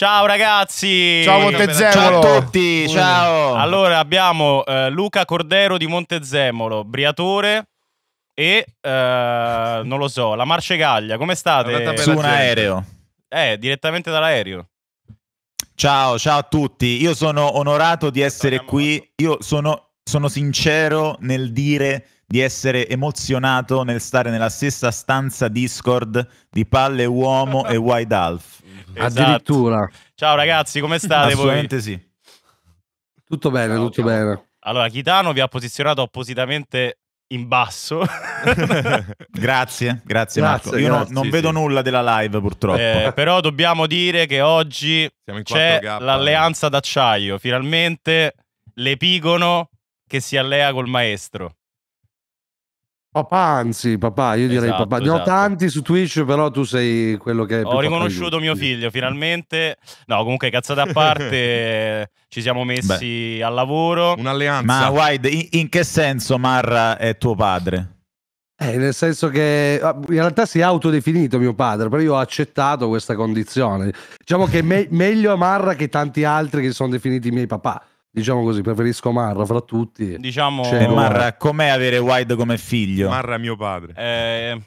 Ciao ragazzi! Ciao Montezemolo! Ciao a tutti, ciao! Allora abbiamo eh, Luca Cordero di Montezemolo, Briatore e eh, non lo so, la Marcegaglia. Come state? Su un aereo. Eh, direttamente dall'aereo. Ciao, ciao a tutti. Io sono onorato di essere Torniamo qui. Io sono, sono sincero nel dire di essere emozionato nel stare nella stessa stanza Discord di Palle Uomo e White Alf. Esatto. Addirittura. Ciao ragazzi, come state voi? Assolutamente sì. Tutto bene, Ciao, tutto ciao. bene. Allora, Chitano vi ha posizionato appositamente in basso. Grazie, grazie, Grazie, Marco. Io grazie, non sì, vedo sì. nulla della live purtroppo. Eh, però dobbiamo dire che oggi c'è 4K. l'alleanza d'acciaio. Finalmente l'epigono che si allea col maestro. Papà, anzi, papà, io direi Esatto, papà. Ne ho esatto. tanti su Twitch, però tu sei quello che... Ho riconosciuto mio figlio, finalmente. No, comunque, cazzate a parte, ci siamo messi al lavoro. Un'alleanza. Ma White, in, in che senso Marra è tuo padre? Eh, nel senso che ah, in realtà si è autodefinito mio padre, però io ho accettato questa condizione. Diciamo che me- meglio Marra che tanti altri che sono definiti i miei papà. Diciamo così, preferisco Marra fra tutti. Diciamo, Cioè. Marra, com'è avere White come figlio? Marra è mio padre. eh,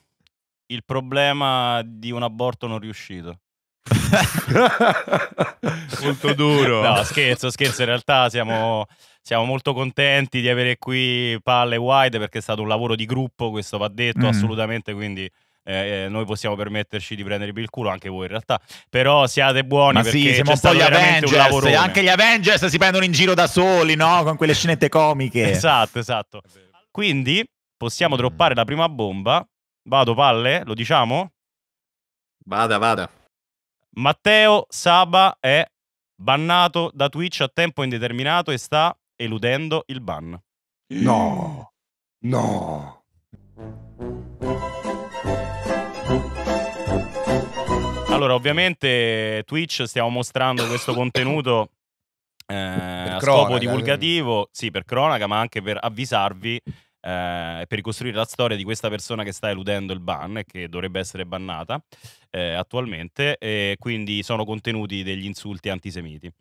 il problema di un aborto non riuscito. Molto duro. No, scherzo, scherzo. In realtà siamo, siamo molto contenti di avere qui Palle Wide perché è stato un lavoro di gruppo, questo va detto Mm. assolutamente, quindi eh, noi possiamo permetterci di prendervi il culo, anche voi in realtà. Però siate buoni Ma perché sì, siamo c'è un po' gli Avengers. Anche gli Avengers si prendono in giro da soli, no? Con quelle scenette comiche. Esatto, esatto. Quindi possiamo Mm. droppare la prima bomba. Vado palle, lo diciamo? Vada, vada. Matteo Saba è bannato da Twitch a tempo indeterminato e sta eludendo il ban. No, no. Allora, ovviamente Twitch stiamo mostrando questo contenuto eh, a cronaca, scopo divulgativo, sì, per cronaca, ma anche per avvisarvi eh, e per ricostruire la storia di questa persona che sta eludendo il ban e che dovrebbe essere bannata eh, attualmente. E quindi sono contenuti degli insulti antisemiti.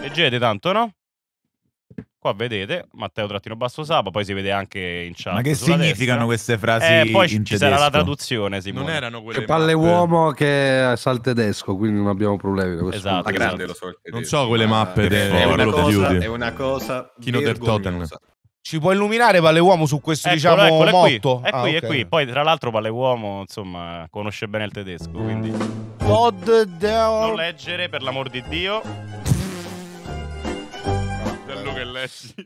Leggete tanto, no? Qua vedete Matteo Trattino Basso Saba, poi si vede anche in chat. Ma che significano destra. queste frasi Eh, poi ci in ci sarà la tedesco? traduzione, Simone. Non erano quelle Che palle mappe. uomo che sa il tedesco, quindi non abbiamo problemi Esatto, di grande esatto. lo so. il Non tedesco, so quelle ma mappe del è una cosa, è una cosa Chino del vergognosa. Ci può illuminare Palle Uomo su questo, Eccolo, diciamo, è qui. motto? È Ah, qui, ok. è qui. Poi, tra l'altro, Palle Uomo, insomma, conosce bene il tedesco, quindi... God. Non leggere, per l'amor di Dio.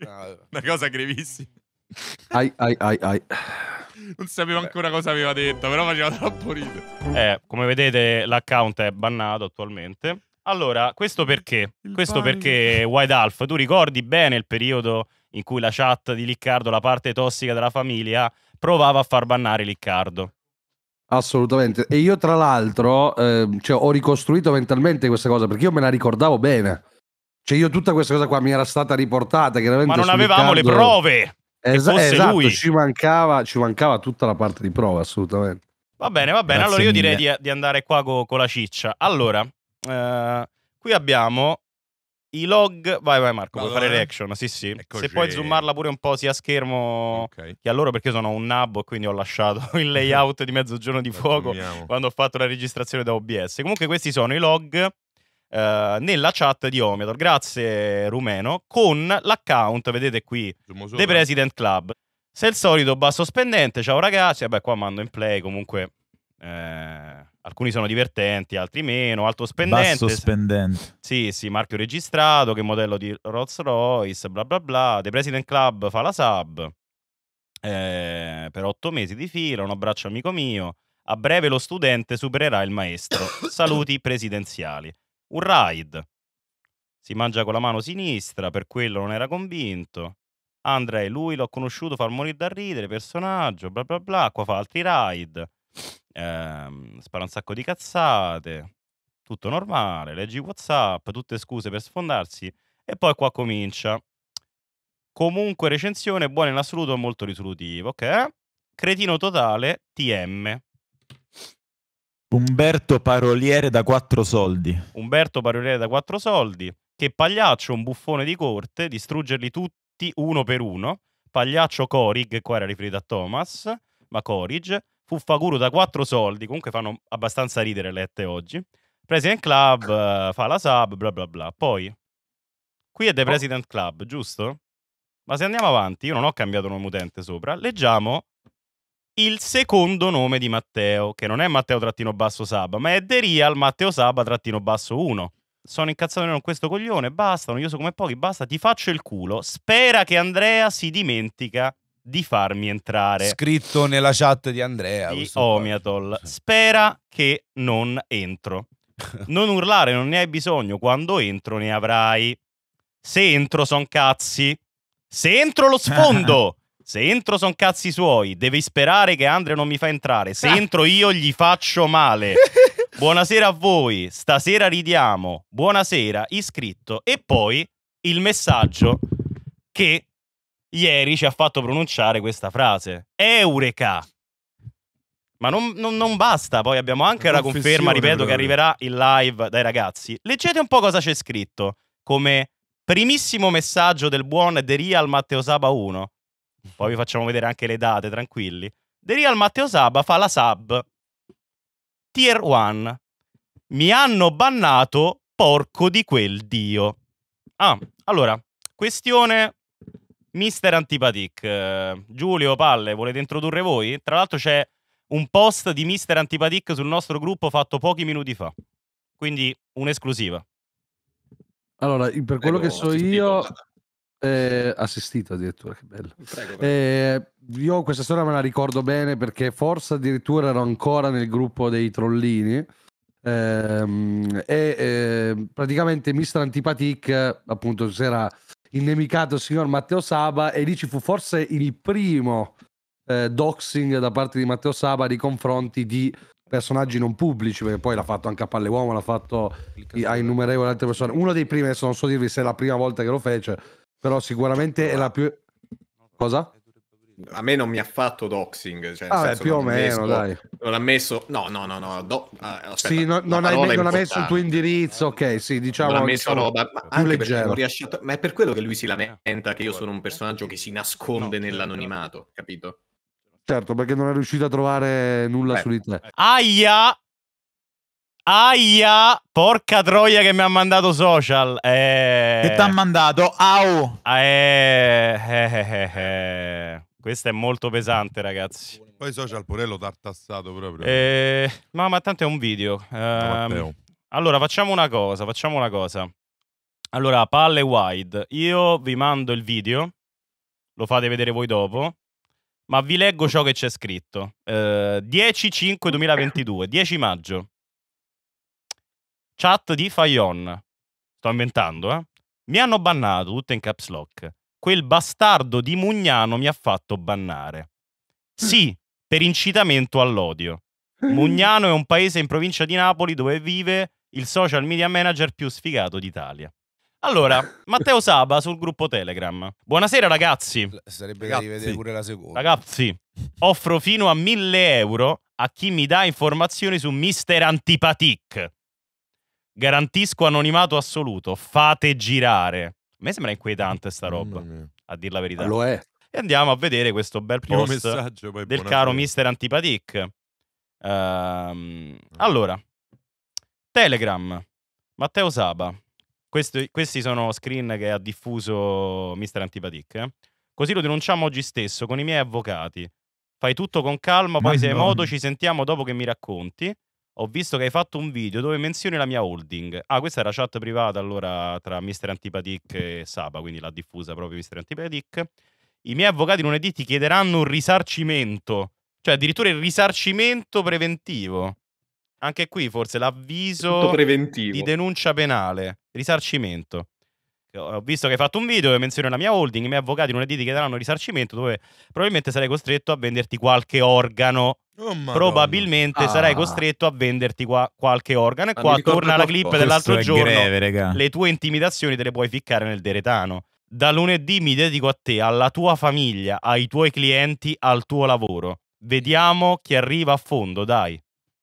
Ah, Una cosa grevissima. Ai, ai, ai, ai. Non sapevo ancora cosa aveva detto, però faceva troppo ridere. Eh, come vedete, l'account è bannato attualmente. Allora, questo perché? Il questo panico. perché, White Alf, tu ricordi bene il periodo in cui la chat di Liccardo, la parte tossica della famiglia, provava a far bannare Liccardo. Assolutamente. E io, tra l'altro, ehm, cioè, ho ricostruito mentalmente questa cosa perché io me la ricordavo bene. Cioè, io tutta questa cosa qua mi era stata riportata. Chiaramente Ma non avevamo le prove! Esa- fosse esatto, lui. Ci, mancava, ci mancava tutta la parte di prova, assolutamente. Va bene, va bene. Grazie allora io direi di, di andare qua co- con la ciccia. Allora, eh, qui abbiamo i log. Vai, vai, Marco, puoi Vado, fare reaction. Sì, sì. Eccoci. Se puoi zoomarla pure un po' sia a schermo Ok. che a loro, perché sono un nabbo e quindi ho lasciato il layout di mezzogiorno di fuoco quando ho fatto la registrazione da OBS. Comunque, questi sono i log. Eh, nella chat di Ometor, grazie Rumeno, con l'account, vedete qui. The President Club. Se il solito basso spendente, ciao ragazzi, vabbè qua mando in play comunque eh, alcuni sono divertenti, altri meno, alto spendente. Basso spendente. sì, sì, marchio registrato, che modello di Rolls Royce, bla bla bla. The President Club fa la sub eh, per otto mesi di fila, un abbraccio amico mio. A breve lo studente supererà il maestro. Saluti presidenziali. Un ride. Si mangia con la mano sinistra, per quello non era convinto. Andrei, lui l'ho conosciuto, fa morire da ridere, personaggio, bla bla bla. Qua fa altri ride. Ehm, spara un sacco di cazzate. Tutto normale, leggi WhatsApp, tutte scuse per sfondarsi. E poi qua comincia. Comunque recensione buona in assoluto e molto risolutivo, ok? Cretino totale, TM. Umberto Paroliere da quattro soldi. Umberto Paroliere da quattro soldi, che Pagliaccio, un buffone di corte, distruggerli tutti uno per uno, Pagliaccio Corig, qua era riferito a Thomas, ma Corig, Fuffaguru da quattro soldi, comunque fanno abbastanza ridere lette oggi, President Club eh, fa la sub, bla bla bla. Poi, qui è The President Club, giusto? Ma se andiamo avanti, io non ho cambiato nome utente sopra, leggiamo il secondo nome di Matteo, che non è Matteo trattino basso Saba, ma è The Real Matteo Saba trattino basso 1. Sono incazzato con questo coglione, basta, non io so come pochi, basta, ti faccio il culo. Spera che Andrea si dimentica di farmi entrare. Scritto nella chat di Andrea. di. Omiatol. Spera che non entro. Non urlare, non ne hai bisogno. Quando entro ne avrai. Se entro son cazzi. Se entro lo sfondo. Se entro son cazzi suoi. Devi sperare che Andrea non mi fa entrare. Se entro io gli faccio male. Buonasera a voi. Stasera ridiamo. Buonasera, iscritto. E poi il messaggio che ieri ci ha fatto pronunciare questa frase. Eureka! Ma non, non- non basta, poi abbiamo anche la conferma, ripeto, che arriverà in live dai ragazzi. Leggete un po' cosa c'è scritto come primissimo messaggio del buon The Real Matteo Saba 1. Poi vi facciamo vedere anche le date, tranquilli. The Real Matteo Saba fa la sub Tier 1. Mi hanno bannato porco di quel dio. Ah, allora, questione Mister Antipatic. Giulio, Palle, volete introdurre voi? Tra l'altro c'è un post di Mister Antipatic sul nostro gruppo fatto pochi minuti fa. Quindi un'esclusiva. Allora, per quello Prego, che so io. Eh, assistito addirittura, che bello. Prego. Eh, io questa storia me la ricordo bene perché forse addirittura ero ancora nel gruppo dei trollini. ehm, e eh, praticamente Mr. Antipatic appunto si era innemicato il signor Matteo Saba e lì ci fu forse il primo eh, doxing da parte di Matteo Saba nei confronti di personaggi non pubblici perché poi l'ha fatto anche a Palle Uomo l'ha fatto a innumerevoli altre persone uno dei primi adesso non so dirvi se è la prima volta che lo fece però sicuramente è la più cosa? A me non mi ha fatto doxing. Cioè, nel Ah, senso, più o meno, messo- dai. Non ha messo. No, no, no, no. do- ah, aspetta, Sì, no- non, hai, non ha messo il tuo indirizzo, ok, sì, diciamo, non ha messo diciamo roba, ma più leggero. non riesce a- Ma è per quello che lui si lamenta che io sono un personaggio che si nasconde nell'anonimato, capito? Certo, perché non è riuscito a trovare nulla Beh, su di te. Aia! Aia! Porca troia che mi ha mandato social. Eh... Che t'ha mandato? Au! Eh, eh, eh, eh. Questo è molto pesante, ragazzi. Poi i social pure l'ho tartassato proprio. Eh, ma, ma tanto è un video. Ehm, Matteo. allora, facciamo una cosa. Facciamo una cosa. Allora, palle wide. Io vi mando il video. Lo fate vedere voi dopo. Ma vi leggo ciò che c'è scritto. Eh, 10-5-2022, 10 maggio. Chat di Fayon. Sto inventando, eh. Mi hanno bannato, tutto in caps lock. Quel bastardo di Mugnano mi ha fatto bannare. Sì, per incitamento all'odio. Mugnano è un paese in provincia di Napoli dove vive il social media manager più sfigato d'Italia. Allora, Matteo Saba sul gruppo Telegram. Buonasera ragazzi. Sarebbe da Ragazzi. rivedere pure la seconda. Ragazzi, offro fino a 1000 euro a chi mi dà informazioni su Mister Antipatic. Garantisco anonimato assoluto. Fate girare. A me sembra inquietante sta roba, a dir la verità. Lo è. E andiamo a vedere questo bel Primo post messaggio poi del caro Mister Antipatic. Ehm, allora, Telegram, Matteo Saba. Questi, questi sono screen che ha diffuso Mister Antipatic. eh. Così lo denunciamo oggi stesso con i miei avvocati. Fai tutto con calma, poi se hai Madonna. modo ci sentiamo dopo che mi racconti. Ho visto che hai fatto un video dove menzioni la mia holding. Ah, questa era chat privata allora tra Mister Antipatic e Saba, quindi l'ha diffusa proprio Mister Antipatic. I miei avvocati lunedì ti chiederanno un risarcimento, cioè addirittura il risarcimento preventivo. Anche qui forse l'avviso di denuncia penale, risarcimento. Ho visto che hai fatto un video dove menzioni la mia holding, i miei avvocati lunedì ti chiederanno risarcimento dove probabilmente sarai costretto a venderti qualche organo. Oh. Probabilmente Ah. sarai costretto a venderti qua- qualche organo. E Ma qua torna la clip dell'altro giorno. greve. Le tue intimidazioni te le puoi ficcare nel deretano. Da lunedì mi dedico a te, alla tua famiglia, ai tuoi clienti, al tuo lavoro. Vediamo chi arriva a fondo, dai.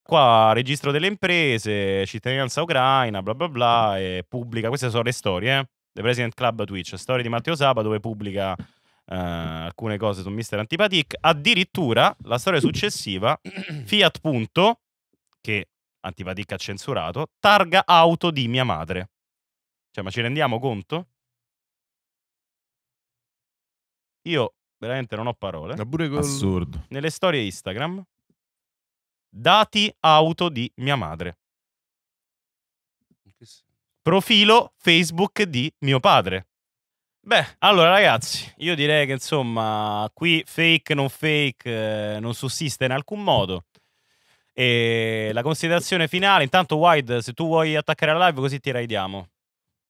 qua registro delle imprese, cittadinanza ucraina, bla bla bla, e pubblica, queste sono le storie, eh? The President Club Twitch, storie di Matteo Saba dove pubblica eh, alcune cose su Mister Antipatic. Addirittura la storia successiva, Fiat Punto, che Antipatic ha censurato, targa auto di mia madre. Cioè, ma ci rendiamo conto? Io veramente non ho parole. Ma pure col... Assurdo. Nelle storie Instagram, dati auto di mia madre. Profilo Facebook di mio padre. Beh, allora ragazzi, io direi che insomma, qui fake non fake eh, non sussiste in alcun modo. E la considerazione finale, intanto Wide, se tu vuoi attaccare la live così ti raidiamo.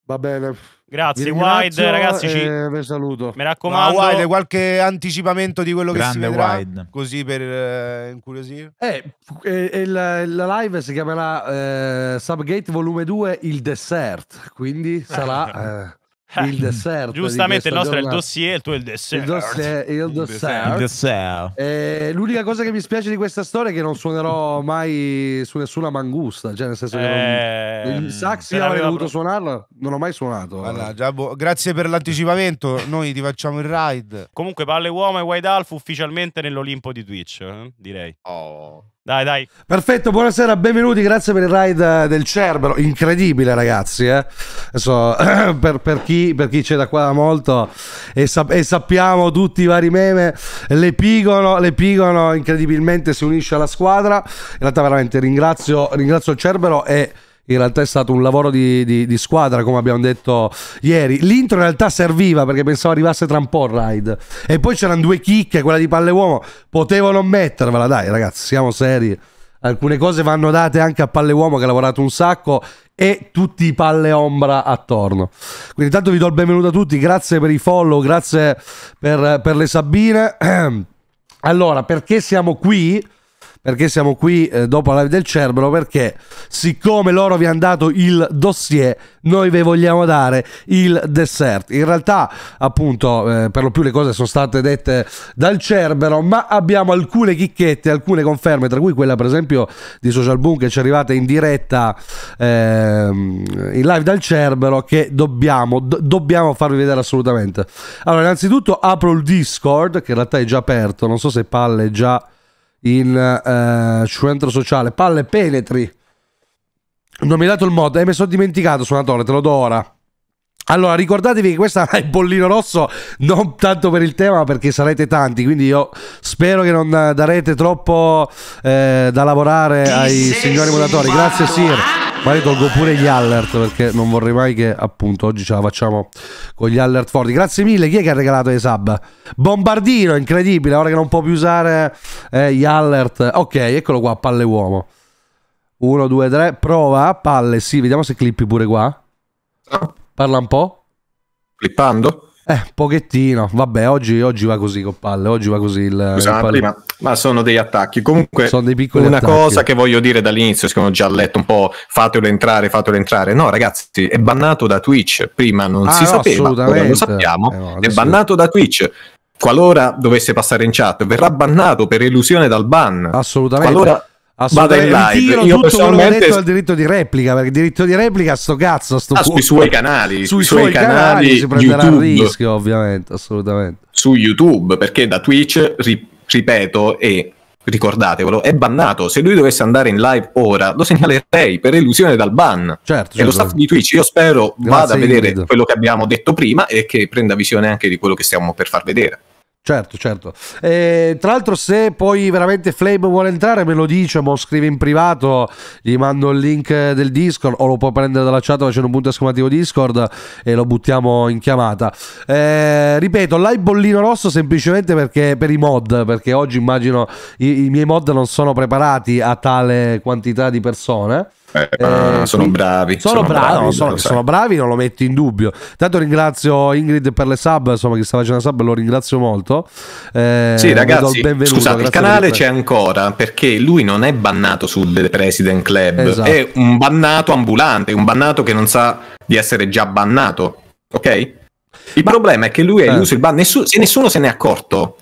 Va bene. Grazie Wide, ragazzi, ci... vi saluto. mi Ma raccomando. Wide, qualche anticipamento di quello che Grande si vedrà? Wide. Così per eh, incuriosire. Eh, e- e la, la live si chiamerà eh, Subgate Volume 2 Il Dessert, quindi sarà eh, il dessert. Giustamente il nostro è il dossier, il tuo è il Il dessert. dossier, il dessert. The Cell. Eh, l'unica cosa che mi spiace di questa storia è che non suonerò mai su nessuna mangusta, cioè nel senso che non... Eh, il sax se io avrei voluto pro- suonarlo, non ho mai suonato. Mannaggia, boh, grazie per l'anticipamento. Noi ti facciamo il ride. Comunque, Palle Uomo e White Alf ufficialmente nell'Olimpo di Twitch, eh, direi. Oh. Dai, dai. Perfetto, buonasera, benvenuti, grazie per il ride del Cerbero, incredibile ragazzi, eh. Adesso, per, per chi, per chi c'è da qua da molto e, sap- e sappiamo tutti i vari meme, l'Epigono, l'Epigono incredibilmente si unisce alla squadra, in realtà veramente ringrazio, ringrazio il Cerbero e... In realtà è stato un lavoro di, di- di squadra, come abbiamo detto ieri. L'intro in realtà serviva perché pensavo arrivasse tra un po' il ride. E poi c'erano due chicche, quella di Palle Uomo. Potevo non mettervela, dai, ragazzi, siamo seri. Alcune cose vanno date anche a Palle Uomo che ha lavorato un sacco e tutti i palle ombra attorno. Quindi intanto vi do il benvenuto a tutti, grazie per i follow, grazie per, per le Sabine. Allora, perché siamo qui? Perché siamo qui eh, dopo la live del Cerbero? Perché siccome loro vi hanno dato il dossier, noi vi vogliamo dare il dessert. In realtà, appunto, eh, per lo più le cose sono state dette dal Cerbero, ma abbiamo alcune chicchette, alcune conferme, tra cui quella per esempio di Social Boom che ci è arrivata in diretta ehm, in live dal Cerbero che dobbiamo, do- dobbiamo farvi vedere assolutamente. Allora, innanzitutto apro il Discord, che in realtà è già aperto, non so se Palle già in eh, centro sociale. Palle penetri. Non mi hai dato il mod, eh, mi sono dimenticato, suonatore, te lo do ora. Allora, ricordatevi che questa è il bollino rosso, non tanto per il tema, ma perché sarete tanti, quindi io spero che non darete troppo eh, da lavorare ai signori moderatori. Grazie Sir. Ma io tolgo pure gli alert perché non vorrei mai che appunto oggi ce la facciamo con gli alert forti. Grazie mille, chi è che ha regalato i sub? Bombardino, incredibile, ora che non può più usare eh, gli alert. Ok, eccolo qua, palle uomo. 1, 2, 3, prova, palle, sì, vediamo se clippi pure qua. Parla un po'. Flippando? Eh, pochettino. Vabbè, oggi, oggi va così con palle. Oggi va così il. Scusate, prima, ma sono degli attacchi. Comunque, Sono dei piccoli una attacchi. cosa che voglio dire dall'inizio, siccome ho già letto un po', fatelo entrare, fatelo entrare. No, ragazzi, è bannato da Twitch. Prima non Ah, si no, sapeva, ora lo sappiamo. Eh, no, è bannato da Twitch. Qualora dovesse passare in chat, verrà bannato per elusione dal ban. Assolutamente. Qualora Assolutamente. vada in live, Ritiro io tutto quello che ho detto al diritto di replica. Perché il diritto di replica, sto cazzo, sto Ah, sui suoi canali, Sui suoi canali, si prenderà YouTube. il rischio, ovviamente. Assolutamente. su YouTube perché da Twitch, ri- ripeto, e ricordatevelo, è bannato. Se lui dovesse andare in live ora, lo segnalerei per elusione dal ban. Certo, E lo certo. staff di Twitch, io spero Grazie, vada a vedere quello che abbiamo detto prima e che prenda visione anche di quello che stiamo per far vedere. Certo, certo. Eh, tra l'altro, se poi veramente Flame vuole entrare, me lo dice, mo scrive in privato, gli mando il link del Discord o lo può prendere dalla chat facendo un punto esclamativo Discord e lo buttiamo in chiamata. Eh, ripeto, live bollino rosso semplicemente perché per i mod, perché oggi immagino i, i miei mod non sono preparati a tale quantità di persone. Eh, Eh, sono bravi. Sono, bravi, no, sono, sai. sono bravi, non lo metto in dubbio. Tanto ringrazio Ingrid per le sub, insomma, che sta facendo sub, lo ringrazio molto. Eh, Sì, ragazzi, scusate, il canale c'è ancora perché lui non è bannato sul The President Club, Esatto. è un bannato ambulante, un bannato che non sa di essere già bannato, ok? Il Ma- problema è che lui ha Eh. eluso il ban, nessu- se nessuno se ne è accorto,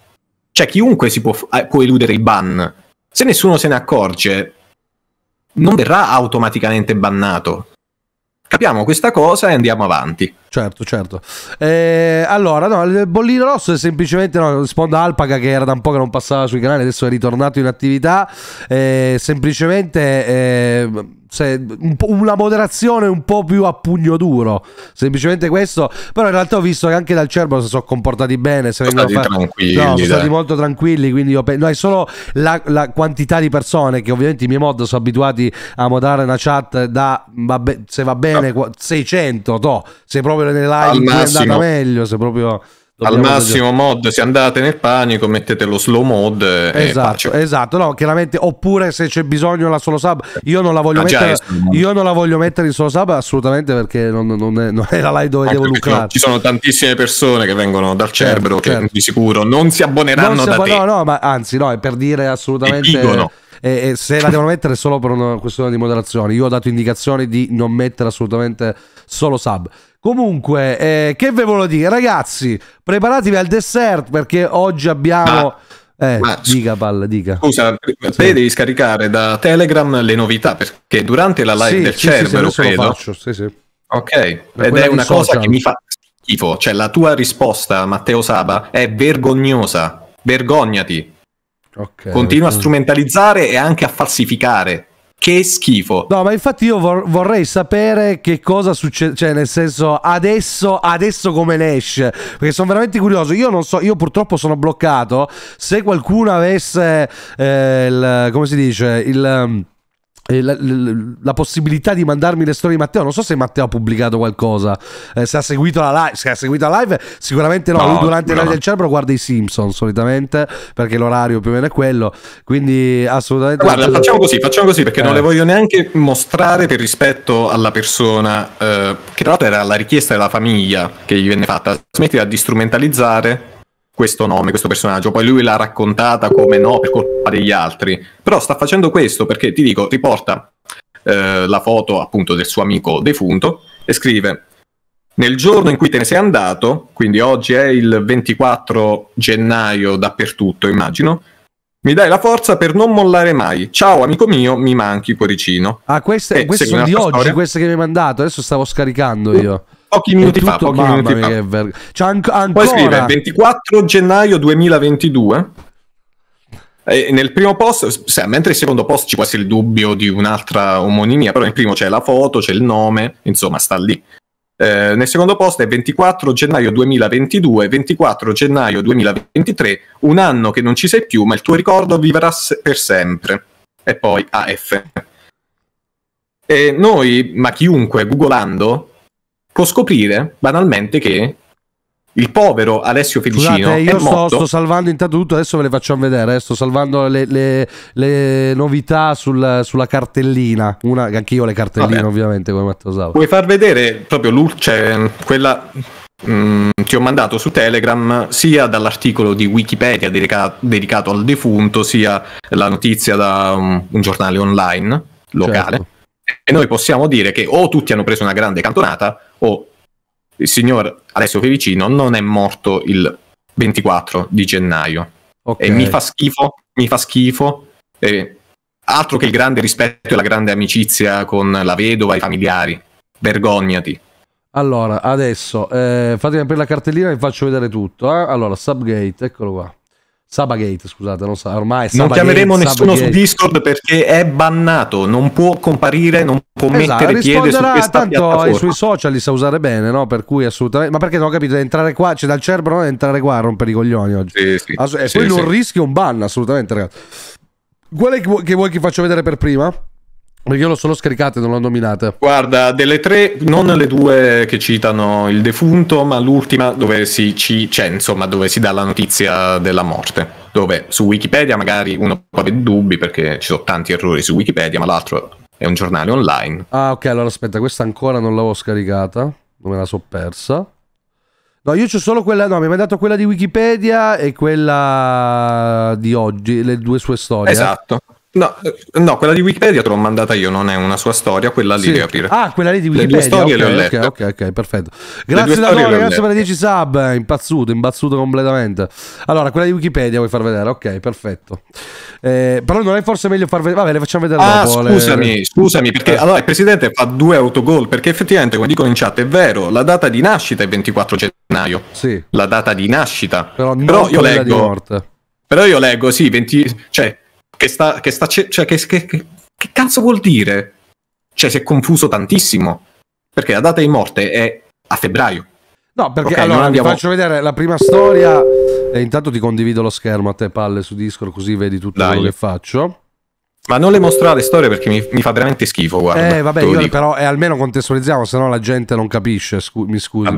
cioè chiunque si può, eh, può eludere il ban, se nessuno se ne accorge, non verrà automaticamente bannato. Capiamo questa cosa e andiamo avanti. Certo, certo. Eh, allora, no, il bollino rosso è semplicemente, no, rispondo a Alpaca che era da un po' che non passava sui canali, adesso è ritornato in attività. Eh, semplicemente eh, se- un una moderazione un po' più a pugno duro. Semplicemente questo. Però in realtà ho visto che anche dal Cerbo si sono comportati bene. Se Sono stati tranquilli, No, sono dai. stati molto tranquilli. Quindi io no, è solo la, la quantità di persone che ovviamente i miei mod sono abituati a moderare una chat da vabbè, se va bene qua- 600, to. se proprio nelle live è andata meglio, se proprio Al massimo mod, se andate nel panico, mettete lo slow mode e Esatto, esatto, no, chiaramente oppure se c'è bisogno la solo sub, io non la voglio Ah, mettere io non la voglio mettere in solo sub assolutamente perché non, non è, non è la live dove Anche devo lucrare. ci sono tantissime persone che vengono dal Certo, Cerbero che certo. di sicuro non si abboneranno Non si te. no, no, ma anzi, no, è per dire assolutamente. Eh, se la devono mettere solo per una questione di moderazione. Io ho dato indicazioni di non mettere assolutamente solo sub. Comunque, eh, che ve volevo dire, ragazzi? Preparatevi al dessert perché oggi abbiamo. eh, ma- dica, palla, dica. Scusa, te devi scaricare da Telegram le novità perché durante la live Sì, del sì, sì, sì, Cerbero, lo credo, faccio. Sì, sì. ok, Ma ed è una cosa social. che mi fa schifo. Cioè, la tua risposta, Matteo Saba, è vergognosa. Vergognati. Ok. Continua a ok. strumentalizzare e anche a falsificare. Che schifo. No, ma infatti io vor- vorrei sapere che cosa succede, cioè nel senso adesso, adesso come ne esce, perché sono veramente curioso. Io non so, io purtroppo sono bloccato. Se qualcuno avesse, eh, il, come si dice, il... eh, La, la- la possibilità di mandarmi le storie di Matteo, non so se Matteo ha pubblicato qualcosa, eh, se ha seguito la live, se ha seguito la live, sicuramente no. No, Lui durante la no. live del cerebro guarda i Simpson solitamente perché l'orario più o meno è quello. Quindi assolutamente. Guarda, facciamo così, facciamo così perché non Eh. le voglio neanche mostrare per rispetto alla persona, eh, che tra l'altro era la richiesta della famiglia che gli venne fatta. Smettila di strumentalizzare questo nome, questo personaggio. Poi lui l'ha raccontata come no per colpa degli altri. Però sta facendo questo perché ti dico, riporta eh, la foto appunto del suo amico defunto e scrive. Nel giorno in cui te ne sei andato, quindi oggi è il 24 gennaio dappertutto, immagino, mi dai la forza per non mollare mai. Ciao amico mio, mi manchi cuoricino. Ah, queste, Eh, queste sono di oggi, storia? queste che mi hai mandato. Adesso stavo scaricando io. Pochi minuti fa, tutto- pochi mamma minuti mia, fa. che verga- C'è anc- Poi scrive ancora. 24 gennaio 2022. E nel primo post, se- mentre il secondo post ci può essere il dubbio di un'altra omonimia, però nel primo c'è la foto, c'è il nome, insomma sta lì. Eh, nel secondo post è 24 gennaio 2022, 24 gennaio 2023, un anno che non ci sei più, ma il tuo ricordo vivrà se- per sempre. E poi AF. E noi, ma chiunque, googolando, può scoprire banalmente che il povero Alessio Felicino Scusate, è io sto, morto. sto salvando intanto tutto, adesso ve le facciamo vedere. eh, Sto salvando le, le- le novità sul- sulla cartellina. Una, anche io le cartelline, Vabbè. ovviamente, come Matteo Sala. Puoi far vedere proprio l'ul- cioè, quella mm, ti ho mandato su Telegram sia dall'articolo di Wikipedia dedica- dedicato al defunto, sia la notizia da un, un giornale online locale. Certo. E noi possiamo dire che o tutti hanno preso una grande cantonata o il signor Alessio Felicino non è morto il 24 di gennaio. Ok. E mi fa schifo, mi fa schifo. E altro che il grande rispetto e la grande amicizia con la vedova e i familiari. Vergognati. Allora, adesso eh, fatemi aprire la cartellina e vi faccio vedere tutto. eh. Allora, Subgate, eccolo qua. Sabagate, scusate, non so, ormai è Non Sabagate, chiameremo nessuno su. Discord perché è bannato, non può comparire, non può Esatto, mettere piede su questa tanto ai piattaforma. suoi social li sa usare bene, no? Per cui assolutamente. Ma perché non ho capito? Entrare qua, c'è dal cerbero non entrare qua a rompere i coglioni oggi. Sì, sì, Ass- e sì, poi sì. non rischio un ban, assolutamente, ragazzi. Qual è che, vuoi che faccio vedere per prima? Perché io lo sono scaricate, non l'ho nominate. Guarda, delle tre, non le due che citano il defunto, ma l'ultima dove si, ci, c'è, insomma, dove si dà la notizia della morte. Dove su Wikipedia magari uno può avere dubbi perché ci sono tanti errori su Wikipedia, ma l'altro è un giornale online. Ah, ok, allora aspetta, questa ancora non l'avevo scaricata. Non me la so persa. No, io c'ho solo quella. No, mi hai mandato quella di Wikipedia e quella di oggi, le due sue storie. eh. Esatto. Eh, no, quella di Wikipedia te l'ho mandata io, non è una sua storia, quella lì Sì. devi aprire. Ah, quella lì di Le Wikipedia. due storie ok, le ho lette. ok, ok, perfetto. Grazie le ho grazie per le lette. 10 sub. eh, Impazzuto, imbazzuto completamente. Allora, quella di Wikipedia vuoi far vedere? Ok, perfetto. Eh, però non è forse meglio far vedere. Vabbè, le facciamo vedere Ah, dopo. le- scusami, scusami, perché Eh. allora il presidente fa due autogol, perché effettivamente, come dicono in chat, è vero, la data di nascita è 24 gennaio, Sì, la data di nascita. però Però io leggo, però io leggo, sì, 20, cioè, che sta, che sta, cioè, che, che- che- che cazzo vuol dire? Cioè, si è confuso tantissimo, perché la data di morte è a febbraio. No, perché Ok, allora non vi faccio vedere la prima storia. E intanto ti condivido lo schermo a te, palle su Discord, così vedi tutto Dai. quello che faccio. Ma non le mostrare le storie perché mi, mi fa veramente schifo, guarda. eh, vabbè, io dico. però eh, almeno contestualizziamo, se no la gente non capisce. scu- mi scusi.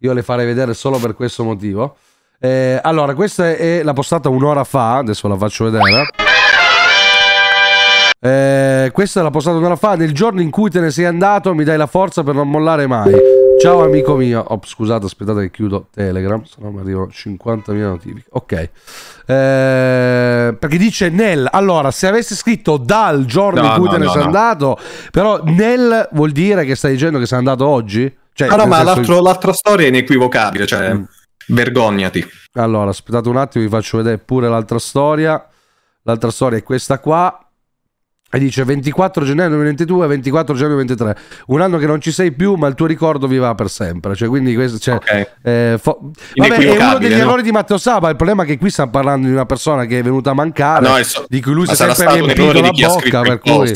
Io le farei vedere solo per questo motivo. Eh, allora, questa è la postata un'ora fa. Adesso la faccio vedere. Eh, questa è la postata un'ora fa. Nel giorno in cui te ne sei andato, mi dai la forza per non mollare mai. Ciao amico mio. Oh, scusate, aspettate che chiudo Telegram, se no mi arrivano 50.000 notifiche. Ok. Eh, perché dice nel. Allora, se avessi scritto dal giorno No, in cui no, te ne no, sei andato, però nel vuol dire che stai dicendo che sei andato oggi? Cioè, Ah, no, ma l'altra storia è inequivocabile, cioè, Mm. vergognati. Allora, aspettate un attimo, vi faccio vedere pure l'altra storia. L'altra storia è questa qua. E dice 24 gennaio 2022, 24 gennaio 2023. Un anno che non ci sei più, ma il tuo ricordo vivrà per sempre. Cioè, quindi questo. Cioè, Ok. eh, fo- Vabbè, è uno degli no? errori di Matteo Saba. Il problema è che qui stiamo parlando di una persona che è venuta a mancare. No, è so- di cui lui si è sarà sempre riempito la di chi ha scritto bocca. il Per cui...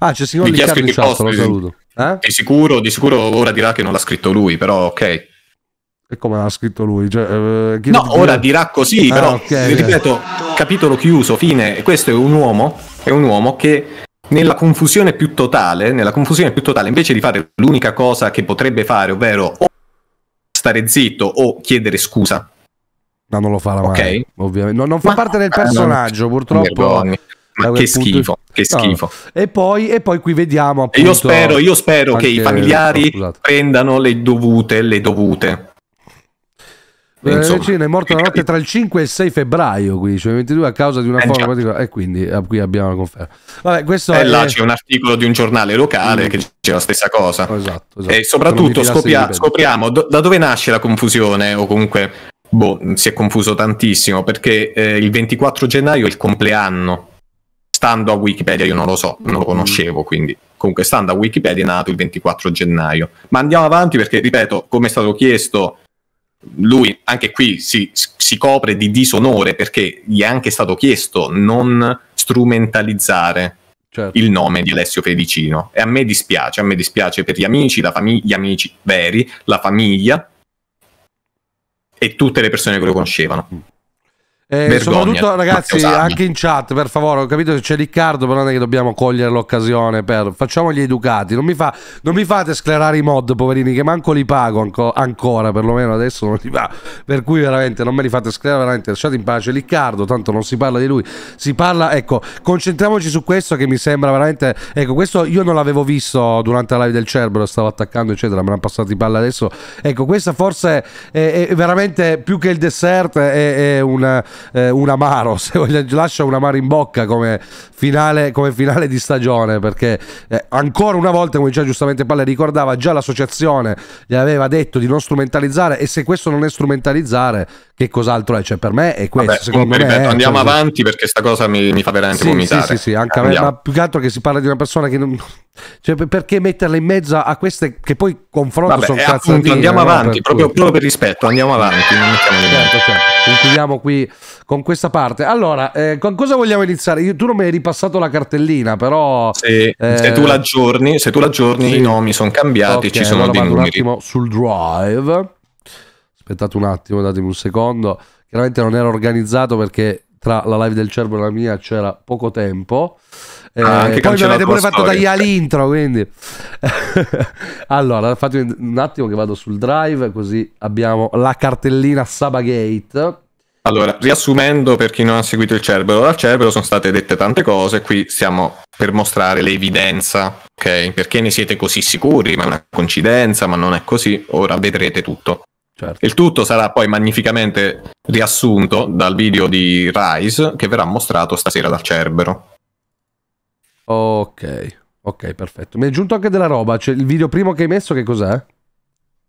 Ah, c'è signor Di chi ha Riccardo in scritto il chat, lo saluto. Eh? Di sicuro, di sicuro ora dirà che non l'ha scritto lui, però ok. E come l'ha scritto lui? Cioè, eh, No, ora dirà così, Ah, però ok, ripeto, capitolo chiuso, fine. Questo è un uomo, è un uomo che nella confusione più totale, nella confusione più totale, invece di fare l'unica cosa che potrebbe fare, ovvero o stare zitto o chiedere scusa, No, non lo farà Ok. mai. Ovviamente. Non, non fa Ma- parte del eh, personaggio, purtroppo. vergogni. da Ma che schifo, che No. schifo. E poi, e poi qui vediamo appunto. io spero, io spero che i familiari prendano le dovute, le dovute. Eh, Insomma, è morto la notte tra il 5 e il 6 febbraio, qui, cioè 22 a causa di una Eh, forma particolare. E quindi eh, qui abbiamo la conferma. Vabbè, questo E è. Eh, là c'è un articolo di un giornale locale Mm. che dice la stessa cosa. Esatto, esatto. E soprattutto ripetere. scopriamo do- da dove nasce la confusione, o comunque boh, si è confuso tantissimo, perché eh, il 24 gennaio è il compleanno. Stando a Wikipedia, io non lo so, non lo conoscevo, quindi comunque stando a Wikipedia è nato il 24 gennaio. Ma andiamo avanti perché, ripeto, come è stato chiesto, lui anche qui si, si copre di disonore perché gli è anche stato chiesto non strumentalizzare Certo. il nome di Alessio Fedicino e a me dispiace, a me dispiace per gli amici, la famiglia, gli amici veri, la famiglia e tutte le persone che lo conoscevano. Eh, soprattutto ragazzi, anche in chat, per favore, ho capito che c'è Riccardo, però non è che dobbiamo cogliere l'occasione per facciamo gli educati. Non mi, fa, non mi fate sclerare i mod, poverini, che manco li pago anco- ancora, perlomeno adesso non li va. Per cui veramente non me li fate sclerare, veramente lasciate in pace Riccardo, tanto non si parla di lui, si parla, ecco, concentriamoci su questo che mi sembra veramente, ecco, questo io non l'avevo visto durante la live del Cerbero, stavo attaccando eccetera, me l'hanno passato di palla adesso. Ecco, questa forse è, è veramente più che il dessert, è, è un, eh, un amaro, se voglio, lascia un amaro in bocca come finale, come finale di stagione, perché eh, ancora una volta, come diceva giustamente Palle, ricordava già l'associazione gli aveva detto di non strumentalizzare e se questo non è strumentalizzare, che cos'altro è? Cioè per me è questo, Vabbè, secondo comunque, me ripeto, è, andiamo cioè, avanti perché sta cosa mi, mi fa veramente sì, vomitare. Sì, sì, sì, anche a me, ma più che altro che si parla di una persona che non... Cioè, per- perché metterla in mezzo a queste che poi confronto Vabbè, sono cazzatine. appunto, andiamo no? avanti, Per proprio, proprio per rispetto, andiamo avanti. Non mettiamoli in Certo, certo. Concludiamo qui con questa parte. Allora, eh, con cosa vogliamo iniziare? Io- tu non mi hai ripassato la cartellina, però... Se, Eh, se tu l'aggiorni, se tu l'aggiorni sì. i nomi sono cambiati, Ok, ci sono allora dei vado un numeri. attimo sul drive. Aspettate un attimo, datemi un secondo. Chiaramente non era organizzato perché tra la live del Cervo e la mia c'era poco tempo. Eh, Ah, poi mi avete pure fatto tagliare l'intro, quindi. allora, fatemi un attimo che vado sul drive, così abbiamo la cartellina Sabagate. Allora, riassumendo per chi non ha seguito il Cerbero, dal Cerbero sono state dette tante cose, qui stiamo per mostrare l'evidenza, ok? Perché ne siete così sicuri? Ma è una coincidenza, ma non è così, ora vedrete tutto. Certo. Il tutto sarà poi magnificamente riassunto dal video di Rise che verrà mostrato stasera dal Cerbero. Ok, ok, perfetto. Mi è giunto anche della roba. C'è il video primo che hai messo, che cos'è?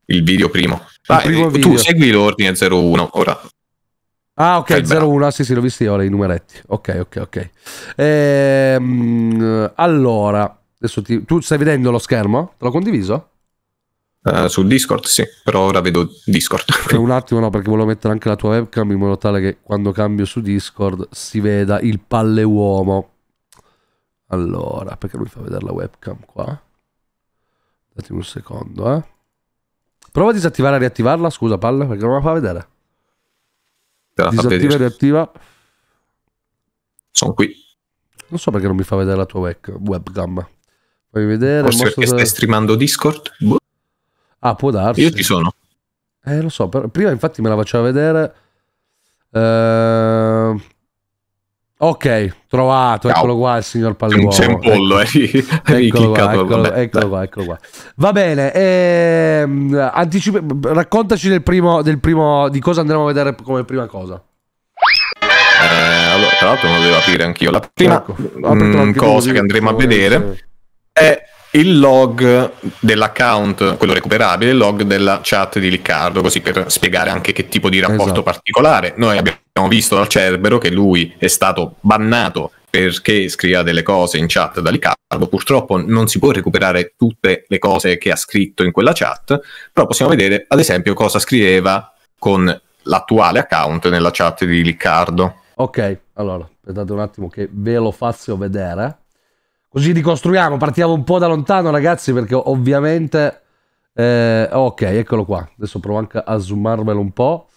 Il video primo. Ah, primo eh, video. Tu segui l'ordine 01 ora. Ah, ok, Fai il bravo. 01, sì, sì, l'ho visti ora i numeretti. Ok, ok, ok. Ehm, allora, adesso ti- tu stai vedendo lo schermo? Te l'ho condiviso? Eh, su Discord, sì, però ora vedo Discord. Per un attimo no, perché volevo mettere anche la tua webcam in modo tale che quando cambio su Discord si veda il palle uomo. Allora, perché lui fa vedere la webcam qua? Datemi un secondo, eh. Prova a disattivare e riattivarla, scusa palle, perché non la fa vedere. Te la fa Disattiva e vedere. riattiva. Sono qui. Non so perché non mi fa vedere la tua web- webcam. Fammi vedere. Forse perché stai streamando Discord? Boh, Ah, può darsi. io ci sono. Eh, lo so, però prima infatti me la faceva vedere. Eh, Ok, trovato, Ciao. eccolo qua il signor Palluomo. c'è un pollo, eh. Eccolo qua, eccolo, eccolo qua, eccolo qua. Va bene, ehm, anticipa- raccontaci del primo, del primo, di cosa andremo a vedere come prima cosa. Eh, allora, tra l'altro non lo devo aprire anch'io. La prima Ecco, mm, anche tu, cosa che andremo a vedere è il log dell'account, quello recuperabile, il log della chat di Riccardo, così per spiegare anche che tipo di rapporto Esatto. particolare. Noi abbiamo visto dal Cerbero che lui è stato bannato perché scriveva delle cose in chat da Riccardo. Purtroppo non si può recuperare tutte le cose che ha scritto in quella chat, però possiamo vedere ad esempio cosa scriveva con l'attuale account nella chat di Riccardo. Ok, allora, aspettate un attimo che ve lo faccio vedere. Così ricostruiamo, partiamo un po' da lontano ragazzi perché ovviamente... eh, ok, eccolo qua. Adesso provo anche a zoomarvelo un po'.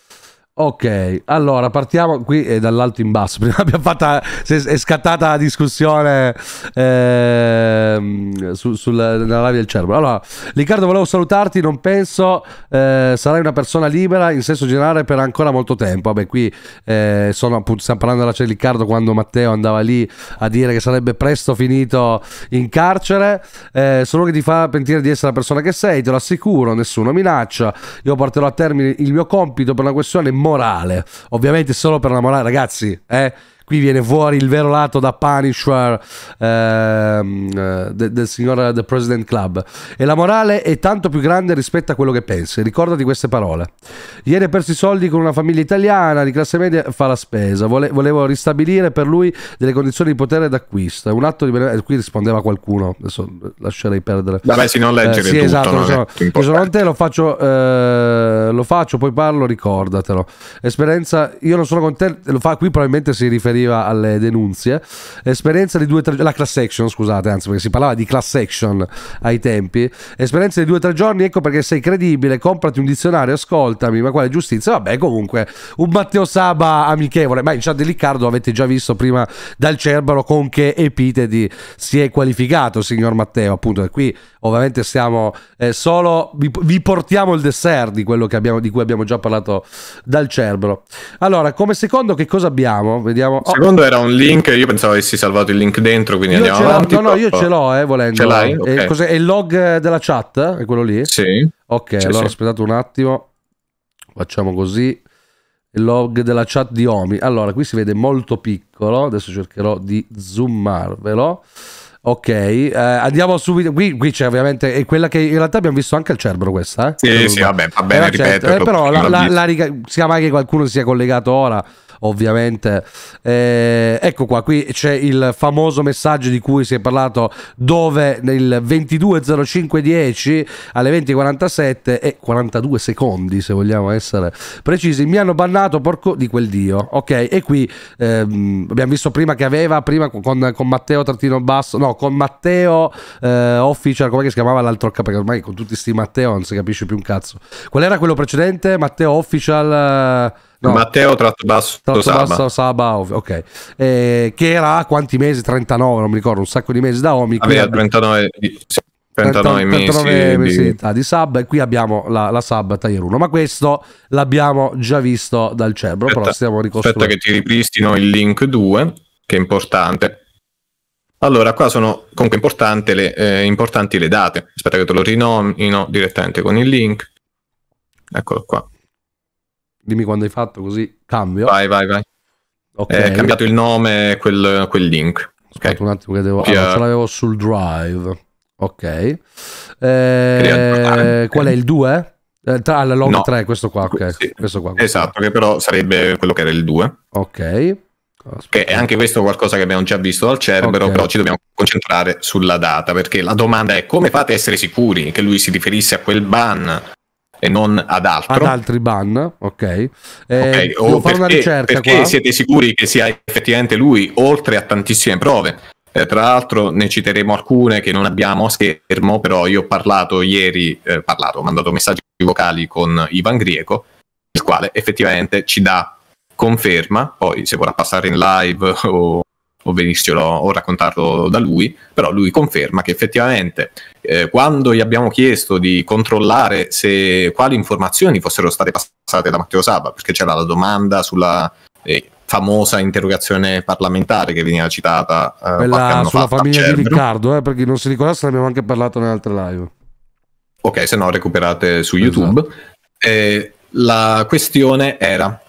Ok, allora partiamo qui eh, dall'alto in basso. Prima abbiamo fatta, si è, scattata la discussione ehm, su- sul- nella live del cervo. Allora, Riccardo, volevo salutarti. Non penso eh, sarai una persona libera in senso generale per ancora molto tempo. Vabbè, qui eh, sono appunto, stiamo parlando della di Riccardo quando Matteo andava lì a dire che sarebbe presto finito in carcere. Eh, solo che ti fa pentire di essere la persona che sei, te lo assicuro, nessuno minaccia. Io porterò a termine il mio compito per una questione morale. Ovviamente solo per la morale, ragazzi, eh. Qui viene fuori il vero lato da Punisher ehm, eh, de- del signor The President Club. E la morale è tanto più grande rispetto a quello che pensi. Ricordati queste parole. Ieri ha perso i soldi con una famiglia italiana di classe media, fa la spesa. Vole- volevo ristabilire per lui delle condizioni di potere d'acquisto. Un atto di benevolenza. Qui rispondeva qualcuno. Adesso lascerei perdere. Vabbè, sì, non leggere Eh, sì, tutto, esatto, non sono, importante. te, lo faccio, eh, lo faccio, poi parlo, ricordatelo. Esperienza, io non sono con te, lo fa qui probabilmente si riferiva alle denunzie. Esperienza di due o tre la class action, scusate, anzi, perché si parlava di class action ai tempi. Esperienza di due o tre giorni, ecco perché sei credibile, comprati un dizionario, ascoltami, ma quale giustizia? Vabbè, comunque, un Matteo Saba amichevole, ma in chat di Riccardo avete già visto prima dal Cerbero con che epiteti si è qualificato, signor Matteo, appunto, e qui ovviamente stiamo eh, solo vi, vi portiamo il dessert di quello abbiamo, di cui abbiamo già parlato dal Cerbero. Allora, come secondo che cosa abbiamo? Vediamo. Oh, Secondo era un link, io pensavo avessi salvato il link dentro, quindi io andiamo avanti. no, no, io ce l'ho, eh, volendo. Ce l'hai? Eh, Ok. cos'è? È il log della chat? È quello lì? Sì. Ok, Sì, allora sì. aspettate un attimo. Facciamo così. Il log della chat di Omi. Allora, qui si vede molto piccolo. Adesso cercherò di zoomarvelo. Ok, eh, andiamo subito. Qui, qui c'è ovviamente. È quella che in realtà abbiamo visto anche al Cerbero, questa. Eh? Sì, sì, vabbè, va bene certo, ripeterlo. eh, però la, la, la riga- sia mai che qualcuno sia collegato ora, ovviamente. Eh, ecco qua, qui c'è il famoso messaggio di cui si è parlato dove nel 22.05.10 alle 20.47 e 42 secondi, se vogliamo essere precisi, mi hanno bannato porco di quel dio. Ok, e qui ehm, abbiamo visto prima che aveva, prima con, con Matteo Trattino Basso, no, con Matteo eh, Official, come si chiamava l'altro? Perché ormai con tutti sti Matteo non si capisce più un cazzo. Qual era quello precedente? Matteo Official... eh, no. Matteo tratto basso Tratto Saba. basso Saba, ok. Eh, che era a quanti mesi? 39, non mi ricordo, un sacco di mesi da Omi. qui Aveva abbi- 39, di- sì, 39 mesi. 39 di- mensilità di sub e qui abbiamo la, la sub Tier 1 ma questo l'abbiamo già visto dal Cerbero però Aspetta, stiamo Aspetta ricostruendo che ti ripristino il link 2, che è importante. Allora, qua sono comunque le- eh, importanti le date. Aspetta che te lo rinomino direttamente con il link. Eccolo qua. dimmi quando hai fatto così cambio Vai, vai, vai. ok È cambiato il nome quel, quel link. Aspetta un attimo che devo... Copia- allora, ce l'avevo sul drive. Ok. Eh, qual è il 2? Eh, tra il log No. 3, questo qua, ok. Sì. Questo qua. questo Esatto, che però sarebbe quello che era il 2. qua. Ok. Che è anche questo qualcosa che abbiamo già visto dal Cerbero, Ok. però ci dobbiamo concentrare sulla data, perché la domanda è come fate a essere sicuri che lui si riferisse a quel ban e non ad altro? Ad altri ban, ok. Eh, Ok, o devo fare una perché, ricerca perché qua. siete sicuri che sia effettivamente lui, oltre a tantissime prove? Eh, tra l'altro ne citeremo alcune che non abbiamo a schermo, però io ho parlato ieri, eh, parlato, ho mandato messaggi vocali con Ivan Grieco, il quale effettivamente ci dà conferma, poi se vorrà passare in live o, o venircelo o raccontarlo da lui, però lui conferma che effettivamente eh, quando gli abbiamo chiesto di controllare se quali informazioni fossero state passate da Matteo Saba, perché c'era la domanda sulla eh, famosa interrogazione parlamentare che veniva citata eh, qualche Quella anno sulla fa famiglia di. Riccardo, eh, per chi non si ricordasse, ne abbiamo anche parlato in altre live. Ok, se no recuperate su Esatto. YouTube. Eh, la questione era,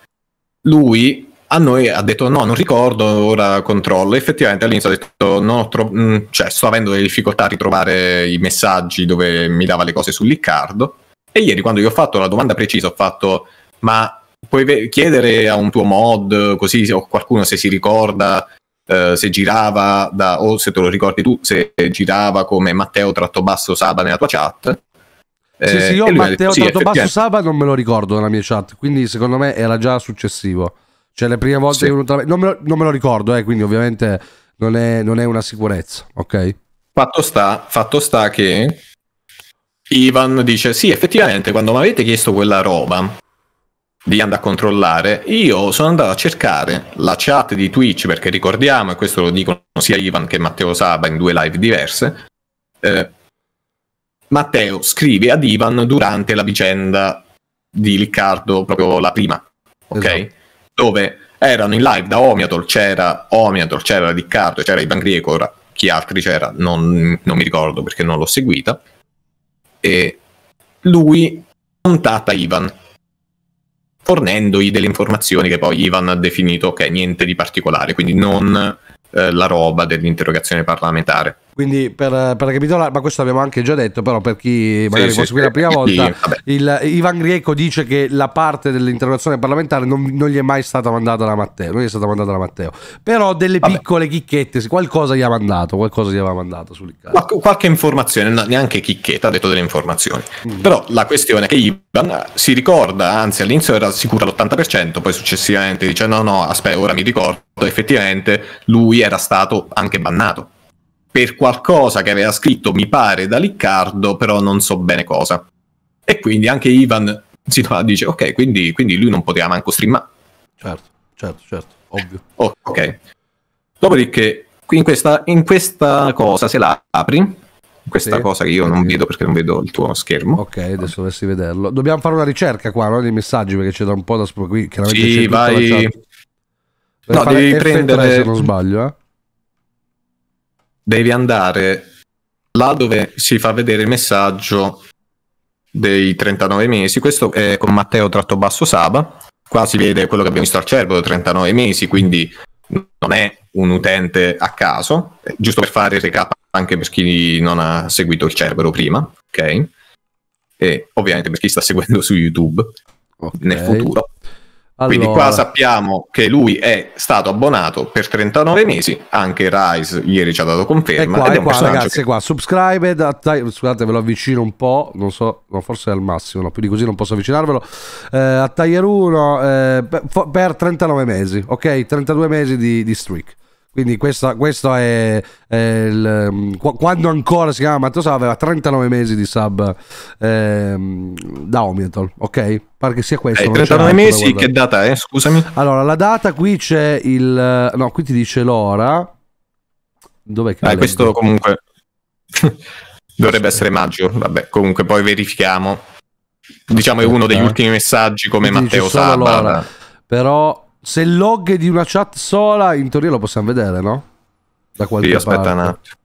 lui a noi ha detto no, non ricordo, ora controllo. Effettivamente all'inizio ha detto no, tro- mh, cioè, sto avendo delle difficoltà a ritrovare i messaggi dove mi dava le cose su Liccardo. E ieri quando gli ho fatto la domanda precisa ho fatto ma puoi ve- chiedere a un tuo mod così o qualcuno se si ricorda eh, se girava da, o se te lo ricordi tu se girava come Matteo tratto basso Saba nella tua chat sì, Eh, sì, io e lui ha Matteo detto, sì, Tratto Basso effettivamente- Saba non me lo ricordo nella mia chat, quindi secondo me era già successivo. Cioè le prime volte Sì. che è venuto non, me lo, non me lo ricordo, eh, quindi ovviamente non è, non è una sicurezza, ok? Fatto sta, fatto sta che Ivan dice: Sì, effettivamente, quando mi avete chiesto quella roba di andare a controllare, io sono andato a cercare la chat di Twitch perché ricordiamo, e questo lo dicono sia Ivan che Matteo Saba in due live diverse. eh, Matteo scrive ad Ivan durante la vicenda di Riccardo, proprio la prima, ok? Esatto. Dove erano in live da Omiatol, c'era Omiatol, c'era Riccardo, c'era Ivan Grieco, ora chi altri c'era non, non mi ricordo perché non l'ho seguita. E lui contatta Ivan fornendogli delle informazioni che poi Ivan ha definito ok, niente di particolare, quindi non eh, la roba dell'interrogazione parlamentare. Quindi per, per ricapitolare, ma questo l'abbiamo anche già detto, però per chi magari Sì, può sì, seguire la prima volta, il, Ivan Grieco dice che la parte dell'interrogazione parlamentare non, non gli è mai stata mandata da Matteo, non gli è stata mandata da Matteo, però delle Vabbè. piccole chicchette, qualcosa gli ha mandato, qualcosa gli aveva mandato su Riccardo. Qualche, informazione, neanche chicchetta, ha detto delle informazioni. Mm. Però la questione è che Ivan si ricorda, anzi all'inizio era sicuro all'80%, poi successivamente dice no, no, aspetta, ora mi ricordo, effettivamente lui era stato anche bannato per qualcosa che aveva scritto, mi pare, da Riccardo, però non so bene cosa. E quindi anche Ivan si fa- dice, ok, quindi, quindi lui non poteva manco streamare. Certo, certo, certo, ovvio. Oh, ok. Dopodiché, in questa, in questa cosa, se la apri, questa Sì. cosa che io non vedo perché non vedo il tuo schermo. Ok, adesso dovresti vederlo. Dobbiamo fare una ricerca qua, no? Dei messaggi perché c'è da un po' da qui. Chiaramente Sì, vai. No, devi F3 prendere- se non sbaglio, eh. Devi andare là dove si fa vedere il messaggio dei 39 mesi. Questo è con Matteo tratto basso Saba. Qua si vede quello che abbiamo visto al cervello, 39 mesi, quindi non è un utente a caso, Eh, giusto per fare il recap anche per chi non ha seguito il Cerbero prima, ok? E ovviamente per chi sta seguendo su YouTube Ok. nel futuro. Quindi Allora, qua sappiamo che lui è stato abbonato per 39 mesi, anche Rise ieri ci ha dato conferma. qua, ed è un qua ragazzi, che- qua. Subscribed, scusate, ve lo avvicino un po', non so, no, forse è al massimo, no, più di così non posso avvicinarvelo. Eh, a Tier 1 eh, per 39 mesi, ok? 32 mesi di, di streak. Quindi questa, questo è, è il, qu- quando ancora si chiama Matteo aveva 39 mesi di sub ehm, da Omiatol, ok? Pare che sia questo. Eh, non c'è 39 altro da mesi, che data è? Scusami. Allora, la data qui c'è il... No, qui ti dice l'ora. Dov'è che lo questo leggo? comunque dovrebbe essere maggio. Vabbè, comunque poi verifichiamo. Diciamo è uno degli Aspetta. ultimi messaggi come Matteo l'ora. Però se il log di una chat sola, in teoria lo possiamo vedere, no? Da qualche Sì, aspetta parte. un attimo.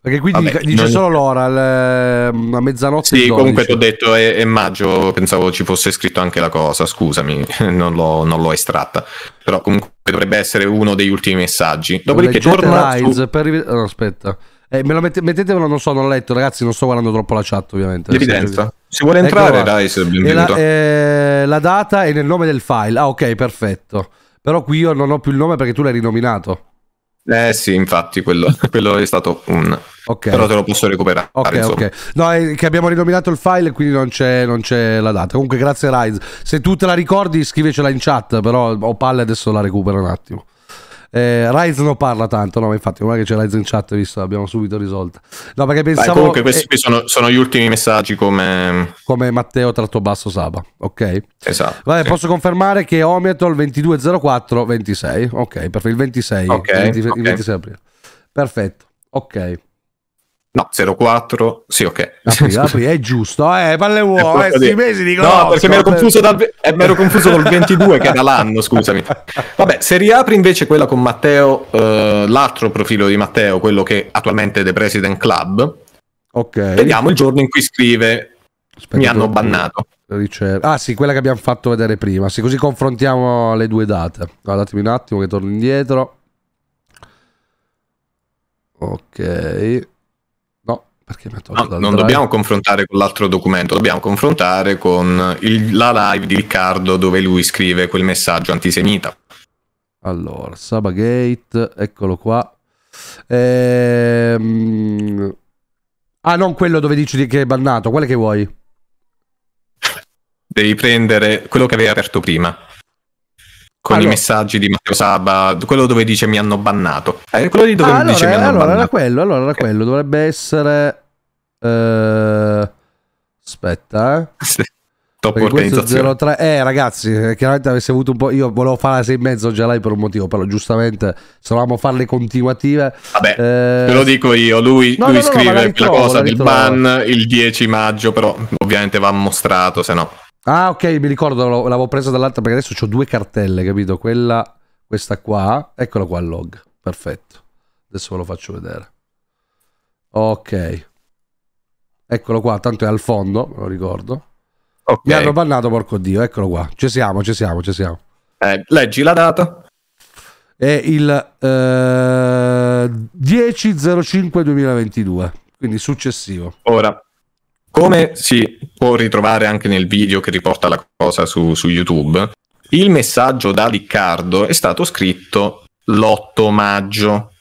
Perché qui Vabbè, dice, non- solo l'ora, il- a mezzanotte. Sì, comunque 12. ti ho detto è, è maggio, pensavo ci fosse scritto anche la cosa, scusami, non l'ho, non l'ho estratta. Però comunque dovrebbe essere uno degli ultimi messaggi. Dopodiché Leggete torna su Rise per rive- no, aspetta. Eh, me lo mette- mettetevelo, non so, non ho letto, ragazzi, non sto guardando troppo la chat, ovviamente. l'evidenza. Se vuole Eccolo entrare, qua. Rise, E la, benvenuto. eh, la data è nel nome del file. Ah, ok, perfetto. Però qui io non ho più il nome perché tu l'hai rinominato. Eh sì, infatti, quello, quello è stato un... Ok. Però te lo posso recuperare. Ok, insomma. ok. No, è che abbiamo rinominato il file e quindi non c'è, non c'è la data. Comunque, grazie Rise. Se tu te la ricordi, scrivecela in chat. Però ho palle, adesso la recupero un attimo. Eh, Rise non parla tanto, no, ma infatti, non è che c'è Rise in chat, visto, l'abbiamo subito risolta. No, perché Dai, pensavo comunque questi eh, qui sono, sono gli ultimi messaggi come... come Matteo tratto basso Saba. Ok. Esatto. Vabbè, sì. posso confermare che Omiatol 2204 26. Ok, perfetto, il 26. Ok, il 20 il ok. 26 aprile. Perfetto. Ok. No, 04... Sì, ok. Apri, apri, è giusto. Eh, palle colpa eh, di- mesi di No, perché mi ero per- confuso, dal... eh, mi ero confuso col 22 che era l'anno, scusami. Vabbè, se riapri invece quella con Matteo, eh, l'altro profilo di Matteo, quello che attualmente è The President Club, Ok. vediamo il giorno in cui scrive Aspetta, mi hanno bannato. ricer- Ah, sì, quella che abbiamo fatto vedere prima. Sì, così confrontiamo le due date. Allora, datemi un attimo che torno indietro. Ok. No, non drive? dobbiamo confrontare con l'altro documento, dobbiamo confrontare con il- la live di Riccardo dove lui scrive quel messaggio antisemita. Allora, Sabagate, eccolo qua. Ehm... Ah, non quello dove dici di- che è bannato, quale che vuoi? Devi prendere quello che avevi aperto prima. Con Allora. i messaggi di Matteo Saba, quello dove dice mi hanno bannato. Eh, quello lì dove Ah, dice mi allora, hanno allora era bannato. quello, allora era quello, dovrebbe essere... eh, Aspetta, eh. Top Perché organizzazione. 03. Eh, ragazzi, eh, chiaramente avessi avuto un po'. Io volevo fare la 6 e mezzo già lei per un motivo, però giustamente se volevamo fare le continuative. Vabbè, eh, Te lo dico io, lui, No, lui no, scrive la ritrovo, cosa la del ban il 10 maggio, però ovviamente va mostrato, se no. Ah, ok, mi ricordo, l'avevo l'avevo presa dall'altra perché adesso ho due cartelle, capito? Quella, questa qua, eccola qua il log. Perfetto. Adesso ve lo faccio vedere. Ok. Eccolo qua, tanto è al fondo, me lo ricordo. Ok. Mi hanno bannato, porco dio, eccolo qua. Ci siamo, ci siamo, ci siamo. Eh, leggi la data. È il eh, 10.05.2022, quindi successivo. Ora, come si può ritrovare anche nel video che riporta la cosa su, su YouTube, il messaggio da Riccardo è stato scritto l'8 maggio.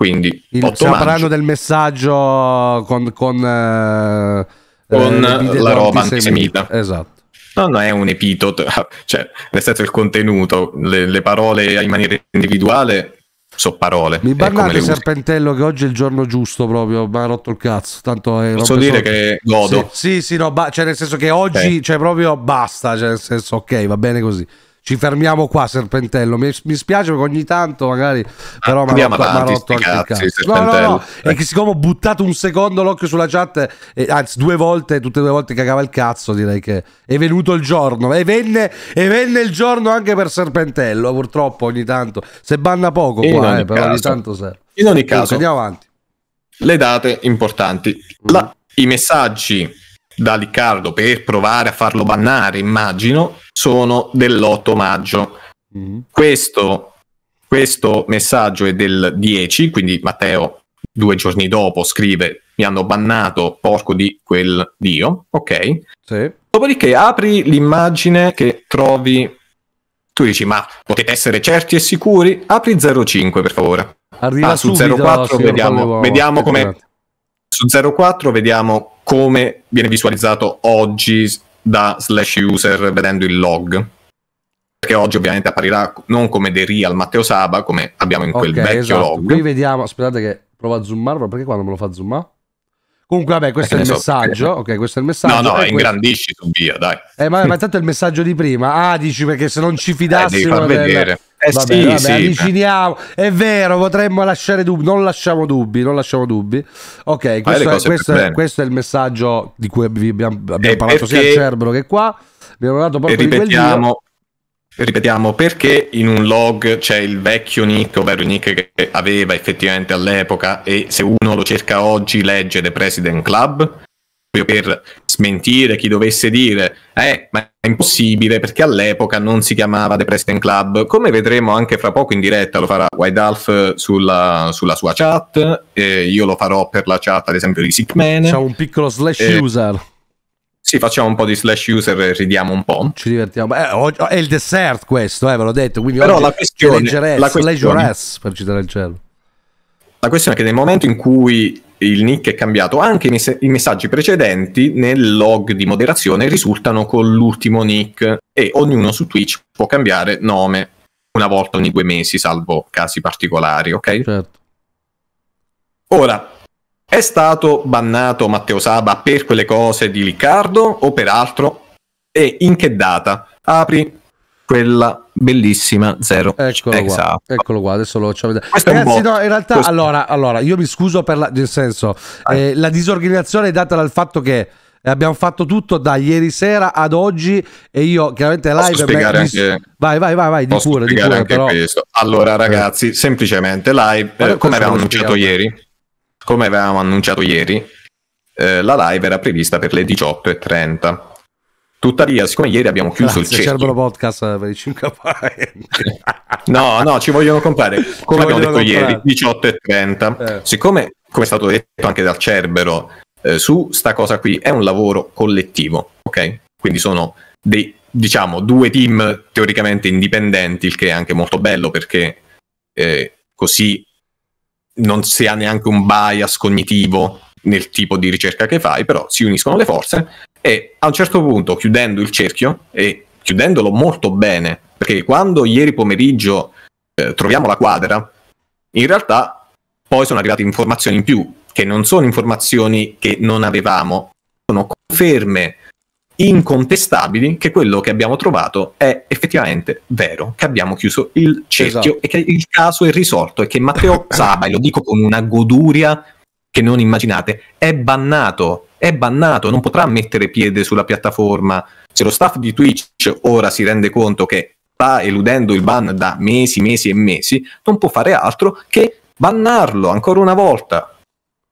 Quindi, Il- 8 stiamo maggio, parlando del messaggio con, con, eh, Con eh, la roba antisemita. Esatto. no, non è un epiteto, cioè, nel senso il contenuto, le, le parole in maniera individuale sono parole. Mi bannate usi. Serpentello che oggi è il giorno giusto proprio, mi ha rotto il cazzo. Tanto è Posso rompe dire solo- che godo. Sì, sì, sì, no, ba- cioè nel senso che oggi, cioè proprio basta, cioè nel senso ok, va bene così. Ci fermiamo qua, Serpentello. Mi, mi spiace perché ogni tanto magari, però mi ha abbiamo rotto, anche il. No, no, no, Serpentello. è che siccome ho buttato un secondo l'occhio sulla chat, e, anzi due volte, tutte e due volte cagava il cazzo, direi che è venuto il giorno. E venne, e venne il giorno anche per Serpentello, purtroppo ogni tanto. Se banna poco qua, eh, però ogni tanto serve. In ogni caso, andiamo avanti. le date importanti. La- I messaggi da Riccardo per provare a farlo bannare, immagino, sono dell'8 maggio. Mhm. Questo, questo messaggio è del 10, quindi Matteo due giorni dopo scrive mi hanno bannato porco di quel dio, ok? Sì. Dopodiché apri l'immagine che trovi, tu dici ma potete essere certi e sicuri? Apri 05 per favore. Arriva Ah, su subito, 04 signor vediamo- vediamo come- un attimo. Su 04 vediamo come viene visualizzato oggi da slash user vedendo il log. Perché oggi ovviamente apparirà non come The Real Matteo Saba, come abbiamo in quel Ok, vecchio esatto. log. Qui vediamo, aspettate che provo a zoomarlo, perché quando me lo fa zoomare? Comunque, vabbè, questo Eh, è il so, messaggio. perché- Ok, questo è il messaggio. No, no, e questo- ingrandisci su via, dai. Eh, ma, ma tanto è il messaggio di prima. Ah, dici perché se non ci Eh, devi fidassimo far del- vedere. Eh vabbè, sì, vabbè, sì. avviciniamo. È vero, potremmo lasciare dubbi. Non lasciamo dubbi, non lasciamo dubbi. Ok, questo, è, questo, è, questo è il messaggio di cui abbiamo, abbiamo E parlato sia al perché- Cerbero che qua. Abbiamo parlato E proprio di quel dio. ripetiamo, ripetiamo, perché in un log c'è il vecchio nick, ovvero il nick che aveva effettivamente all'epoca, e se uno lo cerca oggi legge The President Club, proprio per smentire chi dovesse dire, eh, ma è impossibile perché all'epoca non si chiamava The President Club, come vedremo anche fra poco in diretta, lo farà White Alf sulla, sulla sua chat, eh, io lo farò per la chat ad esempio di Sickman. C'è un piccolo slash Eh, user. Sì, facciamo un po' di slash user e ridiamo un po'. Ci divertiamo. Eh, oggi- è il dessert questo, eh, ve l'ho detto. Quindi Però la questione- la questione- per citare il cielo. La questione è che nel momento in cui il nick è cambiato, anche i, mess- i messaggi precedenti nel log di moderazione risultano con l'ultimo nick e ognuno su Twitch può cambiare nome una volta ogni due mesi, salvo casi particolari, ok? Certo. Ora, è stato bannato Matteo Saba per quelle cose di Riccardo o per altro? E in che data? Apri quella bellissima zero. Eccolo qua. Esatto. Eccolo qua, adesso lo facciamo vedere. Questo Ragazzi, no, in realtà, Questo- allora, allora, io mi scuso per la, nel senso, eh, la disorganizzazione è data dal fatto che abbiamo fatto tutto da ieri sera ad oggi e io chiaramente Posso live spiegare mi- anche- vai vai vai vai di Posso pure di pure anche però. Allora, ragazzi, semplicemente live, eh, come avevamo annunciato ieri, come avevamo annunciato ieri, eh, la live era prevista per le 18.30. Tuttavia, siccome ieri abbiamo chiuso Grazie, il cerchio, Cerbero Podcast per i 5 no, no, ci vogliono comprare. Come Ci abbiamo detto vogliono ieri, comprare. 18.30. Eh. Siccome, come è stato detto anche dal Cerbero, eh, su sta cosa qui è un lavoro collettivo, ok? Quindi sono dei, diciamo, due team teoricamente indipendenti, il che è anche molto bello perché eh, così non si ha neanche un bias cognitivo nel tipo di ricerca che fai, però si uniscono le forze e a un certo punto chiudendo il cerchio e chiudendolo molto bene, perché quando ieri pomeriggio eh, troviamo la quadra, in realtà poi sono arrivate informazioni in più, che non sono informazioni che non avevamo, sono conferme incontestabili che quello che abbiamo trovato è effettivamente vero, che abbiamo chiuso il cerchio Esatto. e che il caso è risolto e che Matteo Saba, e lo dico con una goduria che non immaginate, è bannato, è bannato, non potrà mettere piede sulla piattaforma. Se lo staff di Twitch ora si rende conto che sta eludendo il ban da mesi, mesi e mesi, non può fare altro che bannarlo ancora una volta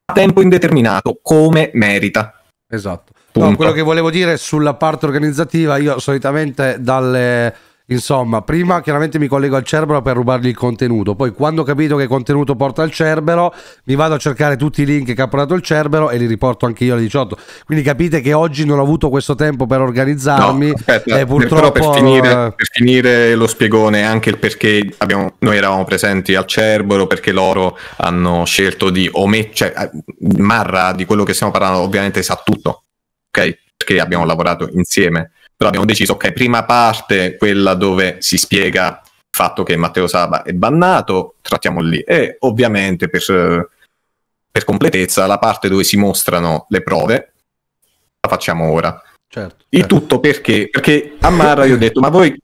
a tempo indeterminato come merita. Esatto. No, quello che volevo dire sulla parte organizzativa, io solitamente dalle insomma, prima chiaramente mi collego al Cerbero per rubargli il contenuto, poi quando ho capito che contenuto porta al Cerbero, mi vado a cercare tutti i link che ha portato il Cerbero e li riporto anche io alle 18. Quindi capite che oggi non ho avuto questo tempo per organizzarmi No, aspetta, e però purtroppo per finire, eh, per finire lo spiegone anche il perché abbiamo- noi eravamo presenti al Cerbero perché loro hanno scelto di omettere cioè, eh, Marra di quello che stiamo parlando ovviamente sa tutto ok perché abbiamo lavorato insieme però abbiamo deciso ok prima parte quella dove si spiega il fatto che Matteo Saba è bannato trattiamo lì e ovviamente per, per completezza la parte dove si mostrano le prove la facciamo ora certo, il certo. tutto perché? Perché a Marra io ho detto, ma voi,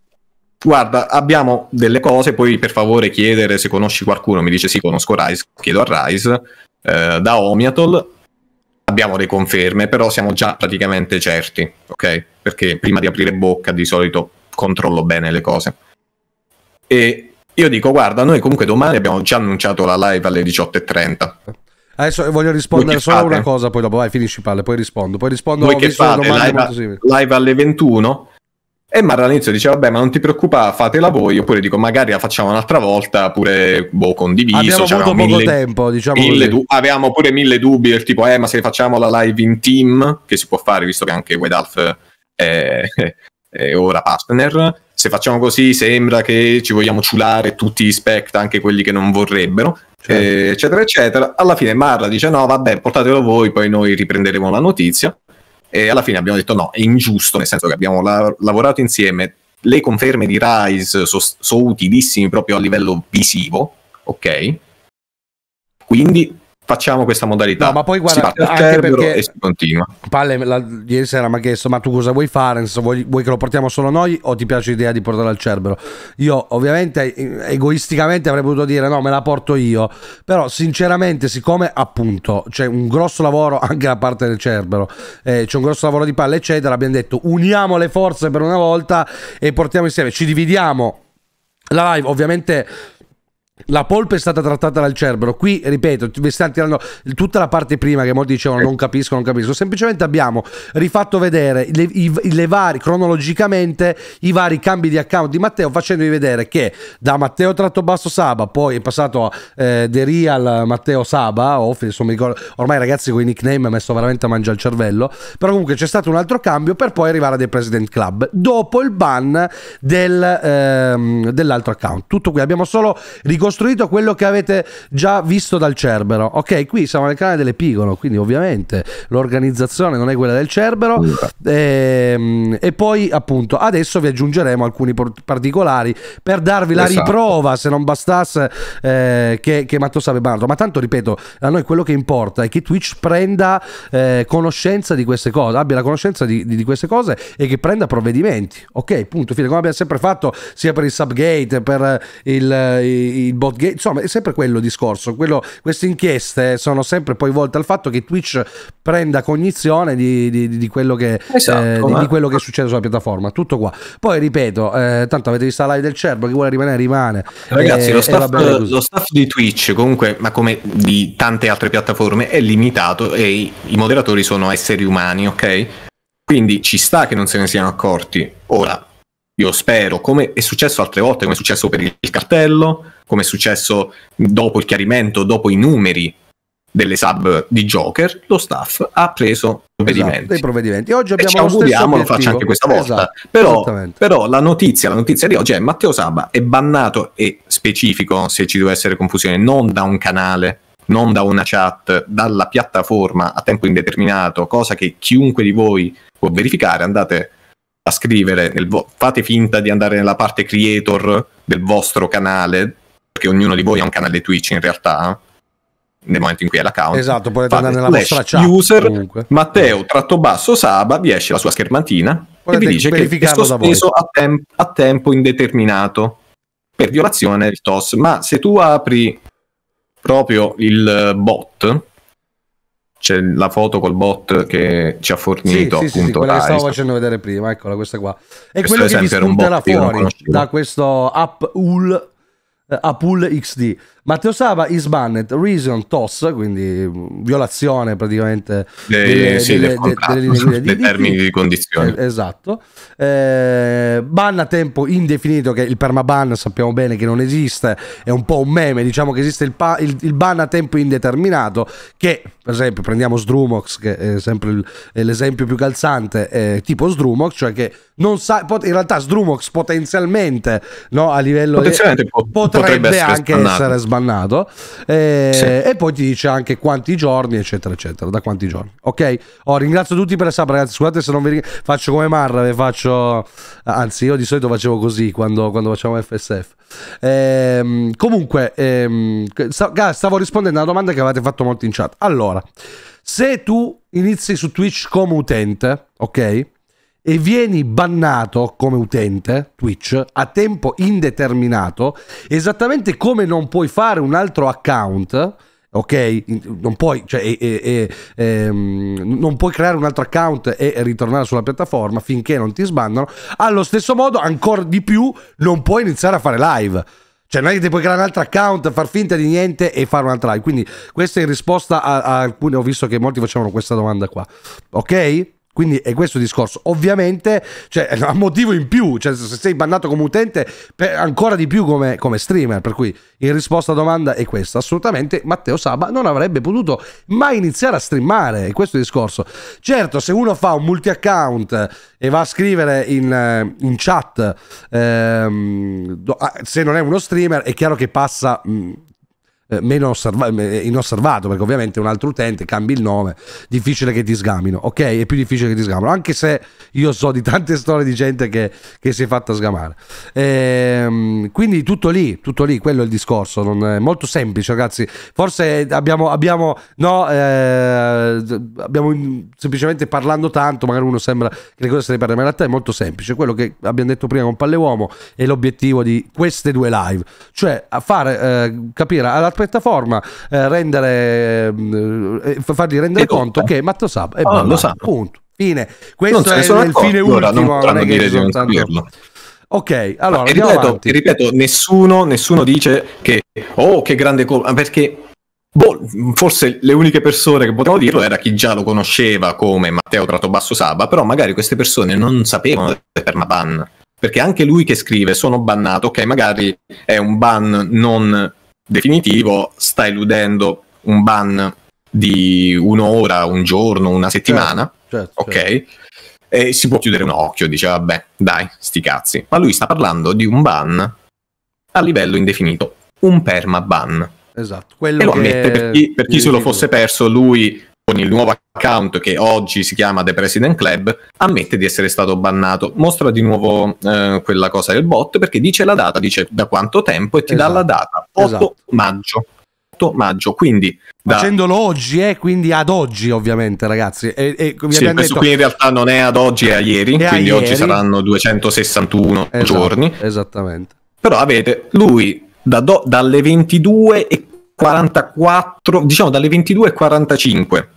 guarda, abbiamo delle cose, puoi per favore chiedere se conosci qualcuno, mi dice sì, conosco Rise, chiedo a Rise, eh, da Omiatol, abbiamo le conferme, però siamo già praticamente certi, ok? Perché prima di aprire bocca di solito controllo bene le cose. E io dico, guarda, noi comunque domani abbiamo già annunciato la live alle 18.30. Adesso voglio rispondere solo a fate? una cosa, poi dopo vai, finisci palle, poi rispondo. Poi rispondo Voi che fate live, simili. live alle 21 e Marra all'inizio dice vabbè ma non ti preoccupare fatela voi. Oppure dico magari la facciamo un'altra volta pure boh, condiviso Abbiamo c'avevamo avuto poco mille- tempo, diciamo mille du- avevamo pure mille dubbi del tipo eh ma se facciamo la live in team che si può fare visto che anche White Half è, è ora partner se facciamo così sembra che ci vogliamo ciulare tutti gli spect anche quelli che non vorrebbero Certo. eh, eccetera eccetera. Alla fine Marra dice no vabbè portatelo voi poi noi riprenderemo la notizia e alla fine abbiamo detto no, è ingiusto, nel senso che abbiamo la- lavorato insieme. Le conferme di Rise sono utilissime proprio a livello visivo, ok? Quindi facciamo questa modalità. No, ma poi guarda, si anche perché- e si continua. Palle, la- ieri sera mi ha chiesto: Ma tu cosa vuoi fare? Vuoi, vuoi che lo portiamo solo noi o ti piace l'idea di portarlo al Cerbero? Io, ovviamente, egoisticamente avrei potuto dire no, me la porto io. Però, sinceramente, siccome appunto c'è un grosso lavoro anche da parte del Cerbero, eh, c'è un grosso lavoro di palle, eccetera, abbiamo detto uniamo le forze per una volta e portiamo insieme, ci dividiamo. La live, ovviamente. La polpa è stata trattata dal Cerbero. Qui, ripeto, vi stiamo tirando tutta la parte prima che molti dicevano non capisco, non capisco. Semplicemente abbiamo rifatto vedere le, i- le vari, cronologicamente, i vari cambi di account di Matteo, facendovi vedere che da Matteo Tratto Basso Saba, poi è passato a eh, The Real Matteo Saba, o insomma, ricordo- ormai ragazzi con i nickname ha messo veramente a mangiare il cervello. Però comunque c'è stato un altro cambio per poi arrivare a The President Club dopo il ban del, ehm, dell'altro account. Tutto qui, abbiamo solo ricostruito quello che avete già visto dal Cerbero. Ok, qui siamo nel canale dell'Epigono, quindi ovviamente l'organizzazione non è quella del Cerbero. Ehm, e poi appunto adesso vi aggiungeremo alcuni particolari per darvi la Esatto. riprova se non bastasse eh, che, che Matteo sarebbe banato. Ma tanto ripeto, a noi quello che importa è che Twitch prenda eh, conoscenza di queste cose, abbia la conoscenza di, di- di queste cose e che prenda provvedimenti. Ok, punto. Fine, come abbiamo sempre fatto sia per il subgate, per il, il botgate, insomma, è sempre quello il discorso. Quello, queste inchieste sono sempre poi volte al fatto che Twitch prenda cognizione di, di- di quello che Esatto, eh, di, quello che succede sulla piattaforma. Tutto qua. Poi ripeto, eh, tanto avete visto la live del Cerbo, chi vuole rimanere rimane. Ragazzi, Eh, lo, staff, lo staff di Twitch, comunque, ma come di tante altre piattaforme, è limitato e i, i moderatori sono esseri umani, ok? Quindi ci sta che non se ne siano accorti. Ora, io spero, come è successo altre volte, come è successo per il cartello, come è successo dopo il chiarimento, dopo i numeri delle sub di Joker, lo staff ha preso Esatto, provvedimenti. dei provvedimenti. Oggi E ci abbiamo lo stesso auguriamo lo faccia anche questa volta. Esatto, però, però la notizia, la notizia di oggi è Matteo Saba è bannato e specifico, se ci deve essere confusione, non da un canale, non da una chat, dalla piattaforma a tempo indeterminato, cosa che chiunque di voi può verificare. Andate a scrivere, vo- fate finta di andare nella parte creator del vostro canale, perché ognuno di voi ha un canale Twitch in realtà, nel momento in cui è l'account. Esatto, potete andare nella vostra chat. user comunque. Matteo tratto basso Saba vi esce la sua schermantina e Potete vi dice che è sospeso a, tem- a tempo indeterminato per violazione del TOS. Ma se tu apri proprio il bot, c'è la foto col bot che ci ha Sì, fornito sì, sì, sì, appunto quella che stavo Rise. facendo vedere prima, eccola questa qua. Questo quello che vi un spunterà fuori da questo app UL eh, Apul XD. Matteo Saba is banned, reason toss, quindi mh, violazione praticamente Eh, sì, del contratto, delle linee guida di- termini di condizioni. Eh, esatto. Eh, ban a tempo indefinito, che il permaban sappiamo bene che non esiste, è un po' un meme, diciamo che esiste il, il- il ban a tempo indeterminato, che per esempio prendiamo Sdrumox, che è sempre l'esempio più calzante, eh, tipo Sdrumox, cioè che non sa, in realtà Sdrumox potenzialmente no, a livello Potenzialmente po- potrebbe, potrebbe essere anche sbannato. essere sbannato Eh, Sì. e poi ti dice anche quanti giorni eccetera eccetera da quanti giorni ok? Oh, ringrazio tutti per la sub ragazzi scusate se non vi ring- faccio come Marra faccio anzi io di solito facevo così quando, quando facevamo FSF Ehm, comunque ehm, stavo rispondendo a una domanda che avete fatto molto in chat. Allora se tu inizi su Twitch come utente ok e vieni bannato come utente Twitch a tempo indeterminato, esattamente come non puoi fare un altro account. Ok, non puoi, cioè, e- e- e- ehm, non puoi creare un altro account e ritornare sulla piattaforma finché non ti sbandano. Allo stesso modo, ancora di più, non puoi iniziare a fare live. Cioè, non è che ti puoi creare un altro account, far finta di niente e fare un'altra live. Quindi, questa è in risposta a, a alcune. Ho visto che molti facevano questa domanda qua. Ok? Quindi è questo il discorso. Ovviamente, cioè, è motivo in più. Cioè, se sei bannato come utente, ancora di più come, come streamer. Per cui, in risposta alla domanda è questa. Assolutamente, Matteo Saba non avrebbe potuto mai iniziare a streamare. È questo il discorso. Certo, se uno fa un multi-account e va a scrivere in, eh, in chat, ehm, ah, se non è uno streamer, è chiaro che passa. mh, eh, meno osserva- eh, inosservato perché ovviamente un altro utente cambi il nome difficile che ti sgamino ok? È più difficile che ti sgamino anche se io so di tante storie di gente che, che si è fatta sgamare. Ehm, quindi tutto lì tutto lì quello è il discorso non è molto semplice ragazzi. Forse abbiamo abbiamo no eh, abbiamo semplicemente parlando tanto magari uno sembra che le cose se ne parla ma in realtà è molto semplice. Quello che abbiamo detto prima con Palle Uomo è l'obiettivo di queste due live cioè a fare eh, capire alla piattaforma eh, rendere eh, f- fargli rendere conto che Matteo Sab è Ah, lo sanno. punto. Fine. Questo è il fine ora ultimo non è che sono tanto- ok allora ripeto, ripeto, nessuno, nessuno dice che oh che grande colpa perché boh, forse le uniche persone che potevano dirlo era chi già lo conosceva come Matteo Trattobasso Saba però magari queste persone non sapevano del permaban perché anche lui che scrive sono bannato ok magari è un ban non definitivo sta eludendo un ban di un'ora, un giorno, una settimana Certo, ok? certo. E si può chiudere un occhio, dice vabbè, dai, sti cazzi. Ma lui sta parlando di un ban a livello indefinito, un perma ban. esatto quello E lo che ammette per chi, per chi se lo fosse perso, lui con il nuovo account che oggi si chiama The President Club, ammette di essere stato bannato. Mostra di nuovo eh, quella cosa del bot perché dice la data, dice da quanto tempo e ti dà Esatto. la data, 8 Esatto. maggio. 8 maggio, quindi da, facendolo oggi eh, quindi ad oggi ovviamente ragazzi e, e Sì, abbiamo questo detto qui in realtà non è ad oggi, è a ieri, È a quindi oggi ieri. saranno 261 Esatto, giorni. esattamente Però avete lui da do- dalle 22 e 44, diciamo dalle 22 e 45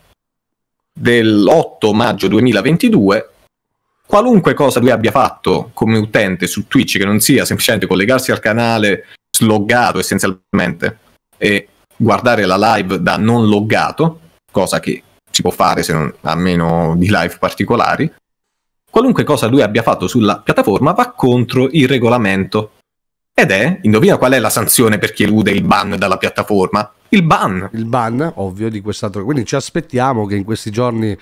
dell'8 maggio 2022, qualunque cosa lui abbia fatto come utente su Twitch che non sia semplicemente collegarsi al canale sloggato essenzialmente e guardare la live da non loggato, cosa che si può fare se non, a meno di live particolari, qualunque cosa lui abbia fatto sulla piattaforma va contro il regolamento. Ed è, indovina qual è la sanzione per chi elude il ban dalla piattaforma? Il ban. il ban ovvio di quest'altro quindi ci aspettiamo che in questi giorni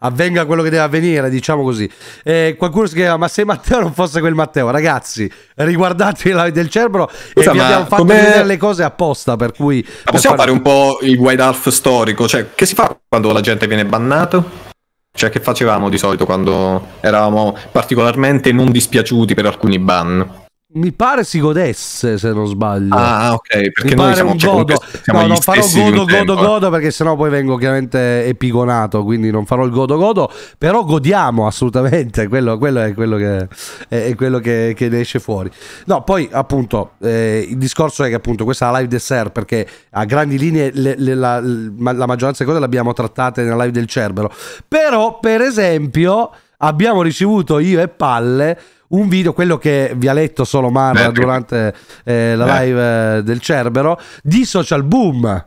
avvenga quello che deve avvenire diciamo così Eh, qualcuno si chiama ma se Matteo non fosse quel Matteo ragazzi riguardate la del Cerbero e vi abbiamo fatto come- vedere le cose apposta per cui Ma possiamo fare un po' il White Half storico? Cioè, che si fa quando la gente viene bannato? Cioè, che facevamo di solito quando eravamo particolarmente non dispiaciuti per alcuni ban? Mi pare si godesse se non sbaglio Ah, ok, perché mi noi siamo, un cioè, godo. no, non farò godo, godo, eh. godo perché sennò poi vengo chiaramente epigonato. Quindi non farò il godo, godo. Però godiamo assolutamente. Quello, quello è quello, che, è è quello che, che ne esce fuori. No, poi appunto eh, il discorso è che appunto questa è la live dessert perché a grandi linee le- le- la, la- la maggioranza delle cose le abbiamo trattate nella live del Cerbero. Però, per esempio, abbiamo ricevuto io e Palle un video, quello che vi ha letto solo Marra durante eh, la live eh, del Cerbero, di Social Boom.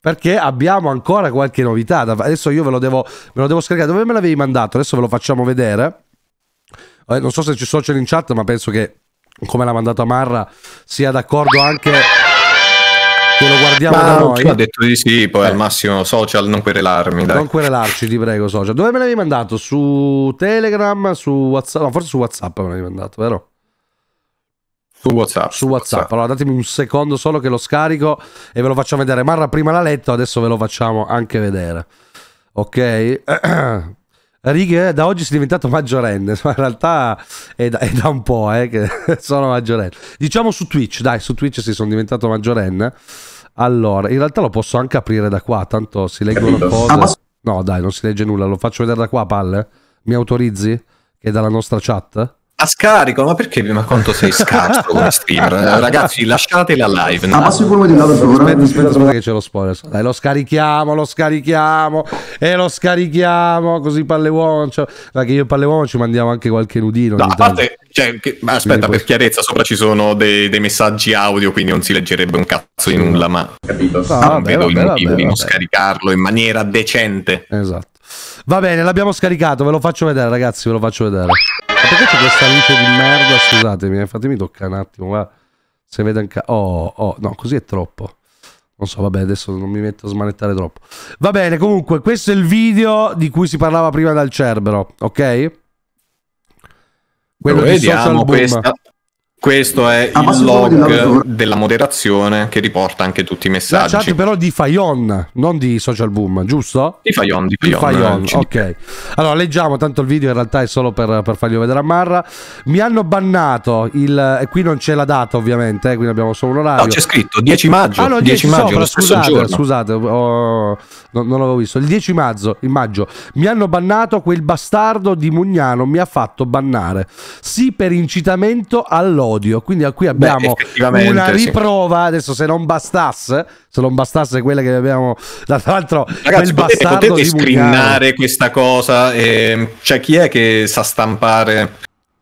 Perché abbiamo ancora qualche novità. Adesso io ve lo devo, me lo devo scaricare. Dove me l'avevi mandato? Adesso ve lo facciamo vedere. Eh, non so se ci social in chat, ma penso che come l'ha mandato Marra sia d'accordo anche che lo guardiamo da Ma noi. chi ha detto di sì, poi Eh. al massimo social non querelarmi, dai. Non querelarci, ti prego, social. Dove me l'avevi mandato? Su Telegram, su WhatsApp? No, forse su WhatsApp me l'avevi mandato, vero? Su WhatsApp. Su WhatsApp. Allora datemi un secondo solo che lo scarico e ve lo facciamo vedere. Marra prima l'ha letto, adesso ve lo facciamo anche vedere. Ok? Righe, da oggi sei diventato maggiorenne, ma in realtà è da, è da un po' eh, che sono maggiorenne. Diciamo su Twitch, dai, su Twitch sì, sono diventato maggiorenne. Allora, in realtà lo posso anche aprire da qua, tanto si leggono cose. Ah, No, dai, non si legge nulla, lo faccio vedere da qua, palle. Mi autorizzi? Che è dalla nostra chat? A scarico, ma perché? Ma quanto sei scarso come streamer? Ragazzi, lasciate la live. no? Aspetta, aspetta, aspetta che c'è lo spoiler. Dai, lo scarichiamo, lo scarichiamo e lo scarichiamo. Così palle uomo. Cioè, che io e palle uomo ci mandiamo anche qualche nudino. No, a parte, cioè, che- ma aspetta, per chiarezza, sopra ci sono dei, dei messaggi audio, quindi non si leggerebbe un cazzo di nulla, ma capito? No, non vabbè, vedo il vabbè, motivo vabbè, di non scaricarlo in maniera decente. Esatto. Va bene, l'abbiamo scaricato. Ve lo faccio vedere, ragazzi. Ve lo faccio vedere. Ma perché c'è questa luce di merda? Scusatemi, eh, fatemi toccare un attimo. Va. Se vede anche. Oh, oh, no, così è troppo. Non so, vabbè, adesso non mi metto a smanettare troppo. Va bene, comunque, questo è il video di cui si parlava prima dal Cerbero, ok? Quello di Vediamo questa, Questo è Ah, il log della moderazione che riporta anche tutti i La messaggi. chat però di Fayon, non di Social Boom, giusto? Di Fayon, di Di Fayon. Fayon, eh, ok. Allora leggiamo, tanto il video in realtà è solo per, per farglielo vedere a Marra. Mi hanno bannato il... e qui non c'è la data ovviamente, eh, quindi abbiamo solo un orario. No, c'è scritto 10 maggio. Ah no, 10 maggio, sopra, scusate, giorno. scusate, ho- non, non l'avevo visto. Il 10 maggio, il maggio mi hanno bannato quel bastardo di Mugnano, mi ha fatto bannare. Sì per incitamento all'odio. Quindi qui abbiamo effettivamente, una sì. riprova, adesso se non bastasse, se non bastasse quella che abbiamo tra l'altro Ragazzi, quel potete, potete screenare questa cosa. e- C'è chi è che sa stampare,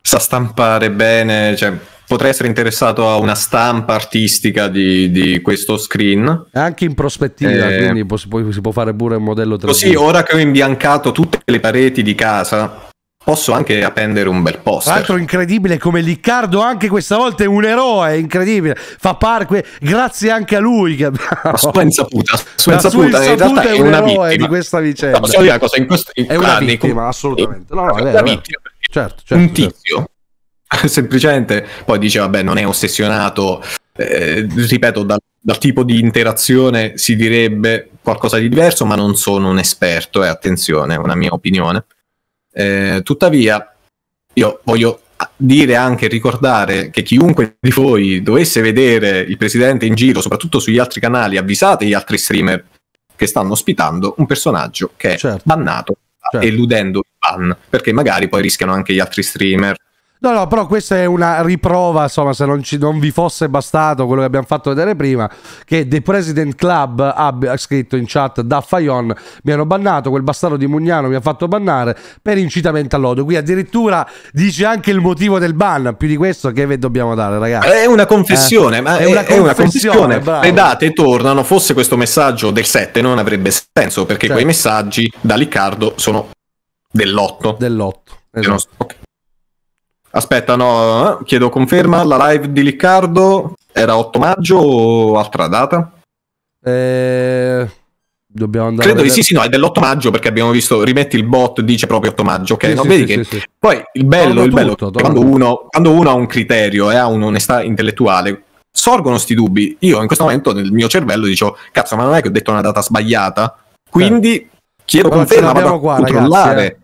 sa stampare bene. Cioè, potrei essere interessato a una stampa artistica di, di questo screen. Anche in prospettiva, Eh, quindi si, può, si può fare pure un modello 3D. Così, ora che ho imbiancato tutte le pareti di casa, posso anche appendere un bel Tra poster. l'altro incredibile come Liccardo anche questa volta è un eroe, incredibile. Fa parte, grazie anche a lui che abbiamo. La sua insaputa, sua La sua insaputa, in insaputa realtà è è un eroe di questa vicenda. No, dire una cosa, in questo, in È una anni, vittima, com- assolutamente. No, no, è una vero, vittima, Certo, certo, un certo. tizio semplicemente poi dice vabbè non è ossessionato eh, ripeto dal, dal tipo di interazione si direbbe qualcosa di diverso ma non sono un esperto e attenzione è una mia opinione Eh, tuttavia io voglio dire anche ricordare che chiunque di voi dovesse vedere il presidente in giro soprattutto sugli altri canali avvisate gli altri streamer che stanno ospitando un personaggio che è Certo. bannato Certo. eludendo il ban perché magari poi rischiano anche gli altri streamer No, no, però questa è una riprova, insomma, se non, ci- non vi fosse bastato quello che abbiamo fatto vedere prima, che The President Club abbia scritto in chat da Fayon, mi hanno bannato, quel bastardo di Mugnano mi ha fatto bannare per incitamento all'odio. Qui addirittura dice anche il motivo del ban, più di questo che vi dobbiamo dare, ragazzi. È una confessione, Eh, ma è è, una è una confessione, confessione. bravo. Le date tornano, fosse questo messaggio del 7 non avrebbe senso perché Certo. quei messaggi da Riccardo sono dell'8. Dell'otto. Se non- Esatto. ok. Aspetta, no, eh, chiedo conferma, la live di Riccardo era 8 maggio o altra data? Eh, dobbiamo andare Credo di sì, sì, no, è dell'8 maggio perché abbiamo visto, rimetti il bot, dice proprio 8 maggio, ok? Sì, no? sì, Vedi sì, che sì. Poi il bello, Torno il bello tutto, quando uno, quando uno ha un criterio e ha un'onestà intellettuale, sorgono sti dubbi. Io in questo momento nel mio cervello dicevo, cazzo, ma non è che ho detto una data sbagliata? Quindi chiedo Allora, conferma, vado a qua, controllare. ragazzi, eh.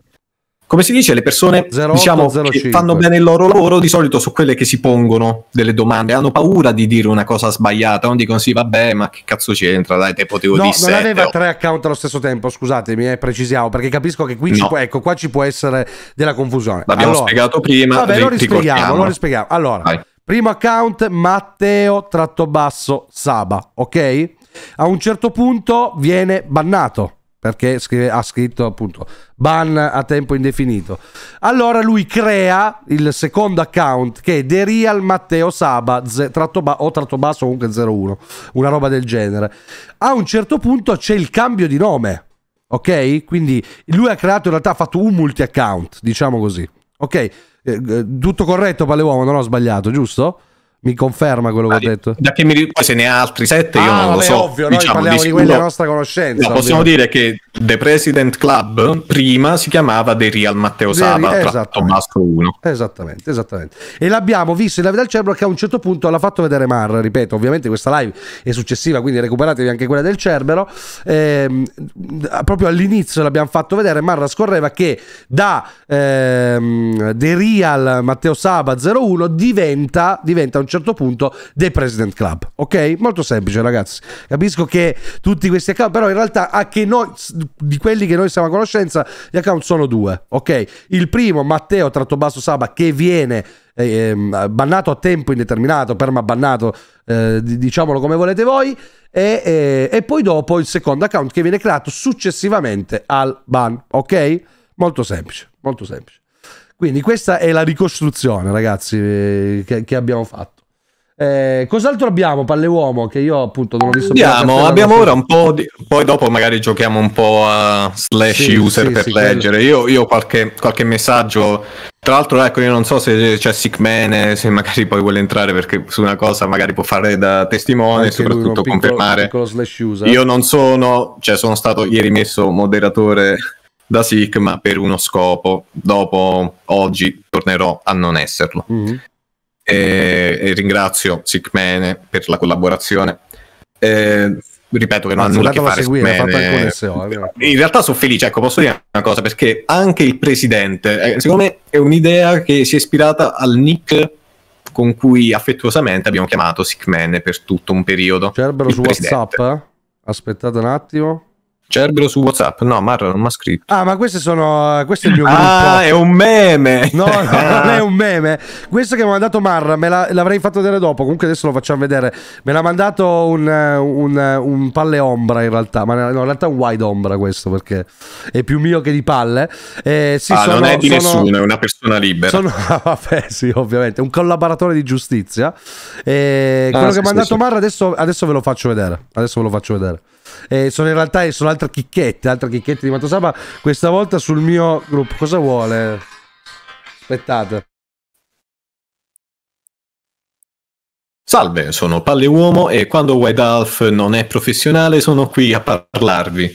Come si dice, le persone 08, diciamo, 05. che fanno bene il loro lavoro di solito sono quelle che si pongono delle domande, hanno paura di dire una cosa sbagliata, non dicono sì, vabbè, ma che cazzo c'entra, dai, te potevo No, dire non sette, aveva oh. tre account allo stesso tempo, scusatemi, eh, precisiamo, perché capisco che qui, ci No. può, ecco, qua ci può essere della confusione. L'abbiamo Allora, spiegato prima, Vabbè, lo rispieghiamo, lo rispieghiamo. Allora, Vai. primo account Matteo tratto basso Saba, ok? A un certo punto viene bannato perché scrive- ha scritto appunto ban a tempo indefinito. Allora lui crea il secondo account che è The Real Matteo Saba ze- tratto ba- o tratto basso comunque 01, una roba del genere. A un certo punto c'è il cambio di nome. Ok? Quindi lui ha creato in realtà ha fatto un multi account, diciamo così. Ok? Eh, tutto corretto, Paleuomo, non ho sbagliato, giusto? Mi conferma quello che ho detto? Da che mi ri- poi se ne ha altri sette, io ah, non lo vabbè, so. ovvio, noi diciamo, parliamo di, sicuro- quelli a nostra conoscenza. No, possiamo dire che The President Club prima si chiamava The Real Matteo Saba. Tommaso 1. Esattamente, esattamente. E l'abbiamo visto in live del Cerbero che a un certo punto l'ha fatto vedere Mar, ripeto, ovviamente questa live è successiva, quindi recuperatevi anche quella del Cerbero. Ehm, proprio all'inizio l'abbiamo fatto vedere, Marra scorreva che da ehm, The Real Matteo Saba 01 diventa, diventa a un certo punto The President Club, ok? Molto semplice ragazzi, capisco che tutti questi account, però in realtà a che noi, di quelli che noi siamo a conoscenza, gli account sono due, ok? Il primo Matteo tratto basso Saba che viene ehm, bannato a tempo indeterminato, perma bannato, eh, di- diciamolo come volete voi, e, e- e poi dopo il secondo account che viene creato successivamente al ban, ok? Molto semplice, molto semplice. Quindi questa è la ricostruzione, ragazzi, eh, che, che abbiamo fatto. Eh, cos'altro abbiamo, Palle Uomo? Che io appunto non ho visto più abbiamo nostra- ora un po' di... Poi dopo magari giochiamo un po' a slash Sì, user sì, per sì, leggere. Io, io qualche, qualche messaggio... Tra l'altro, ecco, io non so se c'è Sickman, se magari poi vuole entrare perché su una cosa magari può fare da testimone e soprattutto piccolo- confermare. piccolo. Io non sono, cioè sono stato ieri messo moderatore da SIC, ma per uno scopo. Dopo, oggi, tornerò a non esserlo. Mhm. E, e ringrazio Sickmane per la collaborazione. Eh, ripeto che non ha nulla a che fare seguire, Sickmane. SEO. In realtà sono felice, ecco, posso dire una cosa, perché anche il presidente, eh, secondo me è un'idea che si è ispirata al nick con cui affettuosamente abbiamo chiamato Sickman per tutto un periodo. Cerbero su presidente. WhatsApp? eh? Aspettate un attimo. Cerbero su WhatsApp. No, Marra non mi ha scritto. Ah, ma queste sono. Questo è il mio gruppo. Ah, è un meme! No, no, non è un meme. Questo che mi ha mandato Marra, me la- l'avrei fatto vedere dopo. Comunque adesso lo facciamo vedere. Me l'ha mandato un, eh, un, eh, un palle ombra in realtà. Ma no, in realtà è un wide ombra questo perché è più mio che di palle. Eh, sì, ah, sono, non è di sono- nessuno, è una persona libera. Sono, vabbè, sì, ovviamente, un collaboratore di giustizia. E Ah, quello sì, che mi ha sì, mandato sì. Marra adesso, adesso ve lo faccio vedere. Adesso ve lo faccio vedere. E sono in realtà sono altre chicchette, altre chicchette di Matosaba. Questa volta sul mio gruppo. Cosa vuole? Aspettate. Salve, sono Palle Uomo e quando White Alf non è professionale sono qui a parlarvi.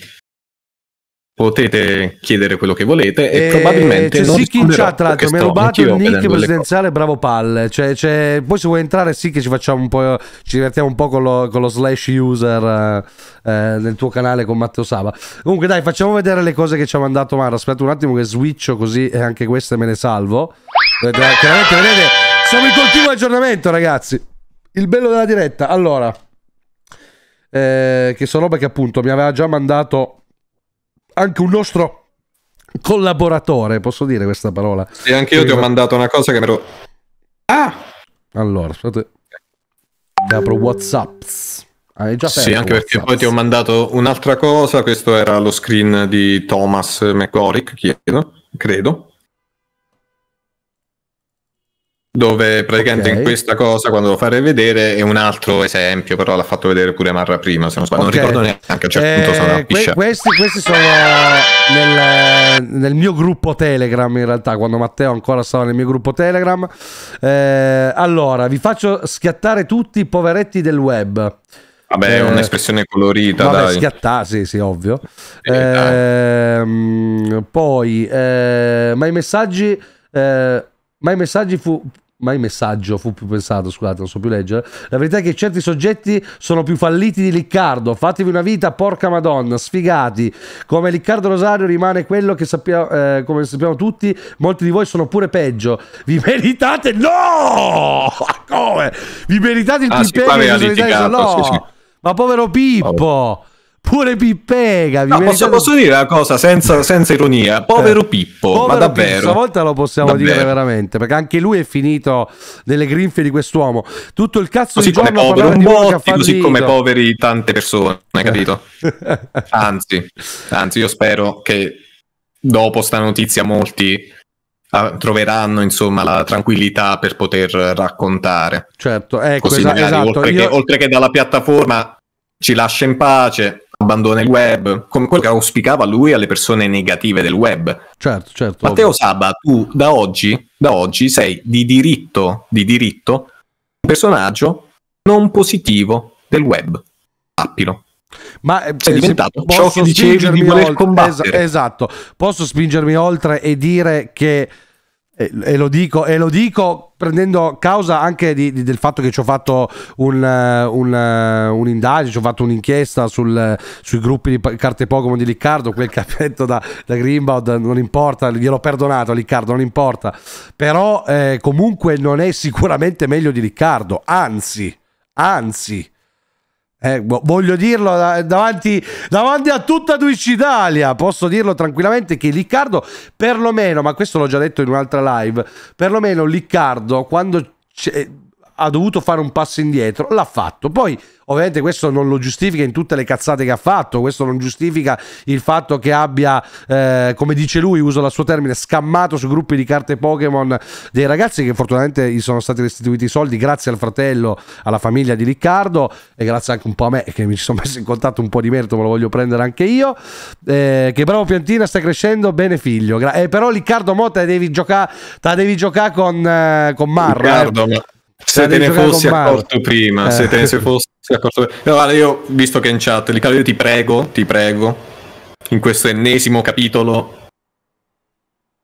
Potete chiedere quello che volete e, Eh, probabilmente c'è non Siki in chat, tra l'altro, mi ha rubato il nick le presidenziale Bravo Palle. Cioè, c'è- poi se vuoi entrare, sì che ci facciamo un po'. Ci divertiamo un po' con lo, con lo slash user eh, nel tuo canale con Matteo Saba. Comunque, dai, facciamo vedere le cose che ci ha mandato Mara. Aspetta un attimo che switcho così e anche queste me ne salvo. Chiaramente, vedete, siamo in continuo aggiornamento, ragazzi. Il bello della diretta. Allora, eh, che sono roba che appunto mi aveva già mandato anche un nostro collaboratore, posso dire questa parola? E anche io ti ho mandato una cosa che mi ero... Allora, aspetta. Apro WhatsApp. Hai già Sì, anche perché WhatsApp? poi ti ho mandato un'altra cosa. Questo era lo screen di Thomas McGorick, chiedo, credo. Dove praticamente Ok. in questa cosa, quando lo farei vedere, è un altro esempio, però l'ha fatto vedere pure Marra prima. Se non sbaglio, Ok. non ricordo neanche. A un certo punto sono Eh, una que- questi, questi sono nel, nel mio gruppo Telegram in realtà quando Matteo ancora stava nel mio gruppo Telegram Eh, allora vi faccio schiattare tutti i poveretti del web Vabbè, è eh, un'espressione colorita, Vabbè, dai. schiattare, sì, sì, ovvio. Dai. Ehm, poi, eh, ma i messaggi, eh, ma i messaggi fu. Ma il messaggio fu più pensato, scusate, non so più leggere. La verità è che certi soggetti sono più falliti di Riccardo. Fatevi una vita, porca madonna, sfigati. Come Riccardo Rosario rimane quello che sappiamo, eh, come sappiamo tutti, molti di voi sono pure peggio. Vi meritate? No! Come? Vi meritate il Ah, sì, di solidarietà? litigato, No! sì, sì. Ma povero Pippo! Pure Pippega! No, posso, posso dire una cosa senza, senza ironia? Povero Pippo, Povero ma davvero? stavolta lo possiamo Davvero. dire veramente, perché anche lui è finito nelle grinfie di quest'uomo. Tutto il cazzo Così di come povero un botti, così come poveri tante persone, hai capito? Anzi, anzi, io spero che dopo sta notizia molti ah, troveranno insomma la tranquillità per poter raccontare. certo, ecco, Così esa- magari, esatto. oltre, Io- che, oltre che dalla piattaforma ci lascia in pace, abbandona il web, come quello che auspicava lui alle persone negative del web. certo, certo. Matteo ovvio. Saba, tu da oggi, da oggi sei di diritto, di diritto un personaggio non positivo del web. Sappilo. Ma eh, Sei se diventato ciò che dicevi di voler oltre- combattere. es- esatto, posso spingermi oltre e dire che e, e lo dico, e lo dico prendendo causa anche di- di- del fatto che ci ho fatto un, eh, un, eh, un'indagine, ci ho fatto un'inchiesta sui gruppi di carte Pokémon di Riccardo, quel che ha detto da, da Greenbaud non importa, gliel'ho perdonato a Riccardo, non importa, però eh, comunque non è sicuramente meglio di Riccardo, anzi, anzi. Eh, vo- voglio dirlo da- davanti, davanti a tutta Twitch Italia. Posso dirlo tranquillamente che Liccardo, perlomeno, ma questo l'ho già detto in un'altra live, perlomeno Liccardo quando c'è- ha dovuto fare un passo indietro, l'ha fatto. Poi, ovviamente, questo non lo giustifica in tutte le cazzate che ha fatto. Questo non giustifica il fatto che abbia, eh, come dice lui, uso la sua termine, scammato su gruppi di carte Pokémon dei ragazzi che fortunatamente gli sono stati restituiti i soldi grazie al fratello, alla famiglia di Riccardo e grazie anche un po' a me che mi ci sono messo in contatto un po' di merito, me lo voglio prendere anche io. Eh, che bravo Piantina, stai crescendo bene figlio. Gra- eh, però Riccardo mo te devi giocare devi giocare con, eh, con Marra. eh. Riccardo, ma se te ne fossi accorto prima, Eh. se te ne fossi accorto prima. No, guarda, io visto che in chat, Riccardo, io ti prego, ti prego, in questo ennesimo capitolo,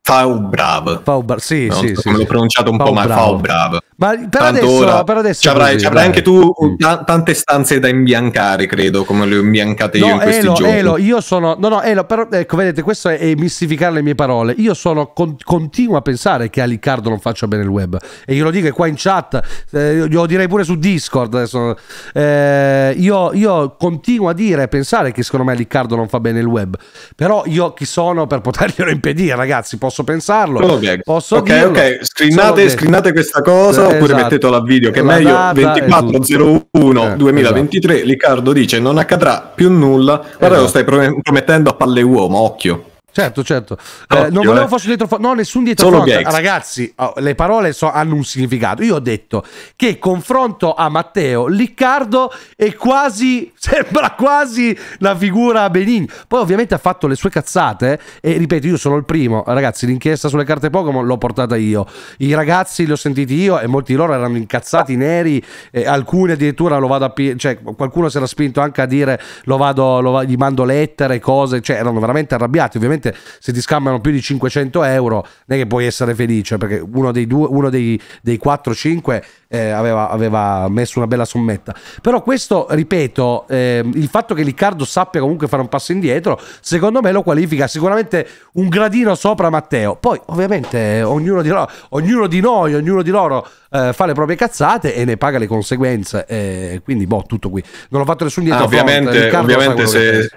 Faubrav. Faubar- sì, Non sì, so sì, come l'ho pronunciato un po' male, Faubravo. Faubrav. Ma per Tanto adesso, ora per adesso ci avrai, così, ci avrai anche tu Mm. ta- tante stanze da imbiancare, credo, come le ho imbiancate io No, in questi Elo, giorni. Elo, io sono. No, no, Elo, però ecco, vedete, questo è, è mistificare le mie parole. Io sono. con- continuo a pensare che a Riccardo non faccia bene il web. E glielo dico qua in chat, eh, glielo direi pure su Discord. adesso. Eh, io, io continuo a dire, a pensare che secondo me Riccardo non fa bene il web. Però io chi sono per poterglielo impedire, ragazzi? Posso pensarlo? Solo gag. Posso ok, dirlo? ok, screenate, screenate questa cosa Eh, oppure esatto. mettetela a video che è meglio data e 2401 Eh, 2023 Riccardo dice non accadrà più nulla guarda Esatto. lo stai pro- promettendo a palle uomo occhio Certo, certo. Eh, Occhio, non volevo eh. farci dietro No, nessun dietro Solo front. gags. Ragazzi, oh, le parole so- hanno un significato. Io ho detto che confronto a Matteo, Liccardo è quasi. Sembra quasi la figura Benigni. Poi, ovviamente, ha fatto le sue cazzate. E ripeto, io sono il primo. Ragazzi, l'inchiesta sulle carte Pokémon l'ho portata io. I ragazzi li ho sentiti io e molti di loro erano incazzati neri. E alcuni addirittura lo vado a. pi- Cioè, qualcuno si era spinto anche a dire lo vado, lo va- gli mando lettere, cose. Cioè, erano veramente arrabbiati. Ovviamente, se ti scambiano più di 500 euro, non è che puoi essere felice perché uno dei, due, uno dei, dei 4-5 eh, aveva, aveva messo una bella sommetta. Però questo, ripeto, ehm, il fatto che Riccardo sappia comunque fare un passo indietro, secondo me lo qualifica sicuramente un gradino sopra Matteo. Poi, ovviamente, eh, ognuno di, loro, ognuno di noi, ognuno di loro eh, fa le proprie cazzate e ne paga le conseguenze. eh, quindi, boh, tutto qui. Non ho fatto nessun dietro Ah, ovviamente, ovviamente se.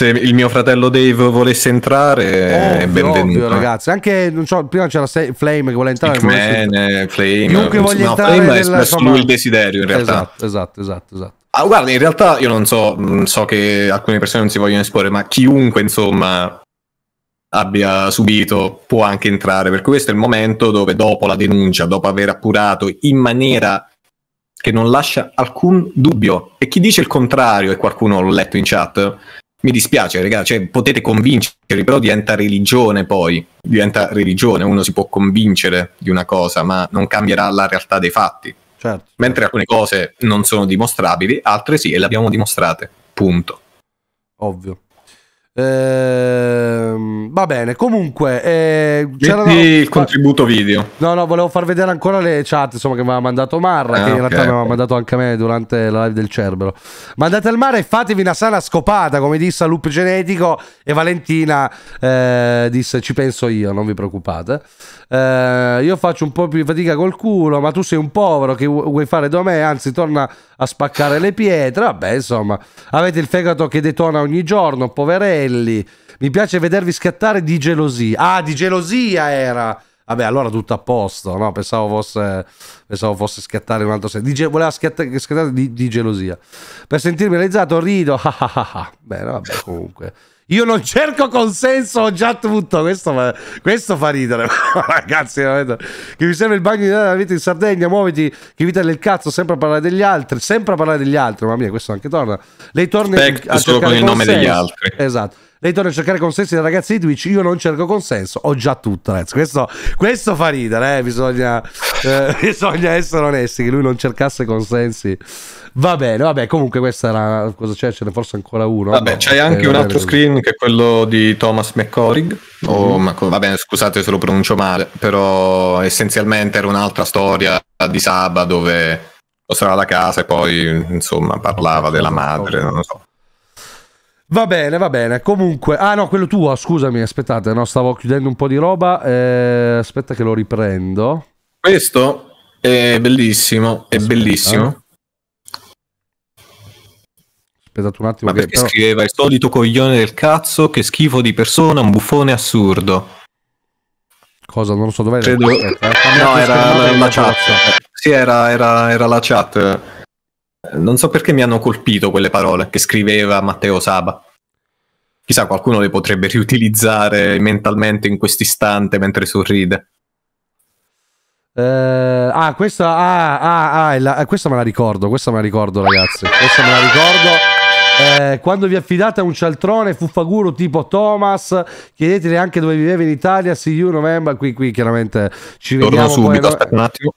Se il mio fratello Dave volesse entrare è Ovvio, benvenuto ovvio, eh. ragazzi. Anche non so, prima c'era Flame che vuole entrare. Hickman, so- eh, Flame Chiunque voglia no, entrare Flame ha espresso lui il desiderio in realtà Esatto, esatto, esatto, esatto. Ah, guarda, in realtà io non so, mh, so che alcune persone non si vogliono esporre, ma chiunque insomma abbia subito può anche entrare, perché questo è il momento dove dopo la denuncia, dopo aver appurato in maniera che non lascia alcun dubbio, e chi dice il contrario, e qualcuno l'ho letto in chat, mi dispiace, ragazzi, cioè, potete convincerli, però diventa religione poi, diventa religione, uno si può convincere di una cosa, ma non cambierà la realtà dei fatti. certo. Mentre alcune cose non sono dimostrabili, altre sì, e le abbiamo dimostrate. Punto. Ovvio. Ehm, va bene, comunque eh, c'erano- Metti il contributo video. No, no, volevo far vedere ancora le chat insomma, che mi aveva mandato Marra, Ah, che in ok, realtà mi aveva mandato anche a me durante la live del Cerbero. Ma andate al mare e fatevi una sana scopata, come disse Loop Genetico e Valentina eh, disse ci penso io, non vi preoccupate. Eh, io faccio un po' più di fatica col culo, ma tu sei un povero che vu- vuoi fare da me, anzi torna a spaccare le pietre. Vabbè, insomma, avete il fegato che detona ogni giorno, poverelli. Mi piace vedervi scattare di gelosia. Ah, di gelosia era. Vabbè, allora tutto a posto, no? Pensavo fosse, pensavo fosse scattare un altro senso. Di voleva scattare, scattare di, di gelosia. Per sentirmi realizzato rido. ah, ah, ah, ah. Bene, vabbè, comunque. Io non cerco consenso, ho già tutto. Questo fa, questo fa ridere. Ragazzi, veramente. che mi serve il bagno di della vita in Sardegna. Muoviti, che vita del cazzo, sempre a parlare degli altri. Sempre a parlare degli altri. Mamma mia, questo anche torna. Lei torna Spect a solo cercare con il nome degli altri. Esatto. Lei torna a cercare consensi dai ragazzi di Twitch. Io non cerco consenso, ho già tutto. Ragazzi. Questo, questo fa ridere. eh, Bisogna, eh, bisogna essere onesti. Che lui non cercasse consensi. Va bene, vabbè. Comunque, questa era cosa c'è? Ce n'è forse ancora uno. Vabbè, No, c'hai ok, anche va un altro screen che è quello di Thomas McCorrig. O Mac- va bene, scusate se lo pronuncio male, però essenzialmente era un'altra storia di Saba dove mostrava la casa e poi insomma parlava della madre, non lo so. Va bene, va bene. Comunque, ah no, quello tuo, scusami, aspettate, no, stavo chiudendo un po' di roba. eh, aspetta che lo riprendo. Questo è bellissimo, è Aspetta. bellissimo. Aspettate un attimo. Ma che- perché però- scriveva il solito coglione del cazzo, che schifo di persona, un buffone assurdo. Cosa? Non lo so dov'è. Credo... Eh, No, era la, la chat. Sì, era, era- era la chat. Non so perché mi hanno colpito quelle parole che scriveva Matteo Saba. Chissà, qualcuno le potrebbe riutilizzare mentalmente in quest'istante mentre sorride. Eh, ah, questa, ah, ah, ah, la- eh, questa me la ricordo, questa me la ricordo ragazzi, questa me la ricordo. Eh, quando vi affidate a un cialtrone fuffaguro tipo Thomas, chiedetele anche dove viveva in Italia, see you novembre, qui, qui chiaramente ci Torno vediamo subito, noi- aspetta un attimo.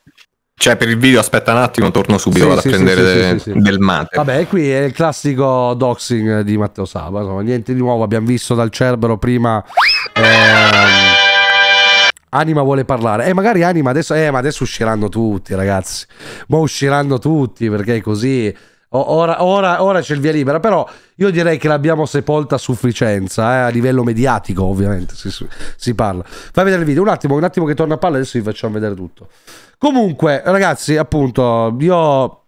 Cioè, per il video, aspetta un attimo, torno subito, Sì, vado sì, a prendere sì, sì. del mate. Vabbè, qui è il classico doxing di Matteo Saba. Insomma, niente di nuovo. Abbiamo visto dal Cerbero prima. ehm, Anima vuole parlare. E magari Anima adesso, eh, ma adesso usciranno tutti, ragazzi. Ma usciranno tutti perché così. Ora, ora- ora c'è il via libera, però io direi che l'abbiamo sepolta a sufficienza, eh, a livello mediatico ovviamente si- si parla. Fai vedere il video, un attimo, un attimo che torna a palla, adesso vi facciamo vedere tutto. Comunque, ragazzi, appunto, io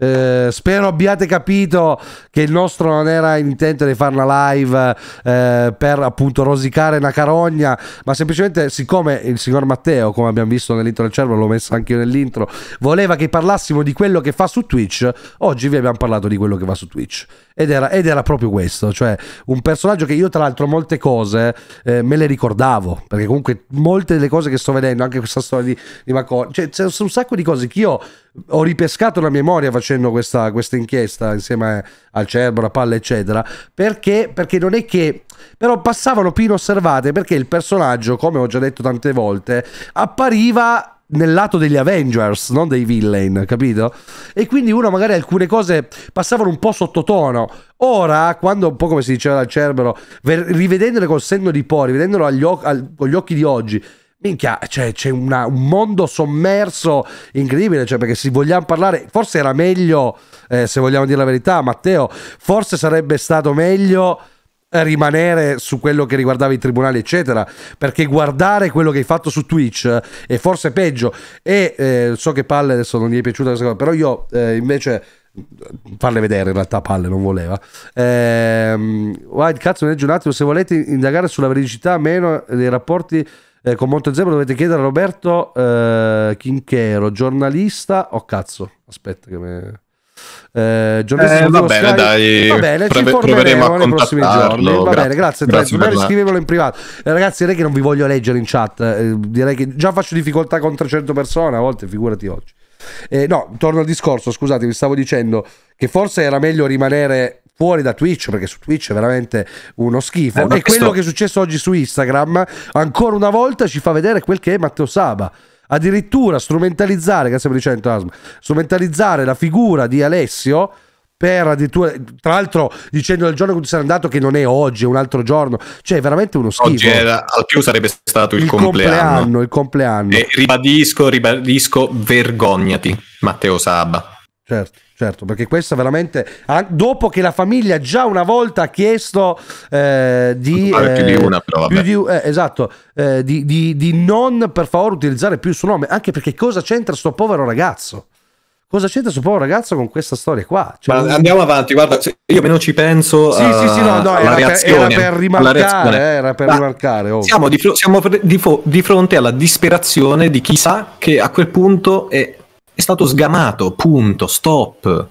eh, spero abbiate capito che il nostro non era intento di fare una live eh, per appunto rosicare una carogna, ma semplicemente siccome il signor Matteo, come abbiamo visto nell'intro del cervello, l'ho messo anche io nell'intro, voleva che parlassimo di quello che fa su Twitch, oggi vi abbiamo parlato di quello che fa su Twitch. Ed era, ed era proprio questo, cioè un personaggio che io tra l'altro molte cose eh, me le ricordavo, perché comunque molte delle cose che sto vedendo, anche questa storia di, di Macron, cioè c'è un sacco di cose che io ho ripescato la memoria facendo questa, questa inchiesta insieme al Cerbero, a Palla, eccetera, perché, perché non è che... Però passavano più inosservate perché il personaggio, come ho già detto tante volte, appariva nel lato degli Avengers, non dei villain, capito? E quindi uno magari alcune cose passavano un po' sottotono. Ora, quando un po' come si diceva dal Cerbero, rivedendole col senno di poi, rivedendolo agli oc- al- con gli occhi di oggi, Minchia, cioè, c'è una- un mondo sommerso incredibile, cioè, perché se vogliamo parlare, forse era meglio, eh, se vogliamo dire la verità, Matteo, forse sarebbe stato meglio rimanere su quello che riguardava i tribunali, eccetera, perché guardare quello che hai fatto su Twitch eh, è forse peggio. E eh, so che Palle adesso non gli è piaciuta questa cosa, però io eh, invece farle vedere in realtà palle non voleva ehm, White cazzo legge un attimo se volete indagare sulla veridicità meno dei rapporti eh, con Montezemolo dovete chiedere a Roberto eh, Chinchero giornalista oh cazzo aspetta che me eh, Eh, sul va bene, Sky. dai, va bene ci prove- informeremo proveremo nei prossimi giorni va Grazie. bene grazie, Grazie magari scrivevelo in privato Eh, ragazzi direi che non vi voglio leggere in chat eh, direi che già faccio difficoltà con 300 persone a volte figurati oggi eh, no, torno al discorso, scusate, vi stavo dicendo che forse era meglio rimanere fuori da Twitch perché su Twitch è veramente uno schifo Eh, e questo- quello che è successo oggi su Instagram ancora una volta ci fa vedere quel che è Matteo Saba addirittura strumentalizzare per il 100 Asma strumentalizzare la figura di Alessio per addirittura tra l'altro dicendo il giorno in cui sei andato che non è oggi è un altro giorno cioè è veramente uno schifo Oggi era, al più sarebbe stato il, il compleanno. compleanno il compleanno E ribadisco, ribadisco, vergognati, Matteo Saba. Certo, certo, perché questa veramente dopo che la famiglia già una volta ha chiesto eh, di, Fare più di eh, una, però, vabbè. più di- eh, esatto, eh, di, di- di non per favore utilizzare più il suo nome, anche perché cosa c'entra sto povero ragazzo? Cosa c'entra sto povero ragazzo con questa storia qua? Cioè, andiamo avanti, guarda, io meno ci penso. Sì, a- sì, sì, no, no, era per- reazione, era per rimarcare, eh, era per Ma rimarcare, oh. Siamo, di, siamo di fronte alla disperazione di chi sa che a quel punto è, è stato sgamato. Punto, stop.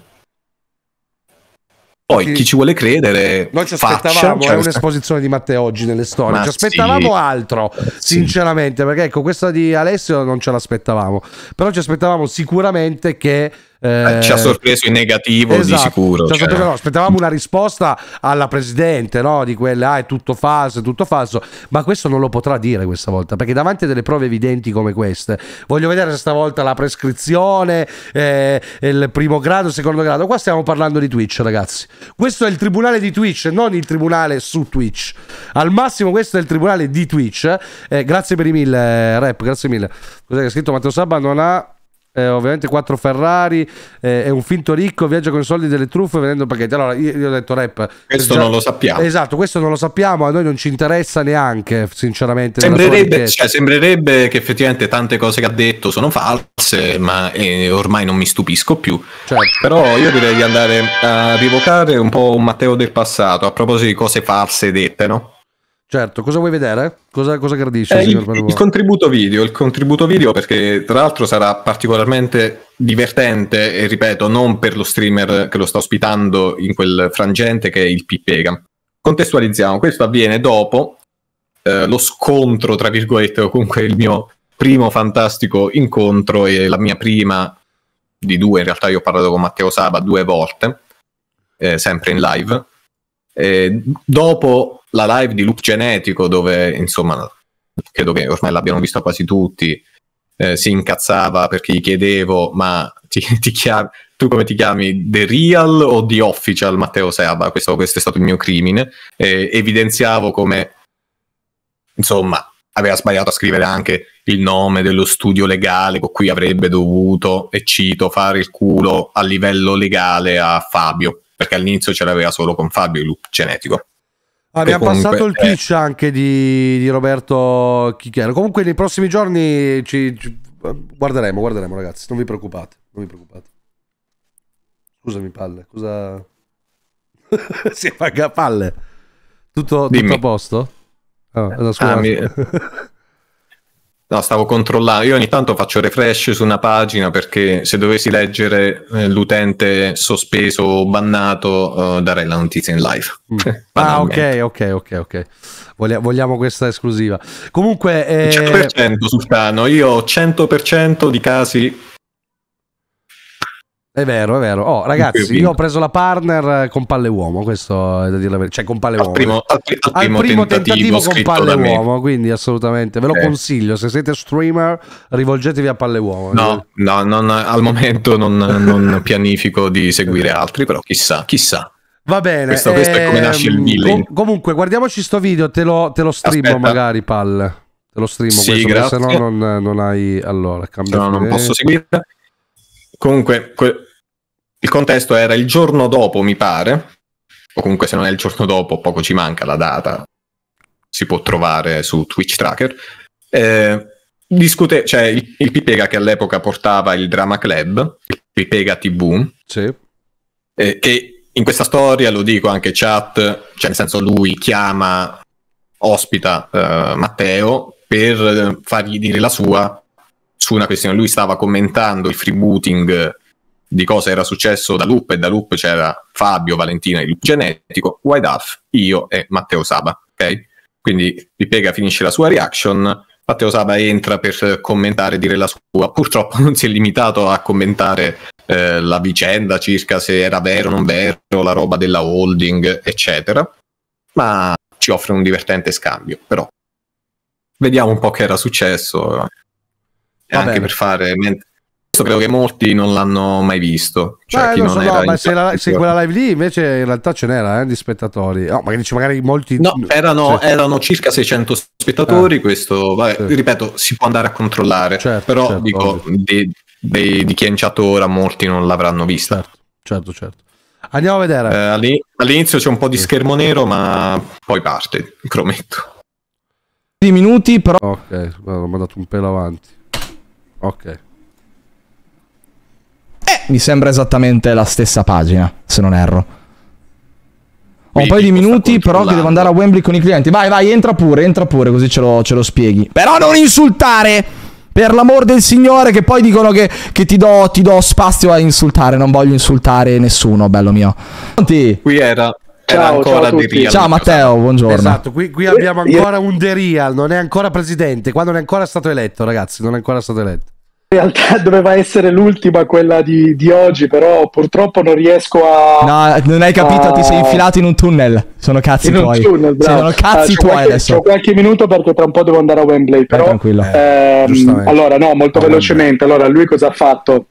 Poi Sì. chi ci vuole credere, Noi ci faccia, aspettavamo, cioè, è un'esposizione di Matteo oggi nelle storie. Ma Ci aspettavamo sì. altro, Sì. sinceramente, perché ecco, questa di Alessio non ce l'aspettavamo. Però ci aspettavamo sicuramente che. Eh, ci ha sorpreso in negativo di esatto, sicuro. ci ha cioè. sorpreso- no, aspettavamo una risposta alla presidente, no? Di quelle, ah, è tutto falso, è tutto falso. Ma questo non lo potrà dire questa volta, perché davanti a delle prove evidenti come queste, voglio vedere se stavolta la prescrizione, eh, il primo grado, il secondo grado. Qua stiamo parlando di Twitch, ragazzi. Questo è il tribunale di Twitch, non il tribunale su Twitch. Al massimo, questo è il tribunale di Twitch. Eh, grazie per i mille, rap, grazie mille. Cos'è che ha scritto Matteo Sabba? Non ha. Eh, ovviamente quattro Ferrari eh, è un finto ricco viaggia con i soldi delle truffe vendendo pacchetti allora io, io ho detto rap Questo già- non lo sappiamo. esatto questo non lo sappiamo a noi non ci interessa neanche sinceramente Sembrerebbe, cioè, sembrerebbe che effettivamente tante cose che ha detto sono false, ma eh, ormai non mi stupisco più. Certo. Però io direi di andare a rievocare un po' un Matteo del passato a proposito di cose false dette, no? Certo cosa vuoi vedere? cosa, cosa gradisci Eh, il, il contributo video, il contributo video perché tra l'altro sarà particolarmente divertente e ripeto, non per lo streamer che lo sta ospitando in quel frangente che è il Pippega. Contestualizziamo, questo avviene dopo eh, lo scontro, tra virgolette, o comunque il mio primo fantastico incontro e la mia prima di due, in realtà io ho parlato con Matteo Saba due volte, eh, sempre in live. Eh, dopo la live di Loop Genetico, dove insomma credo che ormai l'abbiano vista quasi tutti, eh, si incazzava perché gli chiedevo, ma ti, ti chiami, tu come ti chiami? The Real o The Official Matteo Saba? Questo, questo è stato il mio crimine. Eh, evidenziavo come, insomma, aveva sbagliato a scrivere anche il nome dello studio legale con cui avrebbe dovuto, e cito, fare il culo a livello legale a Fabio, perché all'inizio ce l'aveva solo con Fabio il loop genetico. Abbiamo comunque, passato il eh. pitch anche di, di Roberto Chichiero. Comunque nei prossimi giorni ci, ci- guarderemo, guarderemo ragazzi, non vi preoccupate, non vi preoccupate. Scusami palle, cosa... si paga palle. Tutto, tutto a posto? Ah, no. Ah, mi- No, stavo controllando. Io ogni tanto faccio refresh su una pagina perché se dovessi leggere eh, l'utente sospeso o bannato, eh, darei la notizia in live. Mm. ah, ok, ok, ok, ok. Voglia- vogliamo questa esclusiva. Comunque, eh, 100% Sultano, io ho 100% di casi è vero, è vero. Oh, ragazzi, io ho preso la partner eh, con palle uomo. Questo è da dire la verità. Cioè, con palle al uomo. primo, al, al al primo primo tentativo, con palle uomo, quindi assolutamente ve lo Eh. consiglio. Se siete streamer, rivolgetevi a palle uomo. No, no, non- al momento non, non pianifico di seguire altri, però chissà, chissà. Va bene. Questo- questo è come nasce il ehm, villain. com- comunque, guardiamoci sto video. Te lo, te lo streamo, Aspetta. magari, palle. Te lo streamo Sì, questo, se no non, non hai. Allora, cambia no non posso seguire. Comunque, que- il contesto era il giorno dopo, mi pare, o comunque se non è il giorno dopo, poco ci manca la data, si può trovare su Twitch Tracker. Eh, discute, cioè il, il Pipega che all'epoca portava il Drama Club, il Pipega TV, Sì. eh, che in questa storia, lo dico anche chat, cioè nel senso lui chiama, ospita eh, Matteo per fargli dire la sua su una questione. Lui stava commentando il freebooting di cosa era successo da Loop e da Loop c'era Fabio, Valentina Loop Genetico, White Half, io e Matteo Saba, ok? Quindi Pipega finisce la sua reaction, Matteo Saba entra per commentare e dire la sua. Purtroppo non si è limitato a commentare eh, la vicenda circa se era vero o non vero, la roba della holding, eccetera. Ma ci offre un divertente scambio, però. Vediamo un po' che era successo. Va anche bene. per fare. Questo credo che molti non l'hanno mai visto. Cioè, Beh, non so, no, ma se, la- se quella live lì invece in realtà ce n'era eh, di spettatori. No, magari, dice, magari molti. No, erano, Sì. erano circa 600 spettatori. Ah. questo, vabbè, Sì. ripeto, si può andare a controllare. Certo, però certo, dico, di, di- di chi è in chat ora, molti non l'avranno vista. Certo, certo, certo. Andiamo a vedere. Eh, all'in- all'inizio c'è un po' di schermo nero, ma poi parte, prometto. di minuti, però Ok, mi ha dato un pelo avanti. Ok. eh, mi sembra esattamente la stessa pagina, se non erro. Ho un paio di minuti, però che devo andare a Wembley con i clienti. Vai, vai, entra pure, entra pure, così ce lo, ce lo spieghi. Però non insultare! Per l'amor del Signore, che poi dicono che, che ti, do, ti do spazio a insultare. Non voglio insultare nessuno, bello mio. Pronti? Qui era Ciao, ancora ciao a. Ciao Matteo, buongiorno. Esatto, qui, qui abbiamo ancora un The Real, non è ancora presidente, quando non è ancora stato eletto, ragazzi, non è ancora stato eletto. In realtà doveva essere l'ultima quella di, di oggi, però purtroppo non riesco a... No, non hai capito, ti sei infilato in un tunnel. Sono cazzi in un tuoi. tunnel, sono cazzi Ah, tuoi qualche, adesso. c'ho qualche minuto perché tra un po' devo andare a Wembley, però... tranquillo. ehm, Giustamente. allora, no, molto velocemente. Allora, lui cosa ha fatto?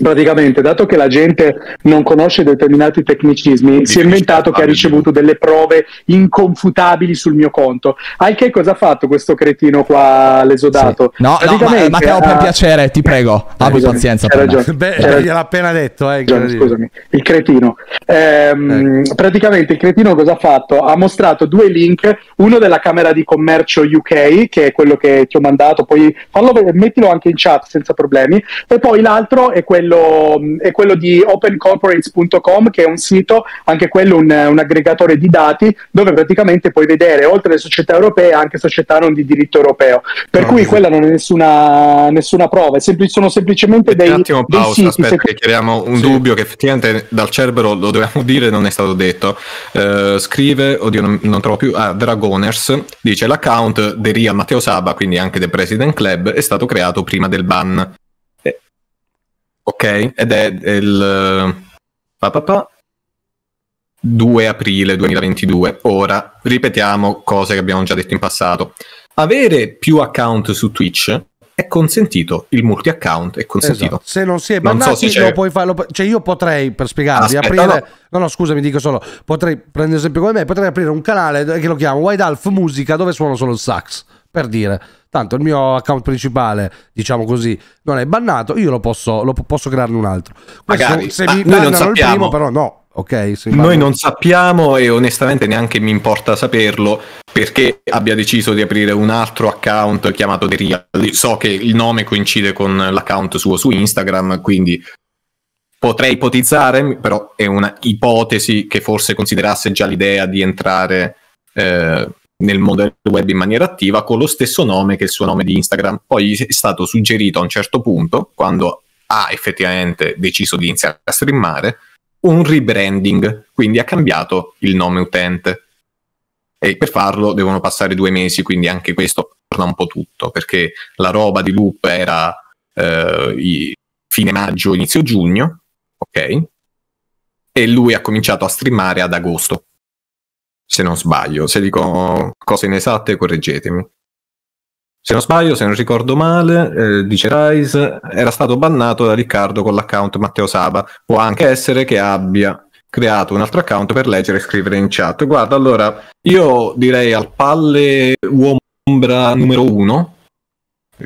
Praticamente, dato che la gente non conosce determinati tecnicismi, si è inventato che ha ricevuto delle prove inconfutabili sul mio conto. Al che cosa ha fatto questo cretino qua, l'esodato? Sì. No, no, ma, Matteo, per piacere, ti prego, abbi scusami, pazienza. hai ragione. Beh, C'era- gliel'ha appena detto, eh, Scusami, incredibile. scusami, il cretino. Ehm, Ecco. Praticamente il cretino cosa ha fatto? Ha mostrato due link, uno della Camera di Commercio UK, che è quello che ti ho mandato, poi fallo vedere, mettilo anche in chat senza problemi, e poi l'altro è quello, è quello di opencorporates.com, che è un sito, anche quello un, un aggregatore di dati, dove praticamente puoi vedere, oltre alle società europee, anche società non di diritto europeo. Per No, cui sì. quella non è nessuna, nessuna prova, è sempli- sono semplicemente dei, un attimo pausa, siti. aspetta che chiariamo un Sì. dubbio che effettivamente dal Cerbero lo dovevamo dire non è stato detto. Eh, scrive, oddio non, non trovo più, ah, Dragoners, dice l'account di Real Matteo Saba, quindi anche del President Club, è stato creato prima del ban. Ok, ed è il pa, pa, pa, 2 aprile 2022. Ora, ripetiamo cose che abbiamo già detto in passato. Avere più account su Twitch è consentito, il multi-account è consentito. Esatto. Se non si è Non so bannati, se c'è- lo puoi fare. lo- Cioè, io potrei, per spiegarvi, Aspetta, aprire. No. no, scusami, dico solo. Potrei prendere esempio come me, potrei aprire un canale che lo chiamo White Half Musica dove suono solo il sax. Per dire, tanto il mio account principale, diciamo così, non è bannato, io lo posso, lo po- posso crearne un altro. Questo, Magari, se mi noi non sappiamo. primo, però no. Ok, Noi non sappiamo e onestamente neanche mi importa saperlo perché abbia deciso di aprire un altro account chiamato The Real. So che il nome coincide con l'account suo su Instagram, quindi potrei ipotizzare, però è una ipotesi che forse considerasse già l'idea di entrare eh, nel mondo del web in maniera attiva con lo stesso nome che il suo nome di Instagram. Poi è stato suggerito a un certo punto, quando ha effettivamente deciso di iniziare a streamare, un rebranding, quindi ha cambiato il nome utente. E per farlo devono passare due mesi, quindi anche questo torna un po' tutto, perché la roba di Loop era eh, fine maggio, inizio giugno, ok? E lui ha cominciato a streamare ad agosto, se non sbaglio. Se dico cose inesatte, correggetemi. Se non sbaglio, se non ricordo male, eh, dice Rise, era stato bannato da Riccardo con l'account Matteo Saba. Può anche essere che abbia creato un altro account per leggere e scrivere in chat. Guarda, allora, io direi al palle uomo ombra numero uno,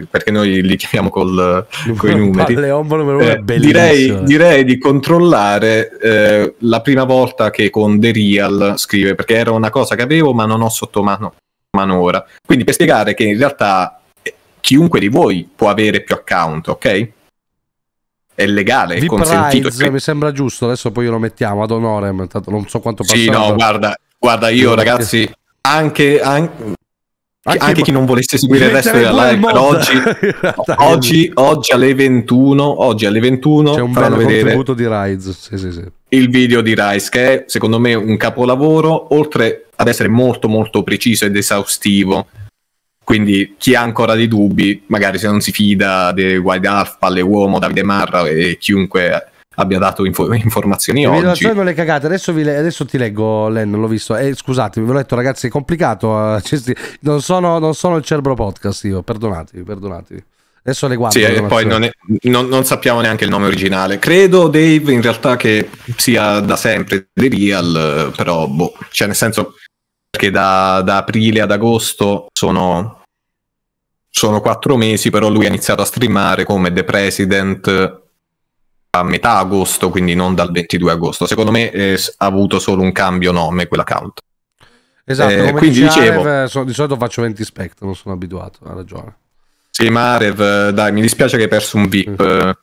perché noi li chiamiamo col, con i numeri. Eh, direi, direi di controllare eh, la prima volta che con The Real scrive, perché era una cosa che avevo ma non ho sotto mano, mano ora. Quindi per spiegare che in realtà eh, chiunque di voi può avere più account, ok? È legale, è consentito. Rides, mi sembra giusto, adesso poi lo mettiamo ad onore, non so quanto Sì, no, guarda, guarda io ragazzi, anche, an- Anche anche mo- chi non volesse seguire il resto della live, oggi, oggi, oggi alle 21, oggi alle 21 c'è un faranno bel vedere contributo di Rise. Sì, sì, sì. il video di Rice, che è secondo me un capolavoro, oltre ad essere molto molto preciso ed esaustivo. Quindi chi ha ancora dei dubbi, magari se non si fida di Wild Alf, Palle Uomo, Davide Marra e chiunque abbia dato info- informazioni oggi. lasciando le cagate, adesso, le- adesso ti leggo Len, l'ho visto. Eh, scusatemi, vi ho letto ragazzi, è complicato. eh, non, sono, non sono il Cerbero Podcast io, perdonatevi, perdonatevi. Adesso le guardo. Sì, le e poi non, è- non- non sappiamo neanche il nome originale. Credo, Dave, in realtà che sia da sempre The Real, eh, però, boh, cioè nel senso, perché da, da aprile ad agosto sono, sono quattro mesi, però lui ha iniziato a streamare come The President a metà agosto, quindi non dal 22 agosto. Secondo me eh, ha avuto solo un cambio nome quell'account. Esatto, eh, quindi dice dicevo- Arev, so- di solito faccio 20 spect, non sono abituato, ha ragione. Sì, ma Arev, eh, dai, mi dispiace che hai perso un VIP. eh.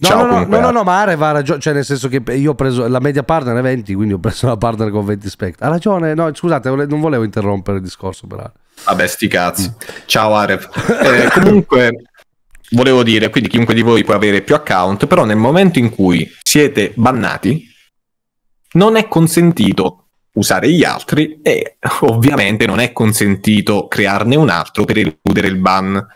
No, Ciao, no, no, comunque, no, no, no, ma Arev ha ragione, cioè nel senso che io ho preso la media partner è 20, quindi ho preso la partner con 20 spect. Ha ragione, no, scusate, non volevo interrompere il discorso per Arev. Vabbè, sti cazzi. Ciao Arev. Eh, comunque, volevo dire, quindi chiunque di voi può avere più account, però nel momento in cui siete bannati, non è consentito usare gli altri e ovviamente non è consentito crearne un altro per eludere il ban.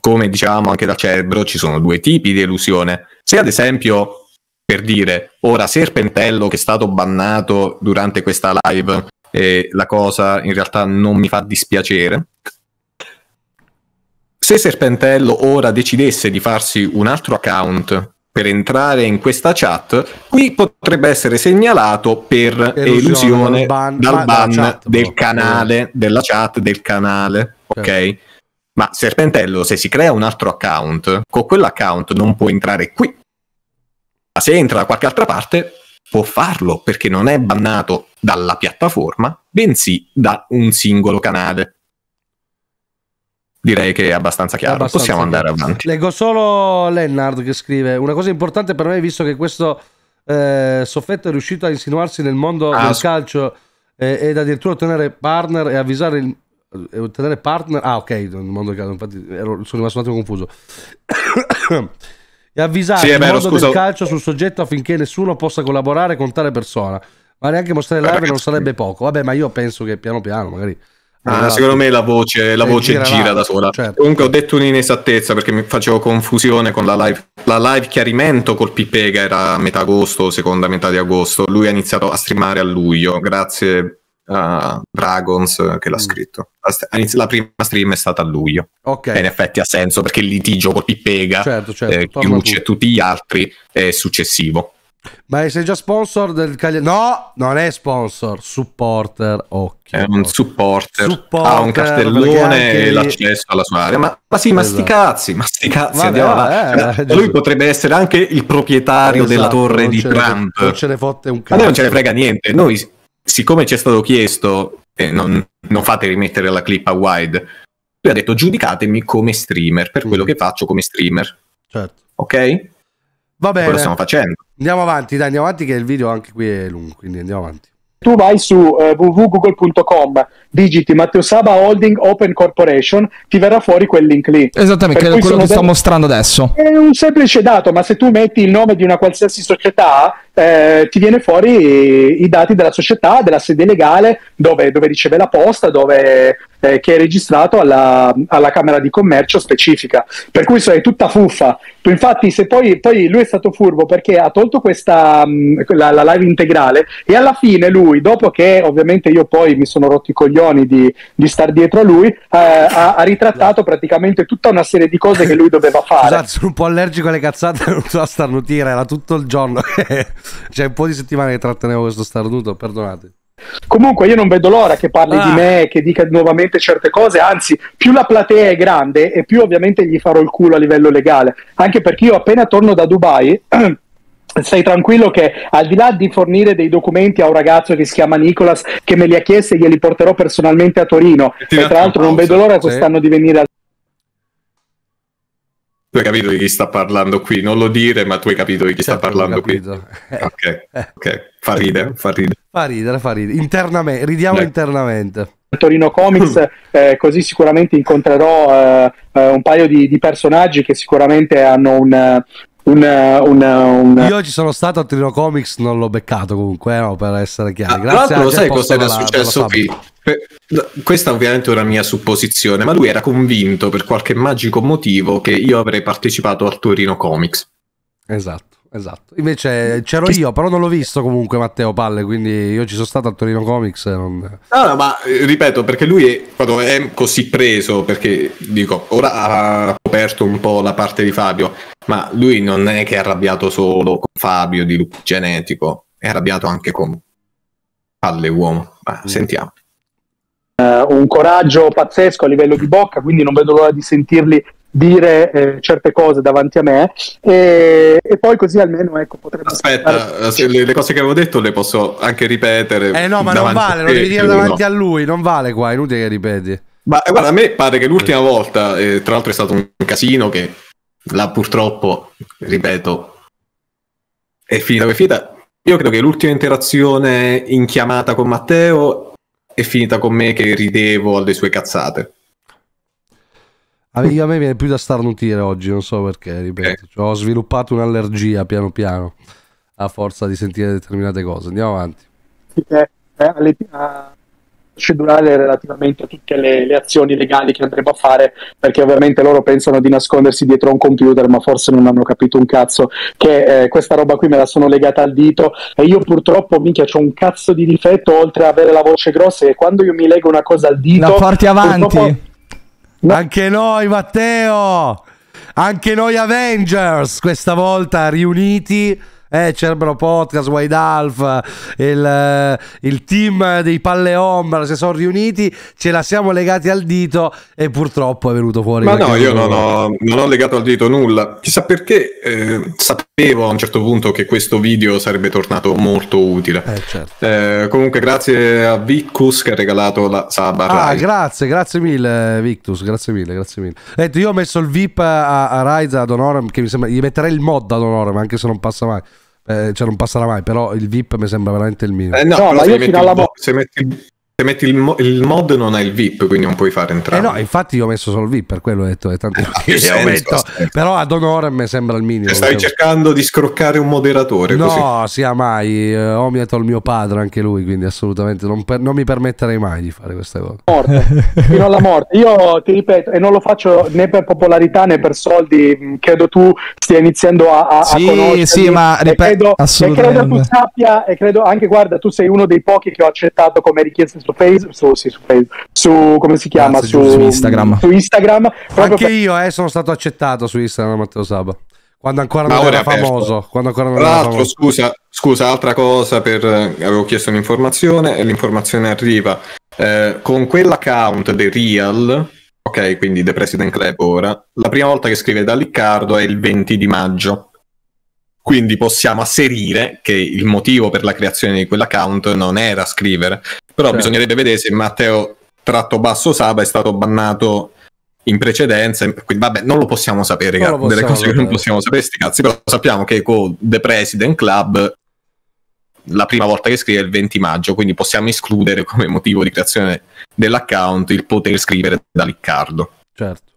Come dicevamo anche da Cerbero, ci sono due tipi di elusione. Se ad esempio, per dire, ora Serpentello che è stato bannato durante questa live e la cosa in realtà non mi fa dispiacere. Se Serpentello ora decidesse di farsi un altro account per entrare in questa chat, qui potrebbe essere segnalato per Elusione dal ban- dal ban chat, del canale, della chat del canale, ok? Certo. Ma Serpentello, se si crea un altro account, con quell'account non può entrare qui. Ma se entra da qualche altra parte, può farlo perché non è bannato dalla piattaforma, bensì da un singolo canale. Direi che è abbastanza chiaro. Abbastanza Possiamo andare chiaro. avanti. Leggo solo Lennart che scrive: Una cosa importante per me, visto che questo eh, soffetto è riuscito a insinuarsi nel mondo Ah, del calcio eh, ed addirittura ottenere partner e avvisare il. e ottenere partner. Ah, ok, nel mondo del calcio, infatti ero- sono rimasto un attimo confuso. e avvisare Sì, è il vero, mondo scusa. del calcio sul soggetto affinché nessuno possa collaborare con tale persona. Ma neanche mostrare live non sarebbe poco. Vabbè, ma io penso che piano piano, magari. Ah, secondo me la voce, la Eh, voce gira da sola. certo. Comunque ho detto un'inesattezza perché mi facevo confusione con la live. La live chiarimento col Pippega era a metà agosto, seconda metà di agosto. Lui ha iniziato a streamare a luglio, grazie a Dragons che l'ha Mm. scritto. La, prima stream è stata a luglio. Ok, E in effetti ha senso perché il litigio col Pippega, certo, certo. eh, tutto. e tutti gli altri è successivo. Ma sei già sponsor del Cagliari? No, non è sponsor, supporter. Occhio. È un supporter, Supporter, ha un anche e lì- l'accesso alla sua area. Ma, ma sì, ma sti Esatto. cazzi, ma sti cazzi, Vabbè, andiamo vabbè, avanti. eh, Cioè, lui potrebbe essere anche il proprietario della Esatto, torre non di Trump. Non ce ne fotte un cazzo. noi non ce ne frega niente. Noi, siccome ci è stato chiesto, e non, non fate rimettere la clip a wide, lui ha detto giudicatemi come streamer, per quello Mm. che faccio come streamer. Certo. Ok? Va Quello bene. stiamo facendo. Andiamo avanti, dai, andiamo avanti che il video anche qui è lungo, quindi andiamo avanti. tu vai su eh, www.google.com, digiti Matteo Saba Holding Open Corporation, ti verrà fuori quel link lì. Esattamente, che quello che sto del- mostrando adesso. È un semplice dato, ma se tu metti il nome di una qualsiasi società, eh, ti viene fuori i dati della società, della sede legale, dove, dove riceve la posta, dove, eh, che è registrato alla, alla Camera di Commercio specifica. Per cui so, è tutta fuffa. Tu, Infatti, se poi, poi lui è stato furbo perché ha tolto questa mh, la, la live integrale e alla fine lui, dopo che ovviamente io poi mi sono rotto i coglioni di, di star dietro a lui, eh, ha, ha ritrattato praticamente tutta una serie di cose che lui doveva fare. Scusate, sono un po' allergico alle cazzate, non so a starnutire, era tutto il giorno. cioè, un po' di settimane che trattenevo questo starnuto, perdonate. Comunque io non vedo l'ora che parli Ah. di me, che dica nuovamente certe cose, anzi più la platea è grande e più ovviamente gli farò il culo a livello legale, anche perché io appena torno da Dubai... Stai tranquillo che al di là di fornire dei documenti a un ragazzo che si chiama Nicolas che me li ha chiesti e glieli porterò personalmente a Torino e tra l'altro non vedo l'ora sì. quest'anno di venire a Tu hai capito di chi sta parlando qui? Non lo dire, ma tu hai capito di chi sta Certo, parlando ho qui. capito. Eh, Ok, ok. Fa ridere, fa ridere. Fa ridere, fa ridere. Internamente, ridiamo Ecco. internamente. Torino Comics, eh, così sicuramente incontrerò eh, eh, un paio di, di personaggi che sicuramente hanno un, eh, un, eh, un, eh, un- Io ci sono stato a Trino Comics, non l'ho beccato comunque, eh, no, per essere chiari. Ah, tra Grazie l'altro, lo sai cosa era successo qui? Questa ovviamente è una mia supposizione, ma lui era convinto per qualche magico motivo che io avrei partecipato al Torino Comics. Esatto, esatto. Invece c'ero io, però non l'ho visto comunque Matteo Palle, quindi io ci sono stato a Torino Comics non... No, no, ma eh, ripeto, perché lui è, quando è così preso, perché dico, ora ha coperto un po' la parte di Fabio, ma lui non è che è arrabbiato solo con Fabio di Loop Genetico, è arrabbiato anche con Palle Uomo. Ma Mm. sentiamo. eh, un coraggio pazzesco a livello di bocca, quindi non vedo l'ora di sentirli dire eh, certe cose davanti a me e, e poi così almeno ecco potrebbe Aspetta, se le, le cose che avevo detto le posso anche ripetere. Eh no, ma non davanti vale, a lo devi dire davanti a lui, non vale qua, è inutile che ripeti. Ma eh, guarda, a me pare che l'ultima volta, eh, tra l'altro è stato un casino che là purtroppo, ripeto, è finita è finita. Io credo che l'ultima interazione in chiamata con Matteo è finita con me che ridevo alle sue cazzate. A me, a me viene più da starnutire oggi, non so perché, ripeto. Cioè, ho sviluppato un'allergia piano piano a forza di sentire determinate cose. Andiamo avanti. eh, alle- a- procedurale relativamente a tutte le, le azioni legali che andremo a fare perché ovviamente loro pensano di nascondersi dietro a un computer ma forse non hanno capito un cazzo che eh, questa roba qui me la sono legata al dito e io purtroppo minchia c'ho un cazzo di difetto oltre ad avere la voce grossa e quando io mi lego una cosa al dito La porti avanti. No. Anche noi, Matteo! Anche noi Avengers, questa volta riuniti. Eh, Cerbero Podcast, White Alpha, il, eh, il team dei Palle Ombra si sono riuniti, ce la siamo legati al dito e purtroppo è venuto fuori. Ma no, io non ho, non ho legato al dito nulla. Chissà perché eh, sapevo a un certo punto che questo video sarebbe tornato molto utile. Eh, certo. Eh, comunque, grazie a Vicus che ha regalato la Saba Ah, Rai. grazie, grazie mille, Victus. Grazie mille, grazie mille. Ho detto, io ho messo il VIP a, a Rise ad Honorem, che mi sembra. Gli metterei il mod ad Honorem, anche se non passa mai. Eh, cioè, non passerà mai, però il VIP mi sembra veramente il mio. Eh, no, No, ma io fino alla mo- mo- se metti, se metti il, mo- il mod non hai il VIP, quindi non puoi fare Eh entrare. no, infatti io ho messo solo il VIP, per quello ho detto, è tanto più io senso, metto- però ad Honorem mi sembra il minimo. Cioè, cercando di scroccare un moderatore così. No, sia mai. Eh, Omiato il mio padre, anche lui, quindi assolutamente non, per- non mi permetterei mai di fare queste cose. morte, fino alla morte. Io ti ripeto, e non lo faccio né per popolarità né per soldi. mh, Credo tu stia iniziando a, a, a Sì, conoscermi, sì, ma e ripeto, credo, e credo tu sappia, e credo anche, guarda, tu sei uno dei pochi che ho accettato come richieste su Facebook, su, sì, su, Facebook, su come si chiama? Grazie, su. Su Instagram. Su Instagram Anche per- io eh, sono stato accettato su Instagram Matteo Saba. Quando ancora non era famoso. Quando ancora non Tra era l'altro, famoso. scusa, scusa, altra cosa per eh, avevo chiesto un'informazione e l'informazione arriva. Eh, con quell'account The Real, ok, quindi The President Club ora, la prima volta che scrive da Riccardo è il 20 di maggio. Quindi possiamo asserire che il motivo per la creazione di quell'account non era scrivere. Però Certo. bisognerebbe vedere se Matteo tratto basso Saba è stato bannato in precedenza. Quindi vabbè, non lo possiamo sapere, Non raga, delle possiamo cose che non sapere. possiamo sapere, sti cazzi, però sappiamo che con The President Club la prima volta che scrive è il 20 maggio, quindi possiamo escludere come motivo di creazione dell'account il poter scrivere da Riccardo. Certo.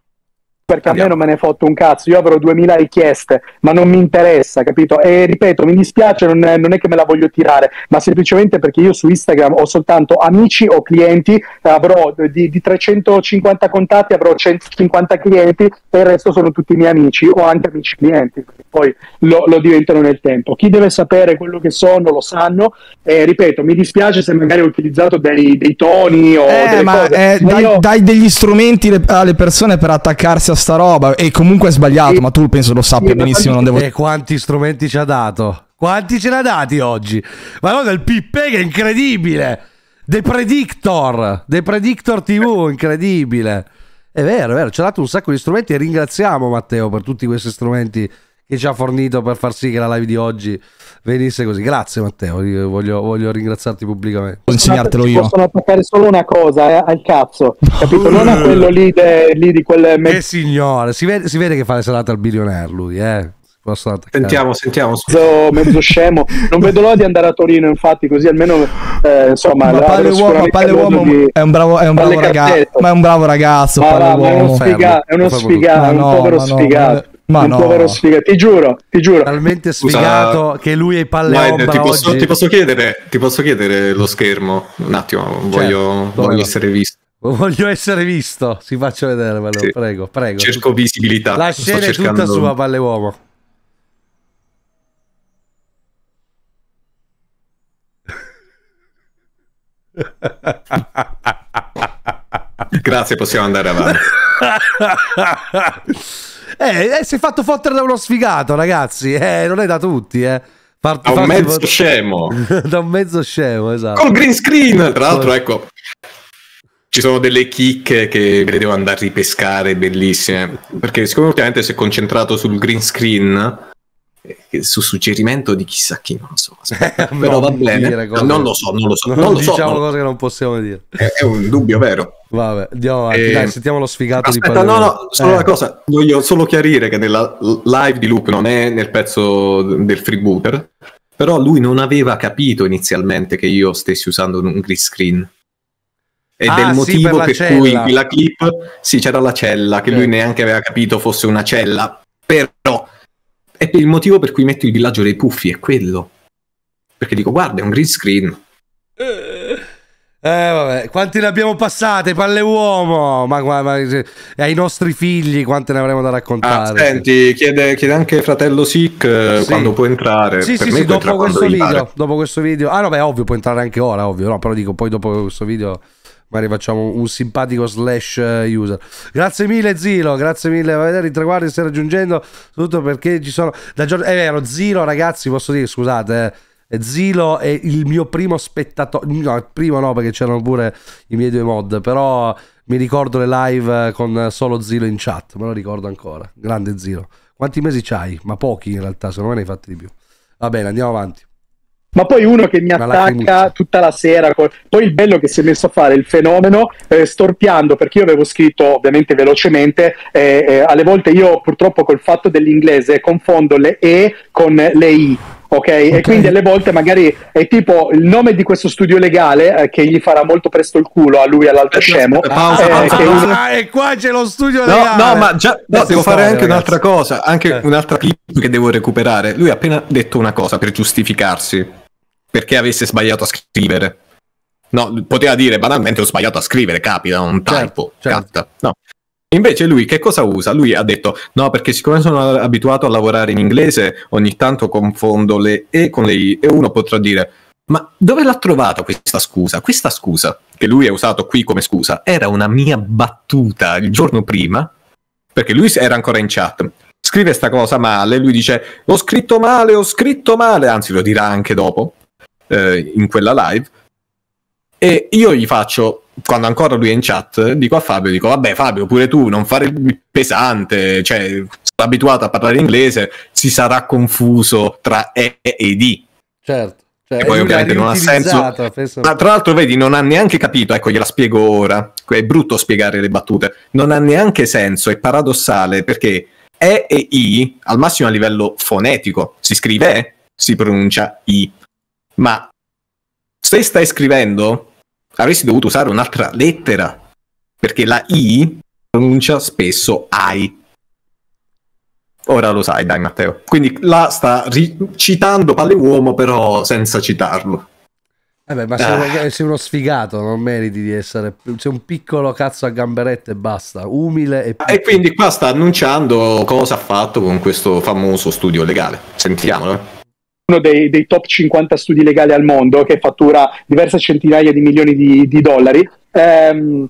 Perché a me Andiamo. non me ne fotto un cazzo, io avrò 2000 richieste, ma non mi interessa, capito? E ripeto, mi dispiace, non è, non è che me la voglio tirare, ma semplicemente perché io su Instagram ho soltanto amici o clienti, avrò di, di 350 contatti, avrò 150 clienti e il resto sono tutti miei amici o anche amici clienti, poi lo, lo diventano nel tempo. Chi deve sapere quello che sono lo sanno, e ripeto, mi dispiace se magari ho utilizzato dei, dei toni o Eh, ma eh, dai, io- dai degli strumenti le- alle persone per attaccarsi a sta roba. E comunque è sbagliato, Sì. ma tu penso lo sappia Sì, benissimo. Non devo... E quanti strumenti ci ha dato? Quanti ce ne ha dati oggi? Ma no, del Pippe che è incredibile. The Predictor. The Predictor TV, incredibile. È vero, è vero, ci ha dato un sacco di strumenti e ringraziamo Matteo per tutti questi strumenti che ci ha fornito per far sì che la live di oggi venisse così. Grazie Matteo, io voglio, voglio ringraziarti pubblicamente. Posso insegnartelo ci io. possono attaccare solo una cosa eh, al cazzo capito non a quello lì, de- lì di quel Che mezzo signore, si vede, si vede che fa le serate al billionaire lui, eh. Sentiamo, sentiamo. mezzo scemo non vedo l'ora di andare a Torino infatti così almeno eh, insomma Ma Palle Uomo, Palle Uomo di- è un bravo, è un bravo ragazzo. Ma è un bravo ragazzo. ma, Palle va, ma è uno sfigato è uno tutto. è un povero sfigato ma un no. povero sfigato ti giuro ti giuro Talmente Scusa, sfigato che lui e palle Vai, ombra ti, posso, oggi. ti posso chiedere, ti posso chiedere lo schermo? Un attimo, voglio, dove voglio essere visto. Voglio essere visto. Si faccia vedere, bello. Sì. prego, prego. Cerco visibilità. La scena è tutta cercando- sua, palle uomo. Grazie, possiamo andare avanti. eh, eh, si è fatto fottere da uno sfigato, ragazzi. Eh, non è da tutti, eh. Farti- A un mezzo fot- scemo. da un mezzo scemo, esatto. Col green screen, tra l'altro, ecco. Ci sono delle chicche che vedevo andare a ripescare bellissime. Perché siccome ultimamente si è concentrato sul green screen, eh, su suggerimento di chissà chi, non lo so. Però va bene. Non lo so, non lo so. Non, Non lo so. diciamo non- cose che non possiamo dire. È è un dubbio vero. Vabbè, andiamo avanti. Eh, Dai, sentiamo lo sfigato di Aspetta, palle no, uomo. no, solo Eh, una cosa, voglio solo chiarire che nella live di Luke non è nel pezzo del freebooter, però lui non aveva capito inizialmente che io stessi usando un green screen. Ed Ah, è il sì, motivo per la per, cella. cui quella clip, sì, c'era la cella, che lui Certo. neanche aveva capito fosse una cella, però è il motivo per cui metto il villaggio dei puffi, è quello. Perché dico, guarda, è un green screen. Eh, vabbè, quanti ne abbiamo passate, palle uomo? Ma, ma, ma- e ai nostri figli, quante ne avremo da Ah, raccontare? senti, chiede, chiede anche fratello Sick eh, Sì. quando può entrare. Sì, Per sì, sì, dopo questo video. Dopo questo video. Ah, no, beh, ovvio, può entrare anche ora, ovvio. No, però dico, poi dopo questo video magari facciamo un simpatico slash eh, user. Grazie mille, Zilo. Grazie mille. A vedere i traguardi stai raggiungendo. Tutto perché ci sono. Da giorno... È vero, Zilo, ragazzi, posso dire, scusate. eh, Zilo è il mio primo spettatore. No, il primo no, perché c'erano pure i miei due mod. Però mi ricordo le live con solo Zilo in chat. Me lo ricordo ancora. Grande Zilo. Quanti mesi c'hai? Ma pochi in realtà, secondo me ne hai fatti di più. Va bene, andiamo avanti. Ma poi uno che mi Una attacca tutta la sera. col- Poi il bello che si è messo a fare il fenomeno eh, storpiando, perché io avevo scritto ovviamente velocemente. eh, eh, alle volte io purtroppo col fatto dell'inglese confondo le E con le I. Ok, e quindi alle volte magari è tipo il nome di questo studio legale eh, che gli farà molto presto il culo a lui e all'altro Aspetta, scemo. pausa, eh, pausa, che pausa. uno- Ah, e qua c'è lo studio No, legale. no, ma già no, devo fare anche ragazzi. un'altra cosa, anche Eh. un'altra clip che devo recuperare. Lui ha appena detto una cosa per giustificarsi perché avesse sbagliato a scrivere. No, poteva dire banalmente ho sbagliato a scrivere, capita, un Certo, typo, certo. No. Invece lui che cosa usa? Lui ha detto no perché siccome sono abituato a lavorare in inglese ogni tanto confondo le E con le I e uno potrà dire ma dove l'ha trovata questa scusa? Questa scusa che lui ha usato qui come scusa era una mia battuta il giorno prima perché lui era ancora in chat. scrive sta cosa male, lui dice ho scritto male, ho scritto male, anzi lo dirà anche dopo, eh, in quella live. E io gli faccio, quando ancora lui è in chat, dico a Fabio, dico vabbè Fabio, pure tu non fare il pesante, cioè sono abituato a parlare inglese, si sarà confuso tra E e D. Certo. Cioè, E poi ovviamente non ha senso. penso- Ma tra l'altro, vedi, non ha neanche capito. Ecco, gliela spiego ora. È brutto spiegare le battute. Non ha neanche senso, è paradossale perché E e I, al massimo a livello fonetico, si scrive E, si pronuncia I. Ma se stai scrivendo, avresti dovuto usare un'altra lettera perché la I pronuncia spesso AI. Ora lo sai, dai Matteo. Quindi là sta citando Palle Uomo, però senza citarlo. Eh beh, ma sei, Ah. uno, sei uno sfigato, non meriti di essere. Sei un piccolo cazzo a gamberette e basta. Umile e. E quindi qua sta annunciando cosa ha fatto con questo famoso studio legale. Sentiamolo. Uno dei, dei top 50 studi legali al mondo che fattura diverse centinaia di milioni di, di dollari. Ehm,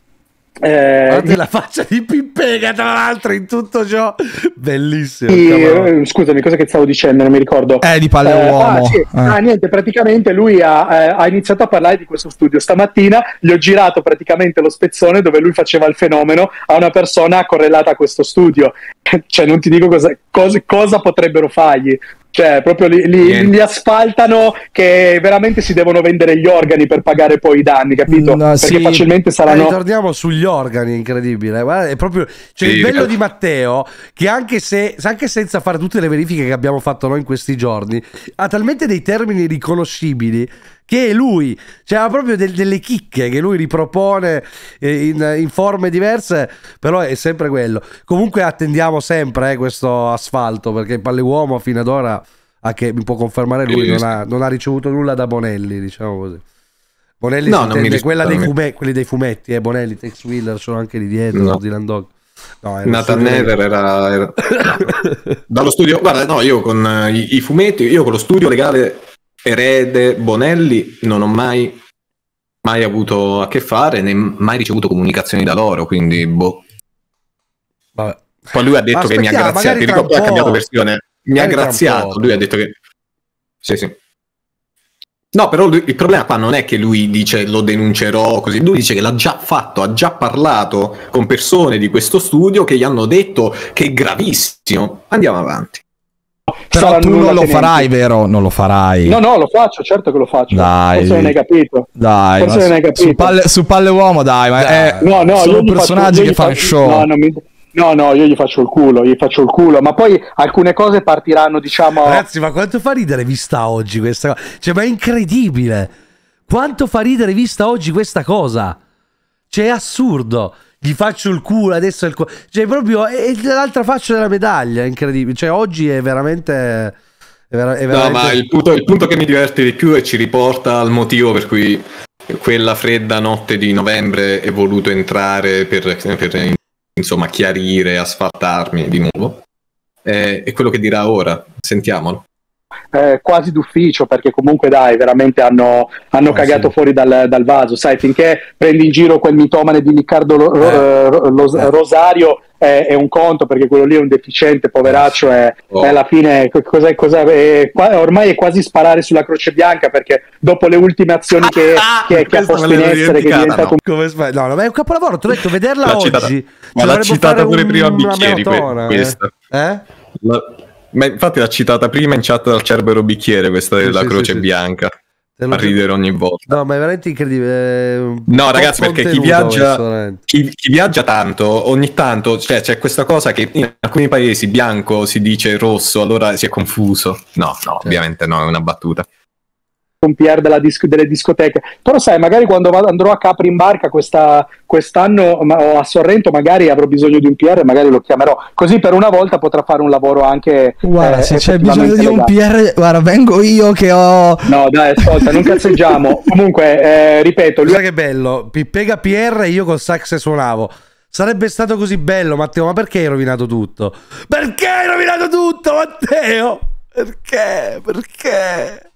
eh, Guardate la faccia di Pippega, tra l'altro, in tutto ciò. Bellissimo. cavolo. eh, scusami, cosa che stavo dicendo? Non mi ricordo. Eh, di palle Eh, ah, sì. Eh. Ah, niente, praticamente lui ha, eh, ha iniziato a parlare di questo studio. Stamattina gli ho girato praticamente lo spezzone dove lui faceva il fenomeno a una persona correlata a questo studio. cioè, non ti dico cosa, cosa, cosa potrebbero fargli. Cioè, proprio li, li- li asfaltano che veramente si devono vendere gli organi per pagare poi i danni, capito? No, Perché sì. facilmente Eh, saranno. ritorniamo sugli organi, incredibile. Guarda, è proprio cioè, Sì, il bello di Matteo, che anche, se, anche senza fare tutte le verifiche che abbiamo fatto noi in questi giorni, ha talmente dei termini riconoscibili che lui, cioè ha proprio del- delle chicche che lui ripropone eh, in, in forme diverse, però è sempre quello. Comunque attendiamo sempre eh, questo asfalto, perché Palle Uomo fino ad ora, anche mi può confermare lui, non ha, non ha ricevuto nulla da Bonelli, diciamo così. Bonelli No, intende quella dei fume- quelli dei fumetti, eh, Bonelli, Tex Wheeler sono anche lì dietro, No. Dylan Dog. No, è Nathan Never era, era- dallo studio. Guarda, no, io con eh, i, i fumetti, io con lo studio legale erede Bonelli non ho mai, mai avuto a che fare, né mai ricevuto comunicazioni da loro. Quindi, boh. Vabbè. Poi lui ha detto che mi ha graziato. Ti ricordo che ha cambiato versione. Mi ha graziato. Lui ha detto che. Sì, sì. No, però lui- il problema qua non è che lui dice lo denuncerò così, lui dice che l'ha già fatto, ha già parlato con persone di questo studio che gli hanno detto che è gravissimo. Andiamo avanti. Però tu non lo farai, vero? Non lo farai. No, no, lo faccio, certo che lo faccio. Dai. Forse non hai capito. Dai, Forse non hai su, capito. su palle, su palle uomo, dai, ma Dai. è- No, no, sono personaggi faccio- io che fanno faccio- show. No, no, mi- no, no, io gli faccio il culo, gli faccio il culo, ma poi alcune cose partiranno, diciamo... Ragazzi, ma quanto fa ridere vista oggi questa cosa? Cioè, ma è incredibile. Quanto fa ridere vista oggi questa cosa? Cioè, è assurdo. Gli faccio il culo, adesso è il culo. Cioè, proprio è è l'altra faccia della medaglia, è incredibile. Cioè, oggi è veramente... È, vera- è No, veramente... ma il punto, il punto che mi diverte di più e ci riporta al motivo per cui quella fredda notte di novembre è voluto entrare per, per, insomma chiarire, asfaltarmi di nuovo. È, è quello che dirà ora. Sentiamolo. Eh, quasi d'ufficio perché comunque dai veramente hanno, hanno Ah, cagato sì. fuori dal, dal vaso sai finché prendi in giro quel mitomane di Riccardo Ro- Eh. Ro- Lo- Eh. Rosario è, è un conto perché quello lì è un deficiente poveraccio è, Oh. è alla fine co- cos'è, cos'è, è ormai è quasi sparare sulla croce bianca perché dopo le ultime azioni che, Ah, che- che ha posto in essere che è diventato no. Come sbag- No, no, ma è un capolavoro, ti ho detto, vederla L'ha oggi. citata- ci Ma l'ha citata pure un- prima Bicchieri que- maratona, questa. Eh? Eh? La- ma infatti l'ha citata prima in chat dal Cerbero Bicchiere, questa Sì, della sì, croce sì, sì. bianca. Lo A ridere ogni volta. No, ma è veramente incredibile. è No, ragazzi, perché chi viaggia, chi, chi viaggia tanto, ogni tanto cioè, c'è questa cosa che in alcuni paesi bianco si dice rosso, allora si è confuso. No, no, ovviamente no, è una battuta. Un PR della dis- delle discoteche. Però sai, magari quando vado- andrò a Capri in barca questa- quest'anno ma- o a Sorrento magari avrò bisogno di un PR, magari lo chiamerò. Così per una volta potrà fare un lavoro anche... Guarda, eh, se c'è bisogno di un. PR, guarda, vengo io che ho. No, dai, ascolta, non cazzeggiamo. Comunque, eh, ripeto, lui Guarda che bello. Pippega PR e io col sax suonavo. Sarebbe stato così bello, Matteo. Ma perché hai rovinato tutto? Perché hai rovinato tutto, Matteo? Perché? Perché?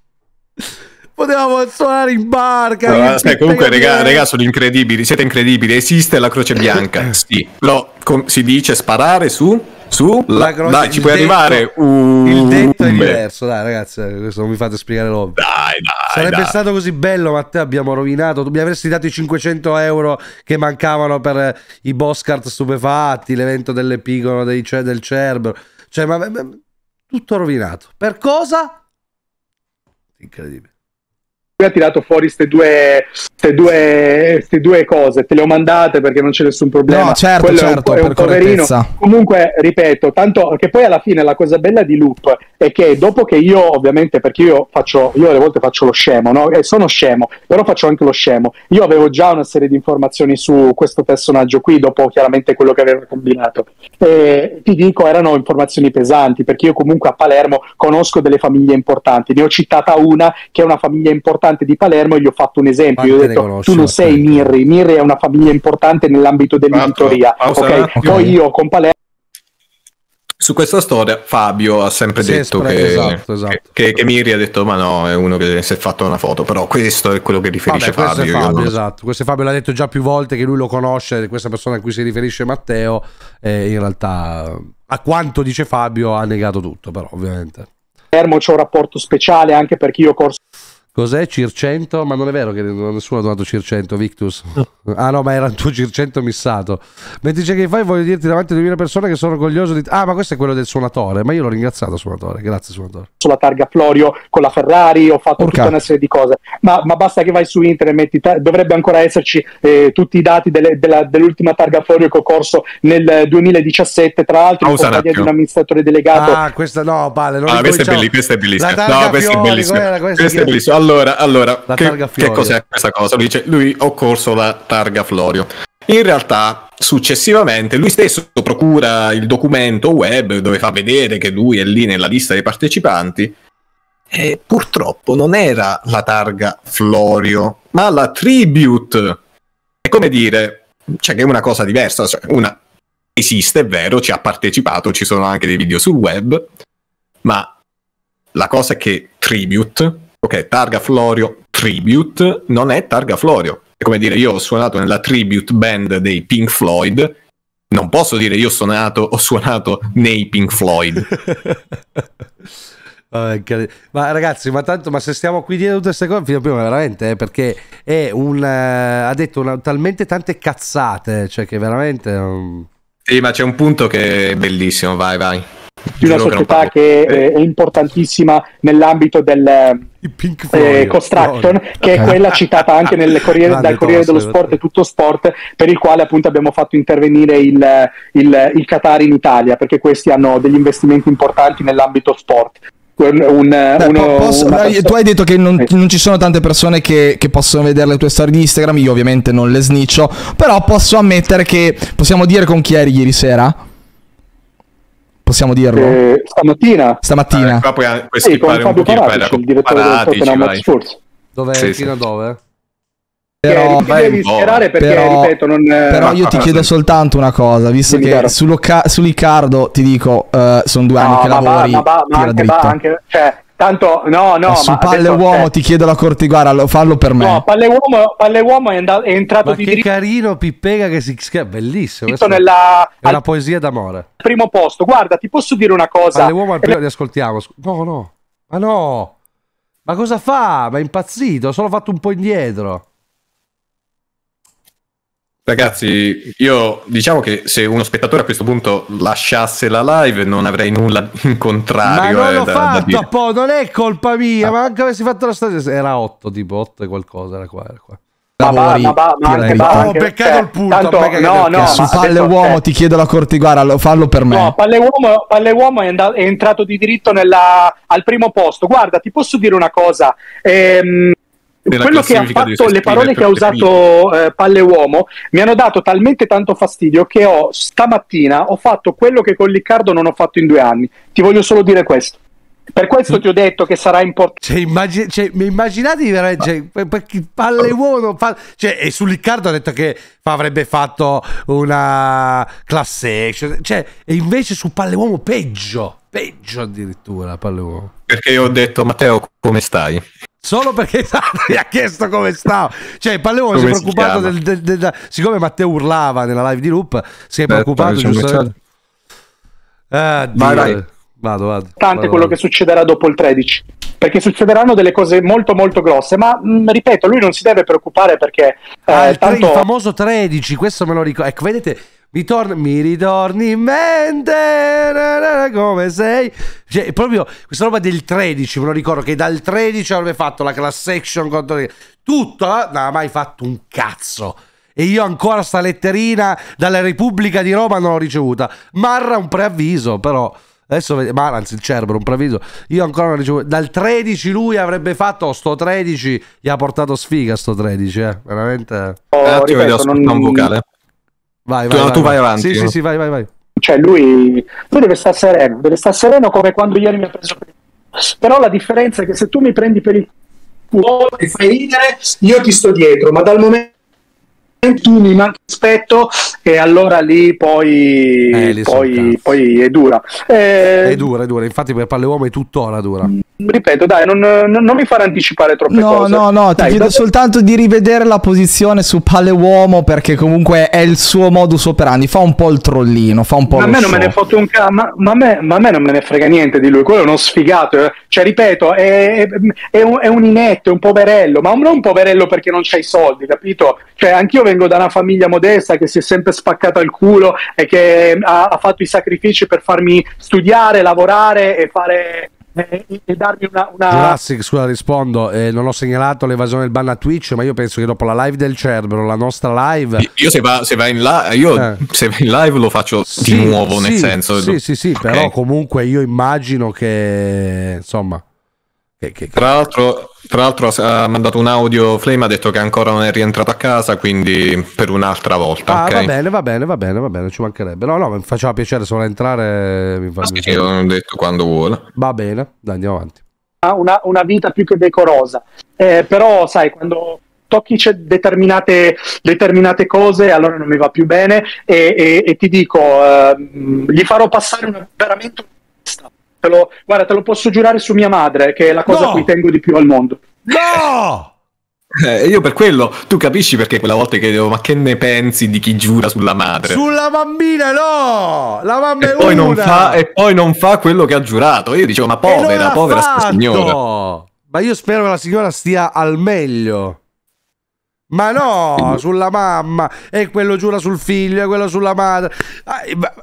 Potevamo suonare in barca. No, e aspetta, Pippega comunque, regà, regà, sono incredibili, siete incredibili. Esiste la croce bianca, sì, però com- si dice sparare su Su, La la- croce- dai, ci puoi detto- arrivare. Uh, Il detto è beh, diverso, dai ragazzi, eh, questo non mi fate spiegare l'ovvio. Dai, dai. Sarebbe dai. stato così bello, ma te abbiamo rovinato. Mi avresti dato i 500 euro che mancavano per eh, i Boscart stupefatti, l'evento dell'epigono dei, ce- del Cerbero. Cioè, ma, ma- tutto rovinato. Per cosa? Incredibile. Lui ha tirato fuori queste due, ste due, ste due cose, te le ho mandate perché non c'è nessun problema. No, certo, Quello certo, è un, per po- è un poverino. Comunque, ripeto, tanto che poi alla fine la cosa bella di Loop è che dopo che io, ovviamente, perché io faccio, io alle volte faccio lo scemo, no? E sono scemo, però faccio anche lo scemo. Io avevo già una serie di informazioni su questo personaggio qui, dopo chiaramente quello che aveva combinato. E ti dico, erano informazioni pesanti, perché io comunque a Palermo conosco delle famiglie importanti. Ne ho citata una che è una famiglia importante di Palermo e gli ho fatto un esempio. Io ho detto, tu non sei? Mirri, Mirri è una famiglia importante nell'ambito dell'editoria. Pausa un Ok, attimo. poi io con Palermo Su questa storia Fabio ha sempre Sì, detto che, esatto, esatto. che, che- che Miri ha detto ma no, è uno che si è fatto una foto, però questo è quello che riferisce Vabbè, questo Fabio. Fabio, non esatto. Questo è Fabio l'ha detto già più volte che lui lo conosce, questa persona a cui si riferisce Matteo. E in realtà, a quanto dice Fabio, ha negato tutto, però, ovviamente. c'è un rapporto speciale anche perché io ho corso Cos'è Circento? Ma non è vero che nessuno ha donato Circento, Victus. Ah no, ma era il tuo Circento missato. Mentre dice che fai, voglio dirti davanti a 2000 persone che sono orgoglioso di... Ah, ma questo è quello del suonatore. Ma io l'ho ringraziato, suonatore. Grazie, suonatore. sulla targa Florio con la Ferrari, ho fatto Porca. tutta una serie di cose, ma, ma basta che vai su internet, metti ta- dovrebbe ancora esserci eh, tutti i dati delle- della- dell'ultima targa Florio che ho corso nel 2017, tra l'altro in compagnia di un amministratore delegato. Ah, questa no, Palle. Non Ah, questa è, belli- questa è bellissima. La targa No, questa è bellissima. com'era? Questa è? bellissima. Allora, allora La che, che cos'è questa cosa? Lui dice, lui ho corso la targa Florio. In realtà, successivamente, lui stesso procura il documento web dove fa vedere che lui è lì nella lista dei partecipanti. E purtroppo non era la targa Florio, ma la Tribute. È come dire, cioè che è una cosa diversa. Cioè, una esiste, è vero, ci ha partecipato, ci sono anche dei video sul web, ma la cosa è che Tribute, ok, Targa Florio Tribute, non è Targa Florio. È come dire, io ho suonato nella Tribute Band dei Pink Floyd, non posso dire io ho suonato, ho suonato nei Pink Floyd. Ma ragazzi, ma tanto, ma se stiamo qui dietro tutte queste cose, fino a prima veramente, eh, perché è un. eh, ha detto una- talmente tante cazzate, cioè che veramente. um, Sì, ma c'è un punto che è bellissimo, vai, vai. Di una società che eh, è importantissima nell'ambito del eh, Floyd. Construction, che è quella citata anche nel Corriere, dal Corriere dello Sport e tutto sport, per il quale appunto abbiamo fatto intervenire il, il, il Qatar in Italia, perché questi hanno degli investimenti importanti nell'ambito sport. Un, un- Beh, uno- po- posso- persona- tu hai detto che non, Sì. non ci sono tante persone che, che possono vedere le tue storie di Instagram. Io, ovviamente, non le sniccio. Però posso ammettere che possiamo dire con chi eri ieri sera? Possiamo dirlo? eh, stamattina Stamattina. Eh, qua puoi, puoi sì, con Fabio Paratici, il direttore del Paratici, Tottenham vai. Hotspur. Dove? Sì, fino sì. a dove? Però, devi sperare perché, Però- ripeto, non... però io ti Ah, chiedo sì. soltanto una cosa, visto che su, Riccardo ti dico, eh, sono due anni No, che ma, lavori, ma, ma tira anche, dritto. va, anche, cioè, tanto, no, no, Ma su ma palle adesso, uomo cioè, ti chiedo la corti, guarda, lo- fallo per me. no, palle uomo, palle uomo è, andato, è entrato Ma di che diritto carino Pippega che si schiava, bellissimo. questo nella, È una poesia d'amore. primo posto. Guarda, ti posso dire una cosa. Ma le uomo al primo li ascoltiamo. No, no. Ma no. Ma cosa fa? Ma è impazzito, ha solo fatto un po' indietro. Ragazzi, io diciamo che se uno spettatore a questo punto lasciasse la live non avrei nulla in Ma contrario non eh, l'ho da, da fatto, dire. po', non è colpa mia, ma anche avessi fatto la stagione era 8, tipo 8 e qualcosa, era qua, era qua. ma va, ma va, ma anche dritto. va, Oh, anche- peccato cioè, il punto, tanto- peccato no, no, su ma palle adesso, uomo cioè, ti chiedo la corti, guarda, lo- fallo per me. No, palle uomo, palle uomo è, andato- è entrato di diritto nella- al primo posto. Guarda, ti posso dire una cosa. Ehm, quello che ha fatto, le parole che ha usato eh, Palle Uomo mi hanno dato talmente tanto fastidio che ho stamattina ho fatto quello che con Riccardo non ho fatto in due anni. Ti voglio solo dire questo. Per questo ti ho detto che sarà importante. Cioè, immagin- cioè, mi immaginatevi veramente, cioè, palle uomo fa- cioè, e su Riccardo ha detto che avrebbe fatto una class action, cioè, e invece su palle uomo peggio, peggio addirittura palle uomo. Perché io ho detto Matteo come stai? Solo perché mi ha chiesto come stavo. Cioè, Palle Uomo si è preoccupato chiama? del, del- del- siccome Matteo urlava nella live di Loop, si è Aspetta, preoccupato giustamente. Ah. Vai, vai. Vado, vado. Tante vado, quello vado. che succederà dopo il 13 perché succederanno delle cose molto molto grosse ma mh, ripeto lui non si deve preoccupare perché Ah, eh, il, tre- il tanto famoso 13, questo me lo ricordo. Ecco, vedete, mi, torna, mi ritorni in mente na, na, na, come sei. Cioè, proprio questa roba del 13, me lo ricordo che dal 13 avrebbe fatto la class action contro tutto, eh, non ha mai fatto un cazzo. E io ancora sta letterina dalla Repubblica di Roma non l'ho ricevuta. Marra un preavviso, però. Adesso vede- Marra, anzi il Cerbero, un preavviso. Io ancora non ho ricevuto. Dal 13 lui avrebbe fatto sto 13, gli ha portato sfiga sto 13, eh. Veramente. Un attimo, ripeto, non- un vocale. Vai, Tu- vai, tu vai avanti. Sì, sì, sì, vai, vai, vai. cioè lui, lui deve stare sereno deve stare sereno come quando ieri mi ha preso per il però la differenza è che se tu mi prendi per il culo e fai ridere io ti sto dietro ma dal momento che tu mi manchi rispetto e allora lì poi, Eh, lì poi, poi è dura Eh, È dura, è dura. Infatti, per palle uomo è tuttora dura. Ripeto dai non, non- non mi fare anticipare troppe No, cose no, no, ti Dai, chiedo da- soltanto di rivedere la posizione su palle uomo perché comunque è il suo modus operandi. Fa un po' il trollino, fa un po' Ma a me non me ne fotte un ca- ma, ma a me, ma a me non me ne frega niente di lui, quello è uno sfigato. eh. Cioè, ripeto, è, è- un, è un inetto, è un poverello, ma non un poverello perché non c'ha i soldi, capito? Cioè, anch'io vengo da una famiglia modesta che si è sempre spaccata il culo e che ha, ha fatto i sacrifici per farmi studiare, lavorare e fare. E, e darmi una. una... Jurassic, scusa, rispondo. eh, non ho segnalato l'evasione del ban a Twitch, ma io penso che dopo la live del Cerbero, la nostra live. Io se va, se va in live, io Eh. se va in live lo faccio Sì, di nuovo, nel sì, senso. Sì, sì, sì, Ok. però comunque io immagino che. Insomma. Che, che- che- Tra l'altro, tra l'altro ha mandato un audio Flame, ha detto che ancora non è rientrato a casa, quindi per un'altra volta. Ah, ok? va bene, va bene, va bene, va bene, ci mancherebbe. No, no, mi faceva piacere se vuole entrare. Mi fa, Sì, io ho detto quando vuole. Va bene, dai, andiamo avanti. ha una, una vita più che decorosa. Eh, però, sai, quando tocchi determinate, determinate cose, allora non mi va più bene. E, e- e ti dico, ehm, gli farò passare una, veramente una. Te lo- guarda, te lo posso giurare su mia madre, che è la cosa No! a cui tengo di più al mondo. No! Eh, io per quello, tu capisci perché quella volta chiedevo, ma che ne pensi di chi giura sulla madre? Sulla bambina, no! La mamma e, è poi non una! fa, e poi non fa quello che ha giurato. Io dicevo, ma non povera, povera signora. Ma io spero che la signora stia al meglio. Ma no, sulla mamma, e quello giura sul figlio, e quello sulla madre. Ah,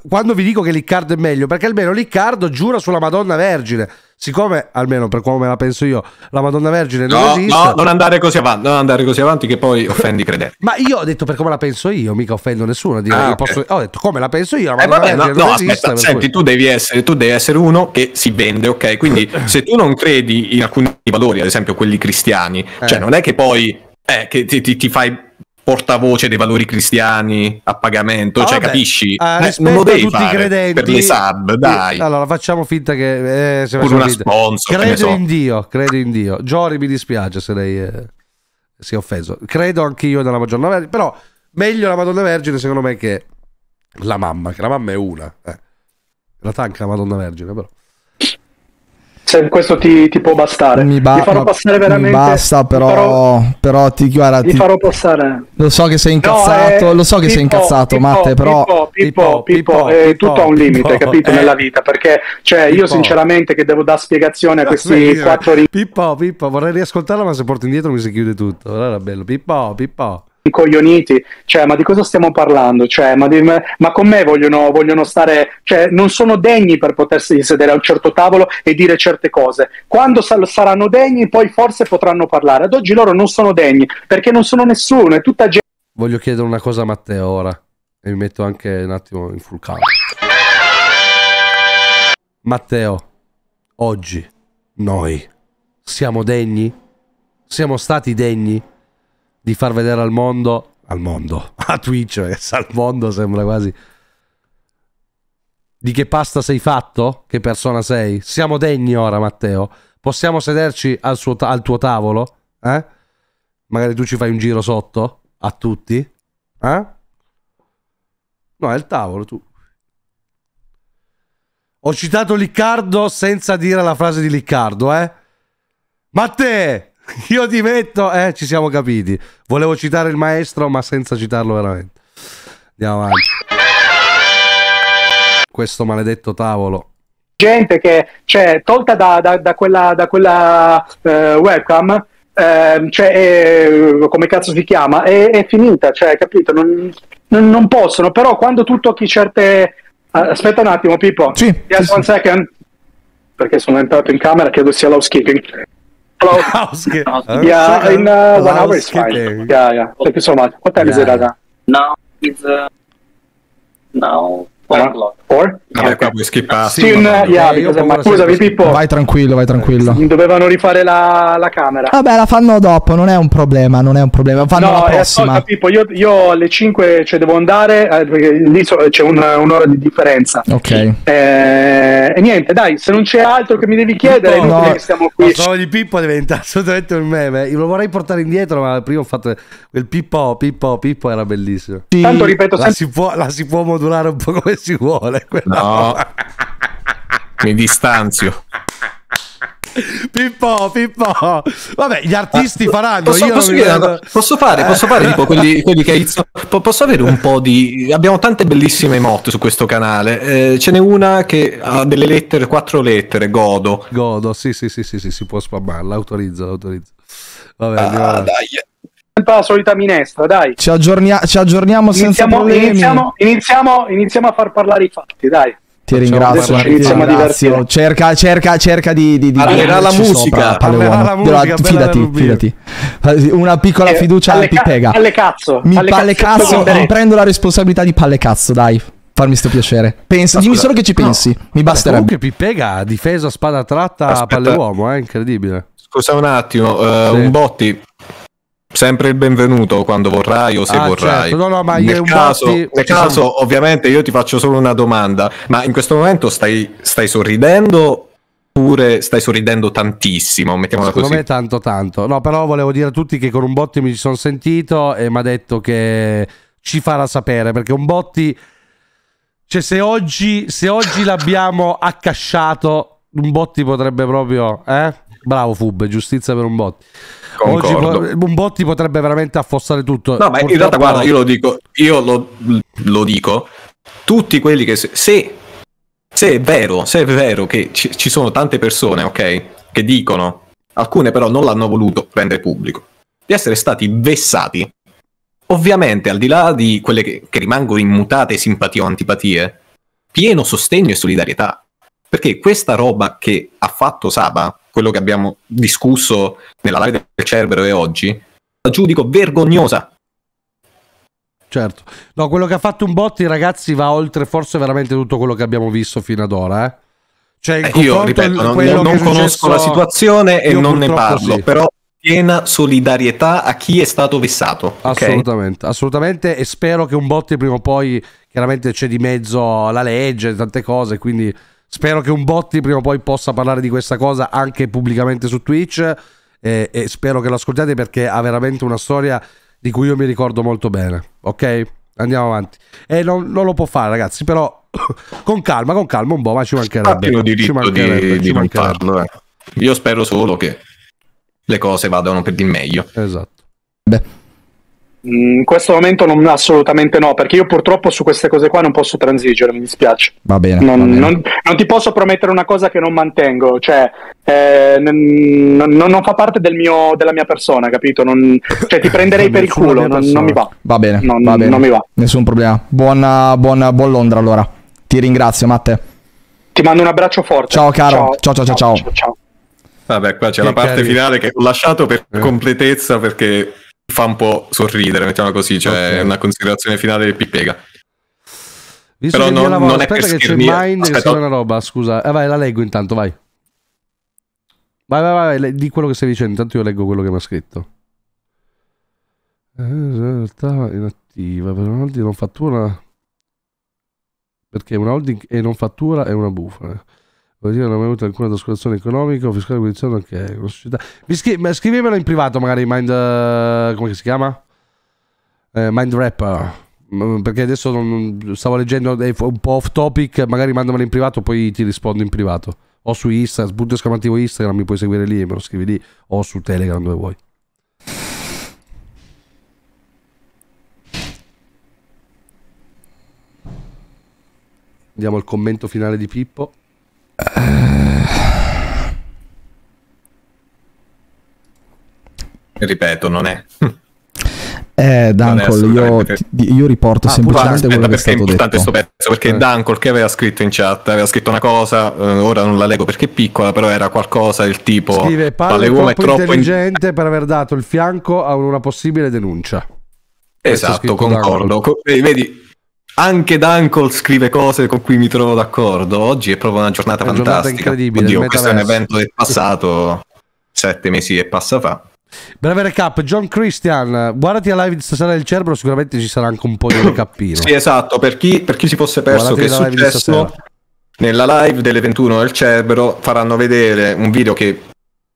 Quando vi dico che Liccardo è meglio, perché almeno Liccardo giura sulla Madonna Vergine. Siccome, almeno per come la penso io, la Madonna Vergine non No, esiste. no, non andare così avanti, non andare così avanti che poi offendi i credenti. Ma io ho detto per come la penso io, mica offendo nessuno. Ah, che ok. posso- Ho detto come la penso io, la Eh, Madonna vabbè, no, Vergine no, non esiste. aspetta, senti, cui- tu devi, essere, tu devi essere uno che si vende, ok? Quindi se tu non credi in alcuni valori, ad esempio quelli cristiani, Eh. cioè non è che poi eh, che ti, ti- ti fai portavoce dei valori cristiani a pagamento, Ah, cioè vabbè. capisci? Ah, Eh, non lo devi tutti fare credenti per le sub, dai. Allora facciamo finta che eh, se una finta. sponsor, Credo so. in Dio, credo in Dio. Giori mi dispiace se lei eh, si è offeso. Credo anch'io nella Madonna Vergine, però meglio la Madonna Vergine secondo me che la mamma, che la mamma è una. Eh. In realtà anche la Madonna Vergine, però. Se questo ti, ti può bastare. Mi, ba- farò passare veramente. mi basta, però, farò- però ti, guarda, ti- farò passare. lo so che sei incazzato, No, eh, lo so che sei Pippo, incazzato, Pippo, Matte, però... Pippo, Pippo, Pippo, Pippo, eh, tutto ha un limite, capito, eh. nella vita, perché cioè, io sinceramente che devo dare spiegazione a questi quattro Pippo, Pippo, vorrei riascoltarla, ma se porto indietro mi si chiude tutto. Allora era bello. Pippo, Pippo. Rincoglioniti, cioè, ma di cosa stiamo parlando? Cioè, ma, di- ma con me vogliono, vogliono stare, cioè, non sono degni per potersi sedere a un certo tavolo e dire certe cose. Quando sal- saranno degni, poi forse potranno parlare. Ad oggi loro non sono degni perché non sono nessuno, è tutta gente. Voglio chiedere una cosa a Matteo ora. E mi metto anche un attimo in full camera. Matteo, oggi noi siamo degni? Siamo stati degni di far vedere al mondo, al mondo, a Twitch, sa al mondo sembra quasi di che pasta sei fatto? Che persona sei? Siamo degni ora, Matteo? Possiamo sederci al, suo al tuo tavolo? Eh? Magari tu ci fai un giro sotto a tutti? Eh? No, è il tavolo, tu. Ho citato Liccardo senza dire la frase di Liccardo, eh? Ma te, io ti metto, eh, ci siamo capiti. Volevo citare il maestro, ma senza citarlo veramente. Andiamo avanti. questo maledetto tavolo. gente che, cioè, tolta da, da- da quella, da quella eh, webcam, ehm, cioè, è- come cazzo si chiama, è, è finita, cioè, capito? Non, non- non possono, però quando tu tocchi certe... ah, aspetta un attimo, Pippo. Sì, Yes, sì, one sì. second. Perché sono entrato in camera, credo sia l'housekeeping. Hello. Yeah, in uh, one hour is fine. Housekeeping. Yeah, yeah. Thank you so much. What time is it, Yeah. Raga? Now it's uh, now o'clock. Four? Vabbè, qua puoi skippare. Sì, uh, yeah, Eh, ma scusami, Pippo. Vai tranquillo, vai tranquillo. Dovevano rifare la, la camera. Vabbè, la fanno dopo, non è un problema, non è un problema. Fanno la eh, prossima. ascolta, Pippo, io, io alle 5 cioè, devo andare, eh, perché lì so- c'è una- un'ora di differenza. Ok. Eh, e niente, dai, se non c'è altro che mi devi chiedere, è Pippo, inutile no. che stiamo Lo qui. so di Pippo diventa assolutamente un meme. Io lo vorrei portare indietro, ma prima ho fatto quel Pippo, Pippo, Pippo era bellissimo. Sì. Tanto ripeto La sempre, si, può, la si può modulare un po' come si vuole. quella No, mi distanzio. Pippo, Pippo. Vabbè, gli artisti faranno. Posso, io posso non mi chiedere? Posso fare, posso fare tipo quelli, quelli che po- Posso avere un po' di. Abbiamo tante bellissime emote su questo canale. Eh, ce n'è una che ha delle lettere, quattro lettere, godo. Godo, sì, sì, sì, sì, sì, si può spammarla. Autorizzo, autorizzo. Vabbè, Ah, dai. Sempre la solita minestra, dai. Ci, aggiornia- ci aggiorniamo senza Iniziamo, problemi. iniziamo, iniziamo, iniziamo a far parlare i fatti, dai. Ti ringrazio. ti iniziamo a ringrazio. Cerca, cerca, cerca di, di, di Parlerà la musica, sopra, parlerà la musica, fidati, fidati. Una piccola Eh, fiducia alle a ca- Pippega. alle cazzo, Mi alle palle cazzo, cazzo, prendo la responsabilità di palle cazzo, dai. Farmi sto piacere. Pensa, dimmi solo che ci pensi. Mi basterebbe. Comunque Pippega ha difeso a spada tratta a palle uomo, è incredibile. Scusa un attimo, eh, Sì. un botti. Sempre il benvenuto quando vorrai o se Ah, vorrai. certo. No, no, ma nel caso, nel ci caso, ovviamente, io ti faccio solo una domanda. Ma in questo momento stai, stai sorridendo oppure stai sorridendo tantissimo? Mettiamola Secondo così. me tanto tanto. No, però volevo dire a tutti che con un Botti mi sono sentito e mi ha detto che ci farà sapere perché un Botti cioè se oggi se oggi l'abbiamo accasciato un Botti potrebbe proprio eh? Bravo Fub, giustizia per un. Oggi Concordo. po- un Botti potrebbe veramente affossare tutto. No, ma in realtà, guarda, io lo dico, io lo, lo dico, tutti quelli che se, se, se è vero, se è vero che ci, ci sono tante persone, ok, che dicono, alcune però non l'hanno voluto rendere pubblico, di essere stati vessati, ovviamente al di là di quelle che, che rimangono immutate simpatie o antipatie, pieno sostegno e solidarietà. Perché questa roba che ha fatto Saba, quello che abbiamo discusso nella live del Cerbero e oggi, la giudico vergognosa. Certo. No, quello che ha fatto un Botti, ragazzi, va oltre forse veramente tutto quello che abbiamo visto fino ad ora, eh. Cioè, Eh, io ripeto, non, non conosco successo- la situazione e io non ne parlo, sì. però piena solidarietà a chi è stato vessato. Assolutamente, assolutamente. E spero che un Botti prima o poi, chiaramente c'è di mezzo la legge, tante cose, quindi spero che un Botti prima o poi possa parlare di questa cosa anche pubblicamente su Twitch. E, e spero che lo ascoltiate perché ha veramente una storia di cui io mi ricordo molto bene. Ok? Andiamo avanti. E non, non lo può fare, ragazzi, però con calma, con calma, un po', ma ci mancherebbe. ci diritto mancherebbe, di, ci di non mancherebbe. farlo. eh. Io spero solo che le cose vadano per il meglio. Esatto. Mm, In questo momento non, assolutamente no, perché io purtroppo su queste cose qua non posso transigere, mi dispiace. Va bene. Non, va bene. non- non ti posso promettere una cosa che non mantengo, cioè eh, n- non, non fa parte del mio, della mia persona, capito? Non- cioè ti prenderei per il culo, non, mi va. Va bene, Non- va bene. non mi va. Nessun problema. Buona, buona, buon Londra allora. Ti ringrazio, Matte. Ti mando un abbraccio forte. Ciao, caro. Ciao, ciao, ciao, ciao. ciao. Vabbè, qua c'è Che la parte carino. finale che ho lasciato per Eh. completezza perché fa un po' sorridere, mettiamola così, cioè Ok. una considerazione finale del Pippega. Visto Però che non- lavoro, non è per aspetta che c'è schernire. Mind che Aspetta. scrive una roba, scusa. Eh vai, la leggo intanto, vai. Vai, vai, vai, di quello che stai dicendo, intanto io leggo quello che mi ha scritto. In realtà inattiva, per una holding non fattura... Perché una holding e non fattura è una bufala. Dire non ho mai avuto alcuna trascurazione economica o fiscale condizione ok, una società. Scri- ma scrivimelo in privato magari Mind... eh, come si chiama? Eh, Mind Rapper. Mm, Perché adesso non, stavo leggendo è un po' off topic, magari mandamelo in privato, poi ti rispondo in privato. O su Instagram, punto esclamativo Instagram, mi puoi seguire lì, me lo scrivi lì, o su Telegram dove vuoi. Vediamo il commento finale di Pippo. Ripeto, non è. Eh, Dankol, io, io riporto Ah, semplicemente quello che è perché è stato importante detto. sto pezzo perché Eh. Dankol che aveva scritto in chat aveva scritto una cosa eh, ora non la leggo perché è piccola però era qualcosa del tipo Scrive è uomo troppo, è troppo in- intelligente per aver dato il fianco a una possibile denuncia. Questo esatto concordo vedi, vedi, anche Dankol scrive cose con cui mi trovo d'accordo. Oggi è proprio una giornata una giornata fantastica. incredibile, Oddio, questo è un evento del passato sette mesi e passa fa. Breve recap, John Christian, guardati la live di stasera del Cerbero, sicuramente ci sarà anche un po' di recappino. sì esatto per chi, per chi si fosse perso Guardate che è successo nella live delle 21 del Cerbero faranno vedere un video che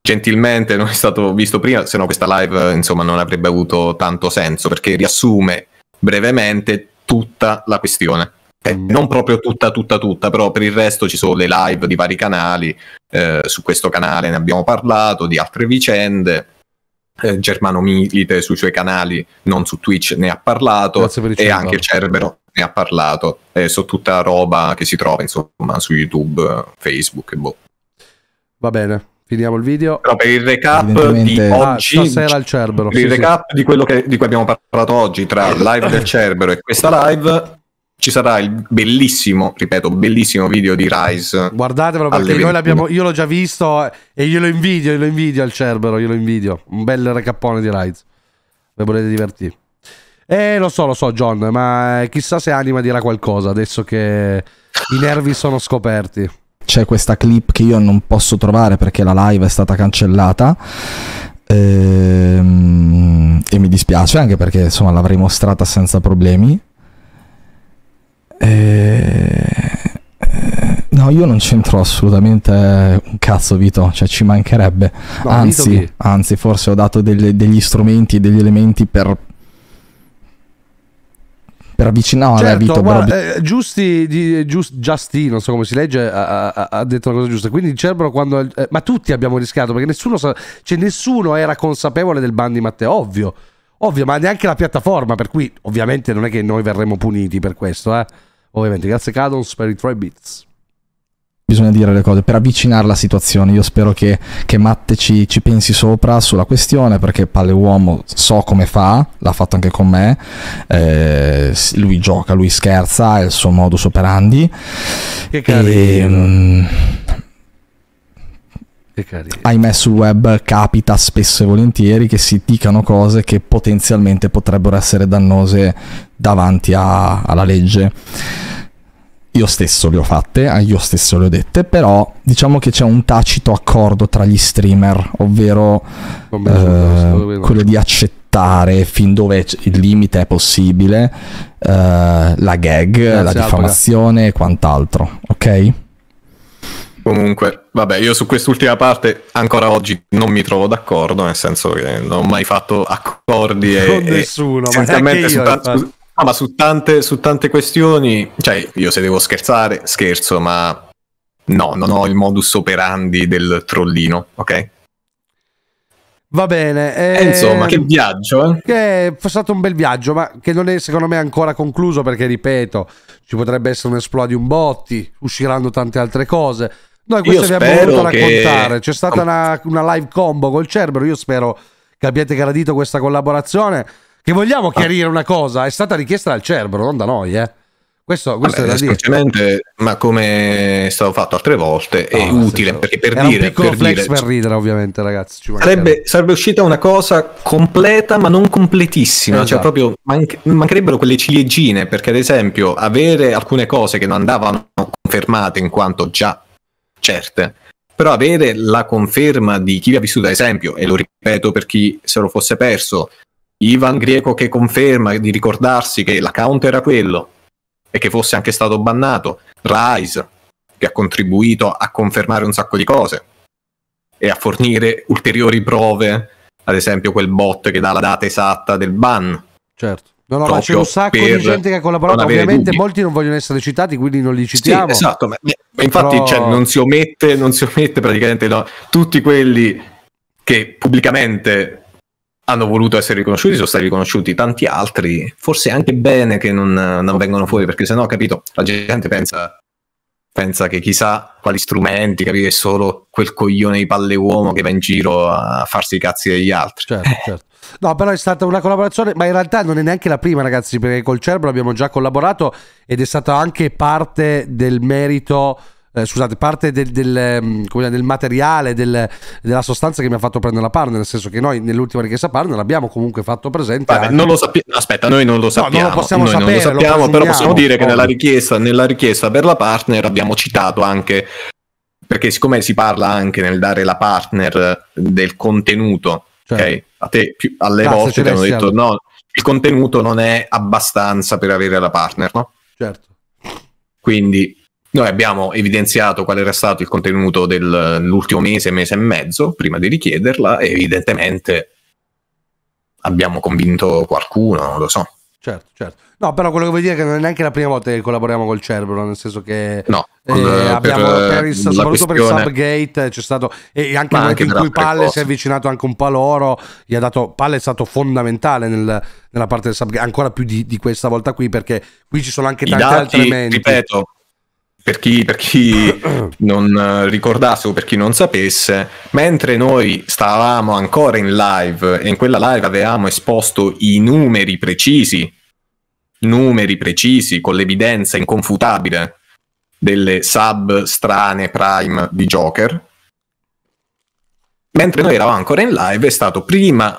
gentilmente non è stato visto prima, se no questa live insomma non avrebbe avuto tanto senso perché riassume brevemente tutta la questione. Eh, non proprio tutta, tutta, tutta, però per il resto ci sono le live di vari canali, eh, su questo canale ne abbiamo parlato, di altre vicende, eh, Germano Milite sui suoi canali, non su Twitch, ne ha parlato e anche il Cerbero ne ha parlato, eh, su tutta roba che si trova insomma su YouTube, Facebook boh. Va bene, finiamo il video. Però per il recap di Ah, oggi, stasera al Cerbero. per il sì, sì. recap di quello che- di cui abbiamo parlato oggi tra il live del Cerbero e questa live, ci sarà il bellissimo, ripeto, bellissimo video di Rise. Guardatevelo perché noi 21. l'abbiamo, io l'ho già visto e glielo invidio, glielo invidio al Cerbero, glielo invidio. Un bel recappone di Rise. Se volete divertirvi. Eh, lo so, lo so, John, ma chissà se Anima dirà qualcosa adesso che i nervi sono scoperti. C'è questa clip che io non posso trovare perché la live è stata cancellata. Ehm, e mi dispiace anche perché insomma l'avrei mostrata senza problemi. Eh, eh, no, io non c'entro assolutamente un cazzo, Vito. Cioè, ci mancherebbe. No, anzi, anzi, forse ho dato delle- degli strumenti e degli elementi per. Per avvicinare. Certo, però- guarda, eh, Giusti, di, Gius- Giustino, non so come si legge, ha, ha- detto una cosa giusta. Quindi il Cerbero quando... eh, ma tutti abbiamo rischiato perché nessuno, sa- cioè, nessuno era consapevole del ban di Matteo, ovvio. Ovvio, ma neanche la piattaforma, per cui ovviamente non è che noi verremo puniti per questo, eh. Ovviamente, grazie Cadons per i 3 bits. Bisogna dire le cose per avvicinare la situazione. Io spero che, che Matte ci, ci pensi sopra sulla questione perché Palle Uomo so come fa, l'ha fatto anche con me. eh, lui gioca, lui scherza, è il suo modus operandi. Che E, carino. mm, che carino. ahimè sul web capita spesso e volentieri che si dicano cose che potenzialmente potrebbero essere dannose davanti a- alla legge. Io stesso le ho fatte, io stesso le ho dette, però diciamo che c'è un tacito accordo tra gli streamer, ovvero sono eh, quello di accettare fin dove il limite è possibile eh, la gag, la Alpaga. diffamazione e quant'altro, ok? Comunque, vabbè, io su quest'ultima parte ancora oggi non mi trovo d'accordo, nel senso che non ho mai fatto accordi e, Con e nessuno, ma essenzialmente su- no, ma su tante, su tante questioni, cioè io se devo scherzare, scherzo, ma no, non ho il modus operandi del trollino, ok? Va bene. Eh, insomma, che viaggio, eh? Che è stato un bel viaggio, ma che non è secondo me ancora concluso perché, ripeto, ci potrebbe essere un esplodi un botti, usciranno tante altre cose. Noi questo Io vi abbiamo voluto che- raccontare. C'è stata una, una live combo col Cerbero. Io spero che abbiate gradito questa collaborazione. Che vogliamo chiarire una cosa: è stata richiesta dal Cerbero, non da noi, eh. Questo, questo Vabbè, è da dire. semplicemente, ma come è stato fatto altre volte, è No, nel utile senso, perché per Era dire, un piccolo per flex dire, per ridere, ovviamente, ragazzi. Sarebbe, sarebbe uscita una cosa completa ma non completissima, cioè Esatto. proprio manc- mancherebbero quelle ciliegine perché ad esempio avere alcune cose che non andavano confermate in quanto già certe, però avere la conferma di chi vi ha vissuto ad esempio, e lo ripeto per chi se lo fosse perso, Ivan Greco che conferma di ricordarsi che l'account era quello e che fosse anche stato bannato, Rise che ha contribuito a confermare un sacco di cose e a fornire ulteriori prove, ad esempio quel bot che dà la data esatta del ban. Certo. No, no, ma c'è un sacco di gente che ha collaborato. Ovviamente dubbi. molti non vogliono essere citati, quindi non li Sì, citiamo. esatto, ma, ma infatti Però- cioè, non si omette, non si omette praticamente no, tutti quelli che pubblicamente hanno voluto essere riconosciuti, sono stati riconosciuti tanti altri, forse è anche bene che non, non vengono fuori, perché sennò, capito, la gente pensa pensa che chissà quali strumenti, capire solo quel coglione di palle uomo che va in giro a farsi i cazzi degli altri. Certo, certo. No, però è stata una collaborazione, ma in realtà non è neanche la prima, ragazzi, perché col Cerbero abbiamo già collaborato ed è stata anche parte del merito. Eh, scusate, parte del, del, ehm, del materiale, del- della sostanza che mi ha fatto prendere la partner, nel senso che noi nell'ultima richiesta partner l'abbiamo comunque fatto presente. Vabbè, anche- non lo sappiamo. Aspetta, noi non lo non lo sappiamo. possiamo noi non sapere, lo lo sappiamo, però presumiamo, possiamo dire che nella richiesta, nella richiesta per la partner abbiamo citato anche. Perché, siccome si parla anche nel dare la partner del contenuto, Certo. ok? A te più- alle volte ti hanno detto no, il contenuto non è abbastanza per avere la partner, no? Certo. Quindi noi abbiamo evidenziato qual era stato il contenuto dell'ultimo mese, mese e mezzo prima di richiederla e evidentemente abbiamo convinto qualcuno, non lo so. Certo, certo. No, però quello che vuol dire è che non è neanche la prima volta che collaboriamo col Cerbero, nel senso che No, eh, con- abbiamo per, per il- eh, soprattutto per il Subgate eh, c'è stato e anche Ma anche in per cui Palle si cose. è avvicinato anche un po' a loro, gli ha dato Palle è stato fondamentale nel- nella parte del Subgate, ancora più di, di questa volta qui perché qui ci sono anche I tante altre dati, menti. ripeto, per chi, per chi non eh, ricordasse o per chi non sapesse, mentre noi stavamo ancora in live e in quella live avevamo esposto i numeri precisi, numeri precisi con l'evidenza inconfutabile delle sub strane prime di Joker, mentre noi eravamo ancora in live è stato prima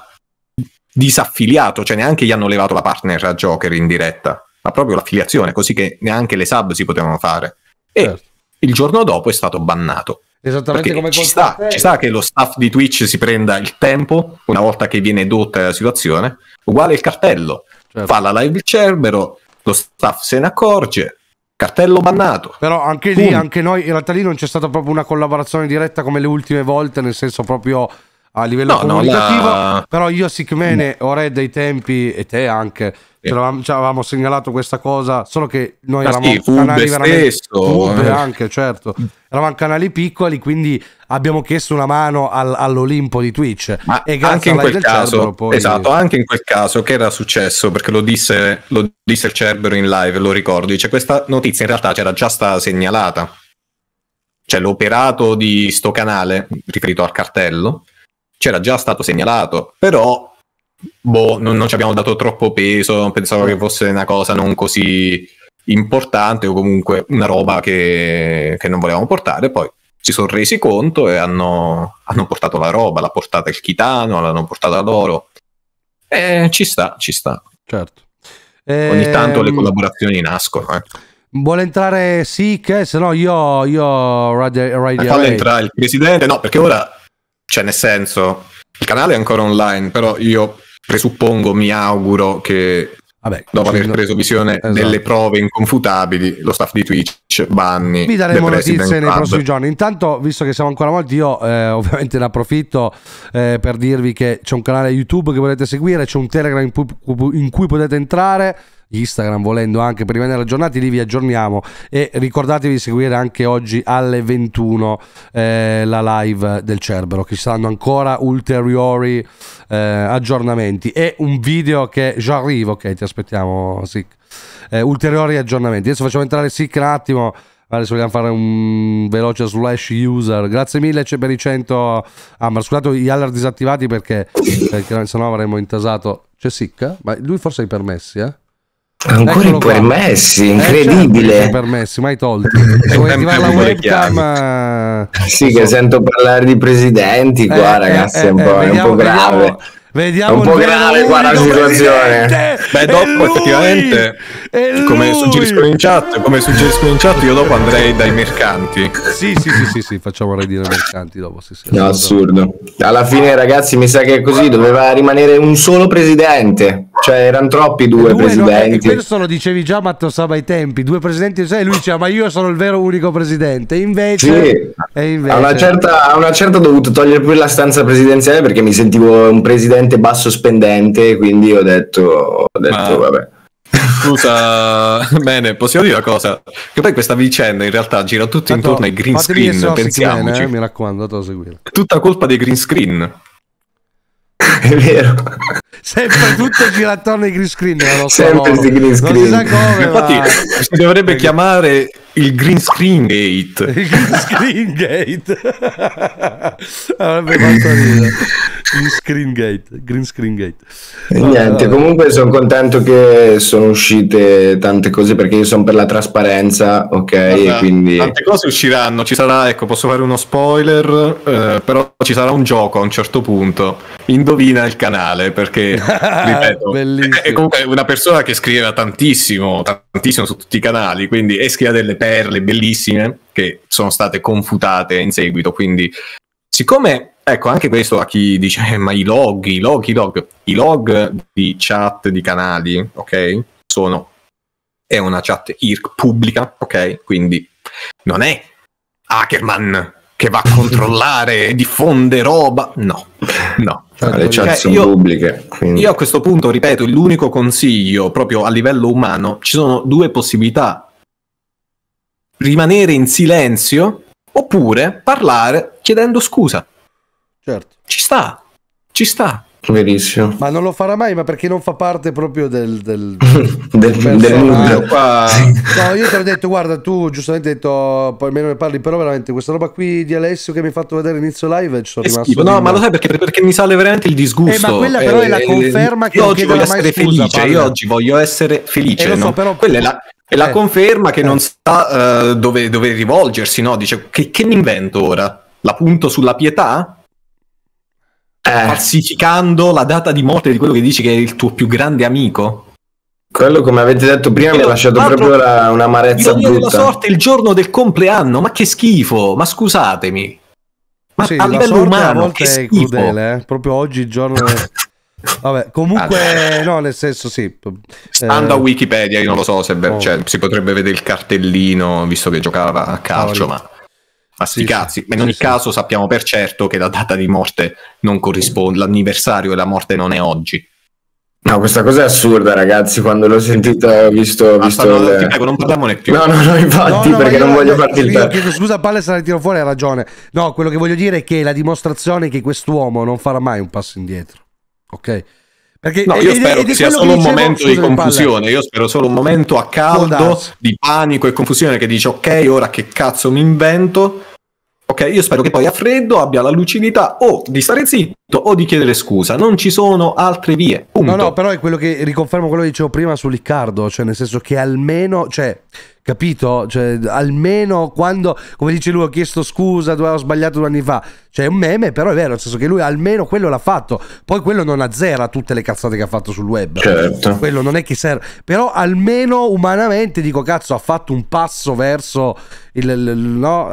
disaffiliato, cioè neanche gli hanno levato la partner a Joker in diretta, ma proprio l'affiliazione, così che neanche le sub si potevano fare. E Certo. il giorno dopo è stato bannato. Esattamente Perché come ci sta, ci sta che lo staff di Twitch si prenda il tempo una volta che viene dotta la situazione, uguale il cartello. Certo. Fa la live il Cerbero, lo staff se ne accorge, cartello bannato. Però anche lì, Punto. anche noi, in realtà lì non c'è stata proprio una collaborazione diretta come le ultime volte, nel senso proprio a livello No, no, comunicativo. la- Però io, Sickmane, Ore dei tempi e te anche. Ce l'avevamo, ci avevamo segnalato questa cosa, solo che noi Ma eravamo sì, canali veramente... stesso, eh. anche, certo. Eravamo canali piccoli, quindi abbiamo chiesto una mano al- all'Olimpo di Twitch. Ma e grazie anche in quel caso, Cerbero poi- esatto, anche in quel caso che era successo, perché lo disse, lo disse il Cerbero in live, lo ricordo, dice questa notizia in realtà c'era già stata segnalata. Cioè l'operato di sto canale, riferito al cartello, c'era già stato segnalato, però boh, non, non ci abbiamo dato troppo peso, pensavo che fosse una cosa non così importante o comunque una roba che, che non volevamo portare, poi si sono resi conto e hanno, hanno portato la roba, l'ha portata il Chitano, l'hanno portata loro. E ci sta, ci sta. Certo. Ogni tanto le Ehm, collaborazioni nascono. Eh. Vuole entrare Sick? Se no io, io Radio, Radio Fallo entrare il presidente, no, perché ora, cioè nel senso, il canale è ancora online, però io presuppongo, mi auguro che Vabbè, dopo aver preso visione Esatto. delle prove inconfutabili, lo staff di Twitch banni. Vi daremo notizie nei prossimi giorni. Intanto, visto che siamo ancora molti, io eh, ovviamente ne approfitto eh, per dirvi che c'è un canale YouTube che potete seguire, c'è un Telegram in cui, in cui potete entrare. Instagram volendo anche per rimanere aggiornati, lì vi aggiorniamo e ricordatevi di seguire anche oggi alle 21 eh, la live del Cerbero che ci saranno ancora ulteriori eh, aggiornamenti e un video che già arriva, ok ti aspettiamo Sick. Eh, ulteriori aggiornamenti adesso facciamo entrare Sick un attimo Adesso vogliamo fare un veloce slash user. Grazie mille c'è per i 100 Hammer. Scusate gli alert disattivati perché, perché sennò avremmo intasato. C'è Sick? Ma lui forse ha i permessi, eh? Ancora Eccolo i qua. permessi, Eh, incredibile. certo, i permessi, mai tolti. Se vuoi sempre attivare la webcam, eh, Sì, non che so. sento parlare di presidenti qua, Eh, ragazzi, eh, è un eh, po', è un vediamo- po' grave. vediamo- Vediamo un po' grave qua la situazione. Beh, dopo effettivamente, come suggeriscono in chat, come suggeriscono in chat, io dopo andrei dai mercanti. Sì, sì, sì, sì, sì, facciamo redire i mercanti dopo. Sì, sì, No, assurdo. Alla fine, ragazzi, mi sa che è così. Doveva rimanere un solo presidente. Cioè, erano troppi due, Due, no, eh, presidenti. questo lo dicevi già Matteo Saba ai tempi, due presidenti e lui diceva ma io sono il vero unico presidente, invece... Sì. E invece... A una, certa, a una certa ho dovuto togliere pure la stanza presidenziale perché mi sentivo un presidente basso spendente, quindi ho detto, ho detto Ma- vabbè. Scusa, bene, possiamo dire una cosa? Che poi questa vicenda in realtà gira tutto intorno ai green screen, pensiamoci. eh, mi raccomando, a seguire. Tutta colpa dei green screen. È vero. Sempre tutto gira attorno ai green screen. Sempre sti green Non si screen. sa come, Infatti, ma... si dovrebbe chiamare il green screen gate. Il green screen gate avrebbe fatto ridere green screen gate green screen gate E Vabbè, niente, vabbè. comunque sono contento che sono uscite tante cose perché io sono per la trasparenza, ok? E Guarda, quindi Tante cose usciranno, ci sarà, ecco, posso fare uno spoiler, eh, però ci sarà un gioco a un certo punto. Indovina il canale, perché, ripeto, è comunque una persona che scriveva tantissimo, tantissimo su tutti i canali, quindi e scriveva delle perle bellissime che sono state confutate in seguito, quindi siccome, ecco, anche questo a chi dice, "Eh, ma i log, i log, i log, i log di chat di canali, ok, sono, è una chat IRC pubblica, ok, quindi non è Ackerman che va a controllare e diffonde roba, no, no. le chat Cioè, sono io- pubbliche. quindi- Io a questo punto, ripeto, l'unico consiglio proprio a livello umano, ci sono due possibilità. Rimanere in silenzio oppure parlare chiedendo scusa. certo Ci sta, ci sta. Verissimo. ma non lo farà mai ma perché non fa parte proprio del, del... Del, Personaggio. del mood. Qua- no io te l'ho detto guarda tu giustamente hai detto poi almeno ne parli però veramente questa roba qui di Alessio che mi hai fatto vedere inizio live ci sono È rimasto schifo. No, ma lo sai perché? Perché mi sale veramente il disgusto. Eh, ma quella però è la conferma che io oggi voglio essere scusa, felice. Palle. Io oggi voglio essere felice. Eh, lo so, no? però- Quella è la, è la Eh. conferma che Eh. non sa eh, dove, dove rivolgersi. No? Dice che, che mi invento ora? La punto sulla pietà? Eh, Falsificando la data di morte di quello che dici che è il tuo più grande amico? quello, come avete detto prima, mi ha Io, lasciato proprio la- un'amarezza Ironia della brutta. sorte il giorno del compleanno. Ma che schifo! Ma scusatemi. Ma Sì, a la livello a umano, che è schifo. crudele eh. proprio oggi il giorno vabbè comunque no nel senso sì Stando Eh, a Wikipedia, io non lo so se Oh. cioè, si potrebbe vedere il cartellino visto che giocava a calcio, Cavoli. ma, ma sti Sì, cazzi. Ma in ogni Sì, caso sappiamo per certo che la data di morte non corrisponde, l'anniversario della morte non è oggi. No, questa cosa è assurda, ragazzi. Quando l'ho sentita, ho visto, Basta, visto no, le- ti prego, non parliamone più. No, no, no, infatti, No, no, perché non io- voglio io- farti il tempo. scusa Palle se la tiro fuori ha ragione no quello che voglio dire è che la dimostrazione è che quest'uomo non farà mai un passo indietro ok perché No, io ed- spero ed che sia solo un dicevo- momento di confusione. Io spero solo un momento a caldo di panico e confusione che dice ok, ora che cazzo mi invento. Ok, io spero che poi a freddo abbia la lucidità o di stare zitto o di chiedere scusa. Non ci sono altre vie. Punto. No, no, però è quello che riconfermo quello che dicevo prima su Riccardo, cioè nel senso che almeno, cioè, capito? Cioè, almeno quando, come dice lui, ho chiesto scusa, dove ho sbagliato due anni fa. Cioè, è un meme, però è vero, nel senso che lui almeno quello l'ha fatto. Poi quello non azzera tutte le cazzate che ha fatto sul web. Certo. Quello non è che serve. Però almeno umanamente dico, cazzo, ha fatto un passo verso il, il- no,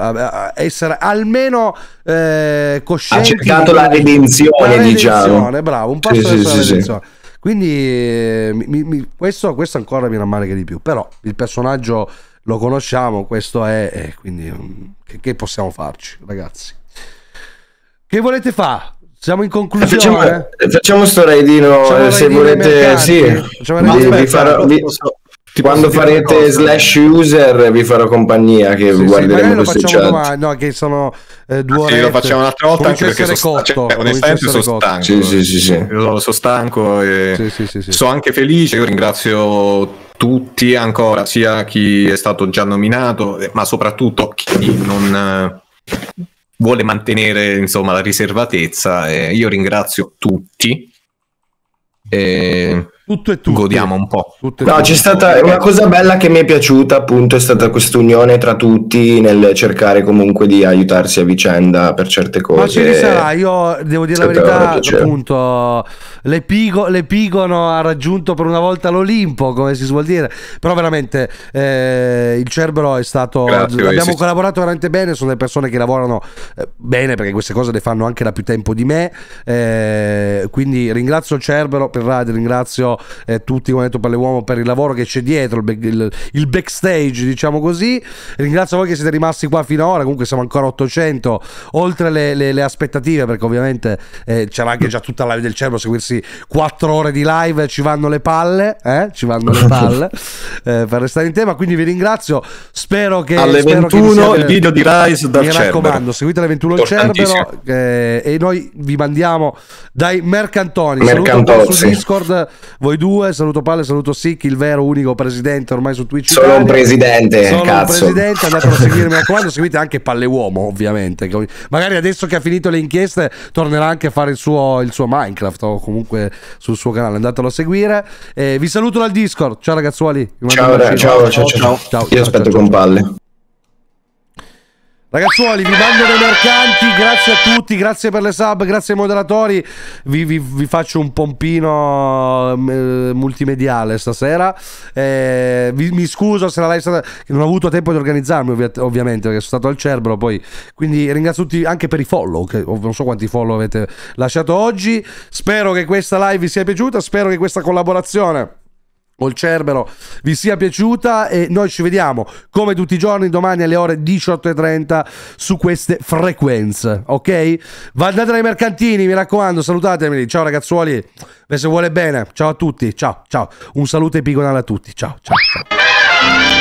essere almeno eh, Ha coscienti. cercato la redenzione, la diciamo. redenzione, bravo, un passo Sì, sì, verso la sì, sì. Quindi eh, mi- mi- questo, questo ancora mi rammarica di più. Però il personaggio lo conosciamo, questo è, e quindi mm, che, che possiamo farci, ragazzi? Che volete fare? Siamo in conclusione? Facciamo, eh, facciamo sto raidino Facciamo eh, se raidino ai volete, sì. Facciamo Vi- raidino ai vi farò- vi- quando farete cosa? slash user vi farò compagnia che Sì, sì, guarderemo lo queste facciamo chat. domani, no, che sono eh, due Sì, ore. lo facciamo un'altra volta anche perché sono sta- cioè, cotto. onestamente sono stanco. Sì, sì, sì, sì. Io sono, sono stanco e Sì, sì, sì, sì. sono anche felice. Io ringrazio tutti ancora, sia chi è stato già nominato, eh, ma soprattutto chi non eh, vuole mantenere insomma la riservatezza. E io ringrazio tutti. E Tutto e tutto. godiamo un po'. Tutto No, tutto. c'è stata una cosa bella che mi è piaciuta, appunto, è stata questa unione tra tutti nel cercare comunque di aiutarsi a vicenda per certe cose. Ma ci risarà, io devo dire la Sempre verità, appunto, l'Epigo, l'Epigono ha raggiunto per una volta l'Olimpo, come si suol dire, però veramente eh, il Cerbero è stato, Grazie, abbiamo sì, collaborato veramente bene, sono delle persone che lavorano eh, bene perché queste cose le fanno anche da più tempo di me, eh, quindi ringrazio il Cerbero per radio, ringrazio eh, tutti come ha detto per le uomo per il lavoro che c'è dietro, il, back- il- il backstage, diciamo così. Ringrazio voi che siete rimasti qua fino ad ora, comunque siamo ancora a 800, oltre le, le- le aspettative, perché ovviamente eh, c'era anche già tutta la live del cervo, seguirsi 4 ore di live, ci vanno le palle, eh? ci vanno le palle eh, per restare in tema, quindi vi ringrazio, spero che... Alle spero che vi 21 siate- il video di Rise dal mi Cerbero. raccomando, seguite alle 21 il. Cerbero eh, e noi vi mandiamo dai mercantoni. Mercantozzi. su Discord voi due, saluto Palle, saluto Sick, il vero unico presidente ormai su Twitch. Solo Italia. un presidente, Solo cazzo. un presidente, andatelo a seguire, mi raccomando, seguite anche Palle Uomo, ovviamente. Magari adesso che ha finito le inchieste tornerà anche a fare il suo, il suo Minecraft o comunque sul suo canale, andatelo a seguire. Eh, vi saluto dal Discord. Ciao ragazzuoli. Ciao, bacino. ciao, ciao, ciao. ciao, Io ciao, aspetto ciao, con ciao. palle. Ragazzuoli, vi mando dei mercanti, grazie a tutti, grazie per le sub, grazie ai moderatori. Vi, vi- vi faccio un pompino eh, multimediale stasera. Eh, vi- mi scuso se la live stata. non ho avuto tempo di organizzarmi, ovvia- ovviamente, perché sono stato al Cerbero. Poi, quindi ringrazio tutti anche per i follow. Che non so quanti follow avete lasciato oggi. Spero che questa live vi sia piaciuta. Spero che questa collaborazione il Cerbero vi sia piaciuta e noi ci vediamo come tutti i giorni domani alle ore 18.30 su queste frequenze ok? Va andate dai mercantini mi raccomando salutatemi. Ciao ragazzuoli. Se vuole bene. Ciao a tutti. Ciao ciao. Un saluto epigonale a tutti. Ciao ciao ciao